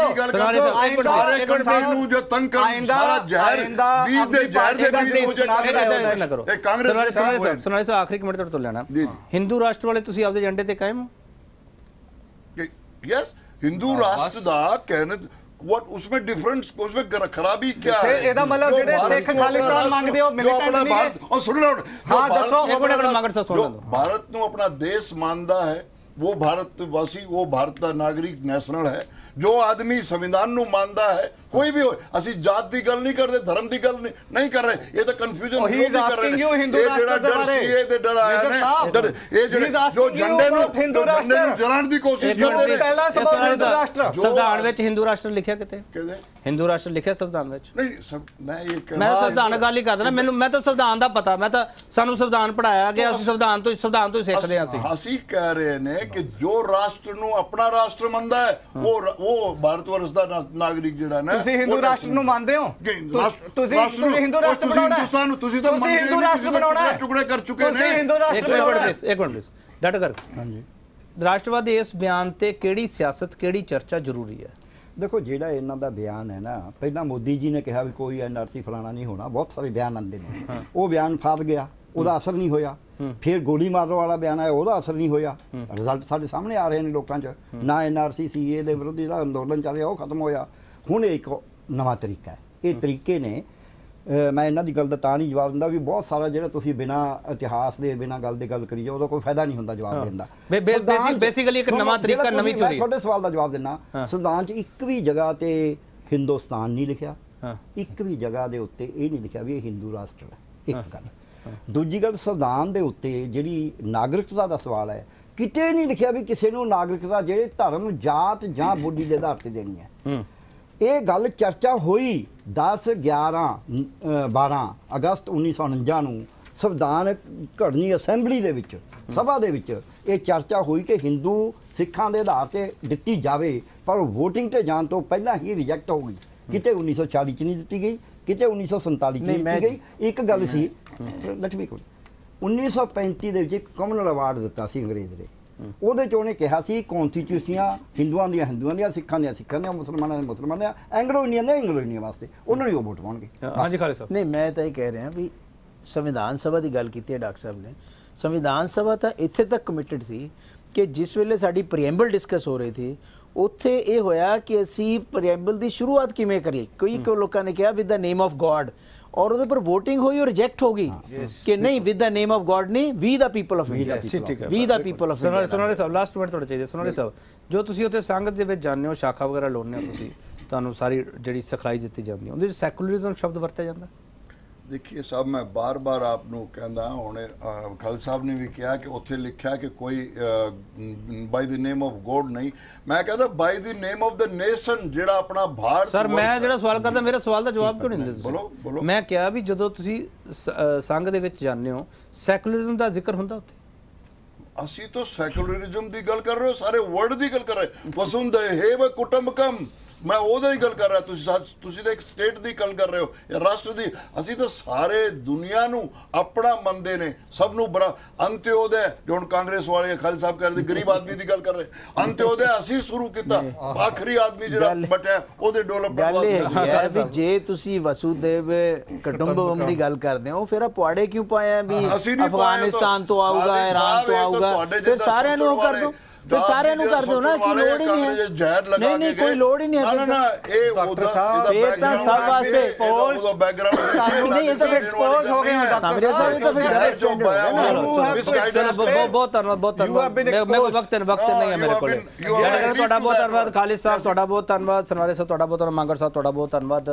ਸਾਰੇ ਕੰਟਰੀ ਨੂੰ ਜੋ ਤੰਗ ਕਰ ਆਇੰਦਾ- ਸਾਰਾ ਜ਼ਹਿਰ ਆਇੰਦਾ ਬੀਜ ਦੇ ਜ਼ਹਿਰ ਦੇ ਦਿਓ, ਹੋ। ਨਾ ਕਰੋ ਇਹ ਕਾਂਗਰਸ ਸੁਨਾਰੇ ਸਾਹਿਬ ਆਖਰੀ ਕਮੈਂਟ ਤੁਹਾਡੇ ਤੋਂ ਲੈਣਾ। ਹਿੰਦੂ ਰਾਸ਼ਟਰ ਵਾਲੇ ਤੁਸੀਂ ਆਪਦੇ ਏਜੰਡੇ ਤੇ ਕਾਇਮ ਹੋ यस हिंदू राष्ट्र दा कहने व्हाट उसमें डिफरेंस उसमें गर- खराबी क्या फिर है ਇਹਦਾ ਮਤਲਬ जो ਜਿਹੜੇ भारत ਸਿੱਖ को अपना ਖਾਲਿਸਤਾਨ राष्ट्र- ਮੰਗਦੇ ਹੋ, जो militant अपना नहीं है। भारत और सुन लो जो हाँ, भारत- दसो, एक मिनट, एक मिनट, मगर सर सुन जो लो। भारत ਨੂੰ ਆਪਣਾ ਦੇਸ਼ ਮੰਨਦਾ ਹੈ ਉਹ ਭਾਰਤਵਾਸੀ ਉਹ ਭਾਰਤ ਦਾ ਨਾਗਰਿਕ ਨੈਸ਼ਨਲ ਹੈ ਜੋ ਆਦਮੀ ਸੰਵਿਧਾਨ ਨੂੰ ਮੰਨਦਾ ਹੈ ਕੋਈ ਵੀ ਹੋਏ ਅਸੀਂ ਜਾਤ ਦੀ ਗੱਲ ਨਹੀਂ ਕਰਦੇ ਧਰਮ ਦੀ ਗੱਲ ਨਹੀਂ ਨਹੀਂ ਕਰ ਰਹੇ। ਇਹ ਤਾਂ confusion he is asking you Hindu ਇਹ ਰਾਸ਼ਟਰ ਦੇ ਬਾਰੇ। ਇਹ ਤੇ ਡਰ ਆਇਆ ਨੇ ਇਹ ਜਿਹੜੇ ਜੋ ਝੰਡੇ ਨੂੰ ਹਿੰਦੂ ਰਾਸ਼ਟਰ। ਜਲਾਉਣ ਦੀ ਕੋਸ਼ਿਸ਼ ਕਰਦੇ ਨੇ। ਪਹਿਲਾ ਸੁਨਾਰੇ ਹਿੰਦੂ ਰਾਸ਼ਟਰ। ਸੰਵਿਧਾਨ ਵਿੱਚ ਹਿੰਦੂ ਰਾਸ਼ਟਰ ਲਿਖਿਆ ਕਿਤੇ? ਕਹਿੰਦੇ? ਹਿੰਦੂ ਰਾਸ਼ਟਰ ਲਿਖਿਆ ਸੰਵਿਧਾਨ ਵਿੱਚ? ਨਹੀਂ ਸਭ ਮੈਂ ਇਹ ਮੈਂ ਸੰਵਿਧਾਨ ਗੱਲ ਹੀ ਕਰਦਾ ਨਾ ਮੈਨੂੰ ਮੈਂ ਤਾਂ ਸੰਵਿਧਾਨ ਦਾ ਪਤਾ। ਮੈਂ ਤਾਂ ਸਾਨੂੰ ਸੰਵਿਧਾਨ ਪੜਾਇਆ ਗਿਆ ਅਸੀਂ ਸੰਵਿਧਾਨ ਤੋਂ ਸੰਵਿਧਾਨ ਤੋਂ ਹੀ ਸਿੱਖਦੇ ਹਾਂ ਅਸੀਂ। ਅਸੀਂ ਕਹਿ ਰਹੇ ਨੇ ਕਿ ਜੋ ਰਾਸ਼ਟਰ ਨੂੰ ਆਪਣਾ ਰਾਸ਼ਟਰ ਮੰਨਦਾ ਹੈ ਉਹ ਉਹ ਭਾਰਤ ਵਰਸ ਦਾ ਨਾਗਰਿਕ ਜਿਹੜਾ ਨਾ ਤੁਸੀਂ ਹਿੰਦੂ ਰਾਸ਼ਟਰ ਨੂੰ ਮੰਨਦੇ ਹੋ ਤੁਸ- ਰਾਸ਼ਟਰ- ਤੁਸੀਂ ਤੁਸੀਂ ਹਿੰਦੂ ਰਾਸ਼ਟਰ ਤੁਸੀਂ ਬਣਾਉਣਾ ਹੈ। ਹਿੰਦੁਸਤਾਨ ਨੂੰ ਤੁਸੀਂ ਤਾਂ ਤੁਸੀਂ ਮੰਨਦੇ ਹਿੰਦੂ ਰਾਸ਼ਟਰ ਤੁਸੀਂ ਬਣਾਉਣਾ ਹੈ। ਟੁਕੜੇ ਕਰ ਚੁੱਕੇ ਤੁਸੀਂ ਨੇ। ਹਿੰਦੂ ਰਾਸ਼ਟਰ ਇੱਕ ਮਿੰਟ ਬਣਾਉਣਾ ਹੈ। ਪਲੀਜ਼ ਇੱਕ ਮਿੰਟ ਪਲੀਜ਼ ਡਟ ਕਰ ਹਾਂਜੀ ਰਾਸ਼ਟਰਵਾਦ ਦੇ ਇਸ ਬਿਆਨ ਤੇ ਕਿਹੜੀ ਸਿਆਸਤ ਕਿਹੜੀ ਚਰਚਾ ਜ਼ਰੂਰੀ ਹੈ ਦੇਖੋ ਜਿਹੜਾ ਇਹਨਾਂ ਦਾ ਬਿਆਨ ਹੈ ਨਾ ਪਹਿਲਾਂ ਮੋਦੀ ਜੀ ਨੇ ਕਿਹਾ ਵੀ ਕੋਈ ਐਨਆਰਸੀ ਫਲਾਣਾ ਨਹੀਂ ਹੋਣਾ ਬਹੁਤ ਸਾਰੇ ਬਿਆਨ ਆਉਂਦੇ ਨੇ ਉਹ ਬਿਆਨ ਫਸ ਗਿਆ ਉਹਦਾ ਅਸਰ ਨਹੀਂ ਹੋਇਆ। ਫਿਰ ਗੋਲੀ ਮਾਰਨ ਵਾਲਾ ਬਿਆਨ ਆਇਆ ਉਹਦਾ ਅਸਰ ਨਹੀਂ ਹੋਇਆ। ਰਿਜ਼ਲਟ ਸਾਡੇ ਸਾਹਮਣੇ ਆ ਰਹੇ ਨੇ ਲੋਕਾਂ 'ਚ। ਨਾ ਐਨਆਰਸੀ ਸੀਏ ਦੇ ਵਿਰੁੱਧ ਜਿਹੜਾ ਅੰਦੋਲਨ ਚੱਲ ਰਿਹਾ ਉਹ ਖਤਮ ਹੋਇਆ। ਹੁਣ ਇੱਕ ਨਵਾਂ ਤਰੀਕਾ ਹੈ। ਇਹ ਤਰੀਕੇ ਨੇ ਮੈਂ ਇਹਨਾਂ ਦੀ ਗੱਲ ਦਾ ਤਾਂ ਨਹੀਂ ਜਵਾਬ ਦਿੰਦਾ ਵੀ ਬਹੁਤ ਸਾਰਾ ਜਿਹੜਾ ਤੁਸੀਂ ਬਿਨਾ ਇਤਿਹਾਸ ਦੇ ਬਿਨਾ ਗੱਲ ਦੇ ਗੱਲ ਕਰੀ ਜਾਓ ਉਹਦਾ ਕੋਈ ਫਾਇਦਾ ਨਹੀਂ ਹੁੰਦਾ ਜਵਾਬ ਦੇਣ ਦਾ। ਬੇ- ਬੇ- ਸੰਵਿਧਾਨ 'ਚ- basically ਇੱਕ ਨਵਾਂ ਤਰੀਕਾ, ਨਵੀਂ theory। ਤੁਹਾਡੇ ਸਵਾਲ ਦਾ ਜਵਾਬ ਦਿੰਦਾ। ਸੰਵਿਧਾਨ 'ਚ ਇੱਕ ਵੀ ਜਗ੍ਹਾ ਤੇ ਹਿੰਦੁਸਤਾਨ ਨਹੀਂ ਲਿਖਿਆ। ਇੱਕ ਵੀ ਜਗ੍ਹਾ ਦੇ ਉੱਤੇ ਇਹ ਨਹੀਂ ਲਿਖਿਆ ਵੀ ਇਹ ਹਿੰਦੂ ਰਾਸ਼ਟਰ ਹੈ। ਇੱਕ ਗੱਲ। ਦੂਜੀ ਗੱਲ ਸੰਵਿਧਾਨ ਦੇ ਉੱਤੇ ਜਿਹੜੀ ਨਾਗਰਿਕਤਾ ਦਾ ਸਵਾਲ ਹੈ ਕਿਤੇ ਨਹੀਂ ਲਿਖਿਆ ਵੀ ਕਿਸੇ ਨੂੰ ਨਾਗਰਿਕਤਾ ਜਿਹੜੇ ਧਰਮ ਜਾਤ ਜਾਂ ਬੋਲੀ ਦੇ ਆਧਾਰ ਤੇ ਦੇਣੀ ਹੈ। ਇਹ ਗੱਲ ਚਰਚਾ ਹੋਈ 10 11 ਅ, 12 ਅਗਸਤ 1949 ਨੂੰ ਸੰਵਿਧਾਨ ਘੜਨੀ ਅਸੈਂਬਲੀ ਦੇ ਵਿੱਚ ਸਭਾ ਦੇ ਵਿੱਚ ਇਹ ਚਰਚਾ ਹੋਈ ਕਿ ਹਿੰਦੂ ਸਿੱਖਾਂ ਦੇ ਆਧਾਰ ਤੇ ਦਿੱਤੀ ਜਾਵੇ ਪਰ ਵੋਟਿੰਗ ਤੇ ਜਾਣ ਤੋਂ ਪਹਿਲਾਂ ਹੀ ਰਿਜੈਕਟ ਹੋ ਗਈ। ਕਿਤੇ 1940 ਚ ਨਹੀਂ ਦਿੱਤੀ ਗਈ ਕਿਤੇ 1947 ਚ ਨਹੀਂ, ਦਿੱਤੀ ਗਈ। ਇੱਕ ਗੱਲ ਸੀ ਲੈਟ ਮੀ 1935 ਦੇ ਵਿੱਚ ਇੱਕ ਕਮਨਲ ਅਵਾਰਡ ਦਿੱਤਾ ਸੀ ਅੰਗਰੇਜ਼ ਨੇ। ਉਹਦੇ ਚ ਉਹਨੇ ਕਿਹਾ ਸੀ ਕੌਨਸਟੀਟਿਊਸ਼ਨਾਂ ਹਿੰਦੂਆਂ ਦੀਆਂ ਹਿੰਦੂਆਂ ਦੀਆਂ ਸਿੱਖਾਂ ਦੀਆਂ ਸਿੱਖਾਂ ਦੀਆਂ ਮੁਸਲਮਾਨਾਂ ਦੀਆਂ ਮੁਸਲਮਾਨਾਂ ਦੀਆਂ ਐਂਗਲੋ ਇੰਡੀਅਨ ਦੀਆਂ ਐਂਗਲੋ ਇੰਡੀਅਨ ਵਾਸਤੇ। ਉਹਨਾਂ ਨੂੰ ਉਹ ਵੋਟ ਪਾਉਣਗੇ। ਹਾਂਜੀ ਖਾਲਿਦ ਸਾਹਿਬ ਨਹੀਂ ਮੈਂ ਤਾਂ ਇਹ ਕਹਿ ਰਿਹਾ ਵੀ ਸੰਵਿਧਾਨ ਸਭਾ ਦੀ ਗੱਲ ਕੀਤੀ ਹੈ ਡਾਕਟਰ ਸਾਹਿਬ ਨੇ। ਸੰਵਿਧਾਨ ਸਭਾ ਤਾਂ ਇੱਥੇ ਤੱਕ ਕਮਿਟਡ ਸੀ ਕਿ ਜਿਸ ਵੇਲੇ ਸਾਡੀ ਪ੍ਰੀਐਮਬਲ ਡਿਸਕਸ ਹੋ ਰਹੀ ਸੀ ਉੱਥੇ ਇਹ ਹੋਇਆ ਕਿ ਅਸੀਂ ਪ੍ਰੀਐਮਬਲ ਦੀ ਸ਼ੁਰੂਆਤ ਕਿਵੇਂ ਕਰੀਏ? ਕੋਈ ਕੋ ਲੋਕਾਂ ਨੇ ਕਿਹਾ with the name of god ਔਰ ਉਹਦੇ ਪਰ VOTING ਹੋਈ ਔਰ ਰਿਜੈਕਟ ਹੋ ਗਈ? ਕਿ ਨਹੀਂ with the name of god ਨਹੀਂ we the people of India we the people of India Sunare Sahib last minute ਤੁਹਾਡੇ ਚਾਹੀਦੇ ਸੁਨਾਰੇ ਸਾਹਿਬ ਜੋ ਤੁਸੀਂ ਉੱਥੇ ਸੰਗਤ ਦੇ ਵਿੱਚ ਜਾਂਦੇ ਹੋ ਸ਼ਾਖਾ ਵਗੈਰਾ ਲਾਉਂਦੇ ਹੋ ਤੁਸੀਂ ਤੁਹਾਨੂੰ ਸਾਰੀ ਜਿਹੜੀ ਸਿਖਲਾਈ ਦਿੱਤੀ ਜਾਂਦੀ ਹੈ ਉਹਦੇ ਵਿੱਚ ਸੈਕੂਲਰਿਜ਼ਮ ਸ਼ਬਦ ਵਰਤਿਆ ਜਾਂਦਾ? ਦੇਖੀਏ ਸਾਹਿਬ ਮੈਂ ਬਾਰ-ਬਾਰ ਆਪ ਨੂੰ ਕਹਿੰਦਾ ਹੁਣ ਖਾਲਦ ਸਾਹਿਬ ਨੇ ਵੀ ਕਿਹਾ ਕਿ ਉੱਥੇ ਲਿਖਿਆ ਕਿ ਕੋਈ ਬਾਈ ਦੀ ਨੇਮ ਆਫ ਗੋਡ ਨਹੀਂ। ਮੈਂ ਕਹਿੰਦਾ ਬਾਈ ਦੀ ਨੇਮ ਆਫ ਦ ਨੇਸ਼ਨ ਜਿਹੜਾ ਆਪਣਾ ਭਾਰਤ ਸਰ ਮੈਂ। ਜਿਹੜਾ ਸਵਾਲ ਕਰਦਾ ਮੇਰੇ ਸਵਾਲ ਦਾ ਜਵਾਬ ਕਿਉਂ ਨਹੀਂ ਦਿੰਦੇ ਤੁਸੀਂ? ਬੋਲੋ, ਬੋਲੋ। ਮੈਂ ਕਿਹਾ ਵੀ ਜਦੋਂ ਤੁਸੀਂ ਸੰਘ ਦੇ ਵਿੱਚ ਜਾਂਦੇ ਹੋ ਸੈਕੂਲਰਿਜ਼ਮ ਦਾ ਜ਼ਿਕਰ ਹੁੰਦਾ ਉੱਥੇ? ਅਸੀਂ ਤਾਂ ਸੈਕੂਲਰਿਜ਼ਮ ਦੀ ਗੱਲ ਕਰ ਰਹੇ ਹਾਂ ਸਾਰੇ ਵਰਲਡ ਦੀ ਗੱਲ ਕਰ ਰਹੇ ਵਸੁੰਧੈਵ ਕੁਟੰਬਕਮ। ਮੈਂ ਉਹਦਾ ਹੀ ਗੱਲ ਕਰ ਰਿਹਾ ਤੁਸੀਂ ਤੁਸੀਂ ਤਾਂ ਇੱਕ ਸਟੇਟ ਦੀ ਗੱਲ ਕਰ ਰਹੇ ਹੋ ਇਹ ਰਾਸ਼ਟਰ ਦੀ। ਅਸੀਂ ਤਾਂ ਸਾਰੇ ਦੁਨੀਆ ਨੂੰ ਆਪਣਾ ਮੰਨਦੇ ਨੇ ਸਭ ਨੂੰ ਬੜਾ ਅੰਤਿਓਦੈ ਜੋ ਹੁਣ ਕਾਂਗਰਸ ਵਾਲੇ ਖਾਲਿਦ ਸਾਹਿਬ ਸੀ, ਗਰੀਬ ਆਦਮੀ ਦੀ ਗੱਲ ਕਰ ਰਹੇ। ਅੰਤਿਓਦੈ ਅਸੀਂ ਸ਼ੁਰੂ ਕੀਤਾ। ਆਖਰੀ ਆਦਮੀ ਜਿਹੜਾ ਬਟਿਆ ਉਹਦੇ ਡਿਵੈਲਪਮੈਂਟ ਗੱਲ ਇਹ ਹੈਗੀ ਹੈ ਵੀ ਜੇ ਤੁਸੀਂ ਵਸੂਦੇਵ ਕੁਟੁੰਬਕਮ ਦੀ ਗੱਲ ਕਰਦੇ ਹੋ ਫਿਰ ਆ ਪੁਆੜੇ ਕਿਉਂ ਪਾਇਆ ਵੀ ਅਫਗਾਨਿਸਤਾਨ ਤੋਂ ਆਊਗਾ ਇਰਾਨ ਤੋਂ ਆਊਗਾ? ਫਿਰ ਸਾਰਿਆਂ ਨੂੰ ਉਹ ਕਰ ਦਿਓ ਫਿਰ ਸਾਰਿਆਂ ਨੂੰ ਕਰ ਦਿਓ ਨਾ ਕਿ ਲੋੜ ਹੀ ਨਹੀਂ ਹੈ ਜ਼ਹਿਰ ਲਗਾ ਨਹੀਂ ਨਹੀਂ ਕੋਈ। ਲੋੜ ਹੀ ਨਹੀਂ ਹੈ ਨਾ ਨਾ ਇਹ ਉਹਦਾ ਸਾਹਿਬ, ਫਿਰ ਤਾਂ ਸਭ ਵਾਸਤੇ ਉਹਦਾ ਬੈਕਗ੍ਰਾਉਂਡ ਨਹੀਂ, ਇਹ ਤਾਂ ਫਿਰ expose ਹੋ ਗਏ ਡਾਕਟਰ ਸਾਹਿਬ, ਇਹ ਤਾਂ ਫਿਰ double standard ਹੋ ਨਾ। ਚਲੋ ਬਹੁਤ ਬਹੁਤ- ਬਹੁਤ ਧੰਨਵਾਦ ਬਹੁਤ ਧੰਨਵਾਦ ਮੇਰੇ ਕੋਲ. ਵਕਤ ਵਕਤ ਨਹੀਂ ਹੈ ਮੇਰੇ ਕੋਲ ਤੁਹਾਡਾ ਬਹੁਤ ਧੰਨਵਾਦ. ਖਾਲਿਦ ਸਾਹਿਬ ਤੁਹਾਡਾ ਬਹੁਤ ਧੰਨਵਾਦ ਸਨਵਾਰੇ ਸਾਹਿਬ ਤੁਹਾਡਾ ਬਹੁਤ ਧੰਨਵਾਦ ਮੰਗਰ ਸਾਹਿਬ ਤੁਹਾਡਾ ਬਹੁਤ ਧੰਨਵਾਦ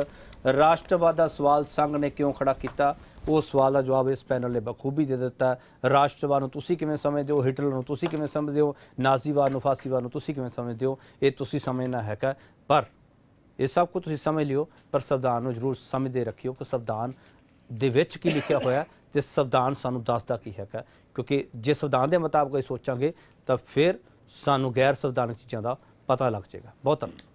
ਰਾਸ਼ਟਰਵਾਦ ਦਾ ਸਵਾਲ ਸੰਘ ਨੇ ਕਿਉਂ ਖੜਾ ਕੀਤਾ ਉਹ ਸਵਾਲ ਦਾ ਜਵਾਬ ਇਸ ਪੈਨਲ ਨੇ ਬਖੂਬੀ ਦੇ ਦਿੱਤਾ। ਰਾਸ਼ਟਰਵਾਦ ਨੂੰ ਤੁਸੀਂ ਕਿਵੇਂ ਸਮਝਦੇ ਹੋ? ਹਿਟਲਰ ਨੂੰ ਤੁਸੀਂ ਕਿਵੇਂ ਸਮਝਦੇ ਹੋ? ਨਾਜ਼ੀਵਾਦ ਨੂੰ, ਫਾਸੀਵਾਦ ਨੂੰ ਤੁਸੀਂ ਕਿਵੇਂ ਸਮਝਦੇ ਹੋ? ਇਹ ਤੁਸੀਂ ਸਮਝਣਾ ਹੈਗਾ। ਪਰ ਇਹ ਸਭ ਕੁਝ ਤੁਸੀਂ ਸਮਝ ਲਿਓ, ਪਰ ਸੰਵਿਧਾਨ ਨੂੰ ਜ਼ਰੂਰ ਸਮਝਦੇ ਰੱਖਿਓ ਕਿ ਸੰਵਿਧਾਨ ਦੇ ਵਿੱਚ ਕੀ ਲਿਖਿਆ ਹੋਇਆ ਤੇ ਸੰਵਿਧਾਨ ਸਾਨੂੰ ਦੱਸਦਾ ਕੀ ਹੈਗਾ ਕਿਉਂਕਿ ਜੇ ਸੰਵਿਧਾਨ ਦੇ ਮੁਤਾਬਕ ਅਸੀਂ ਸੋਚਾਂਗੇ ਤਾਂ ਫਿਰ ਸਾਨੂੰ ਗੈਰ ਸੰਵਿਧਾਨਕ ਚੀਜ਼ਾਂ ਦਾ ਪਤਾ ਲੱਗ ਜਾਏਗਾ। ਬਹੁਤ ਧੰਨਵਾਦ।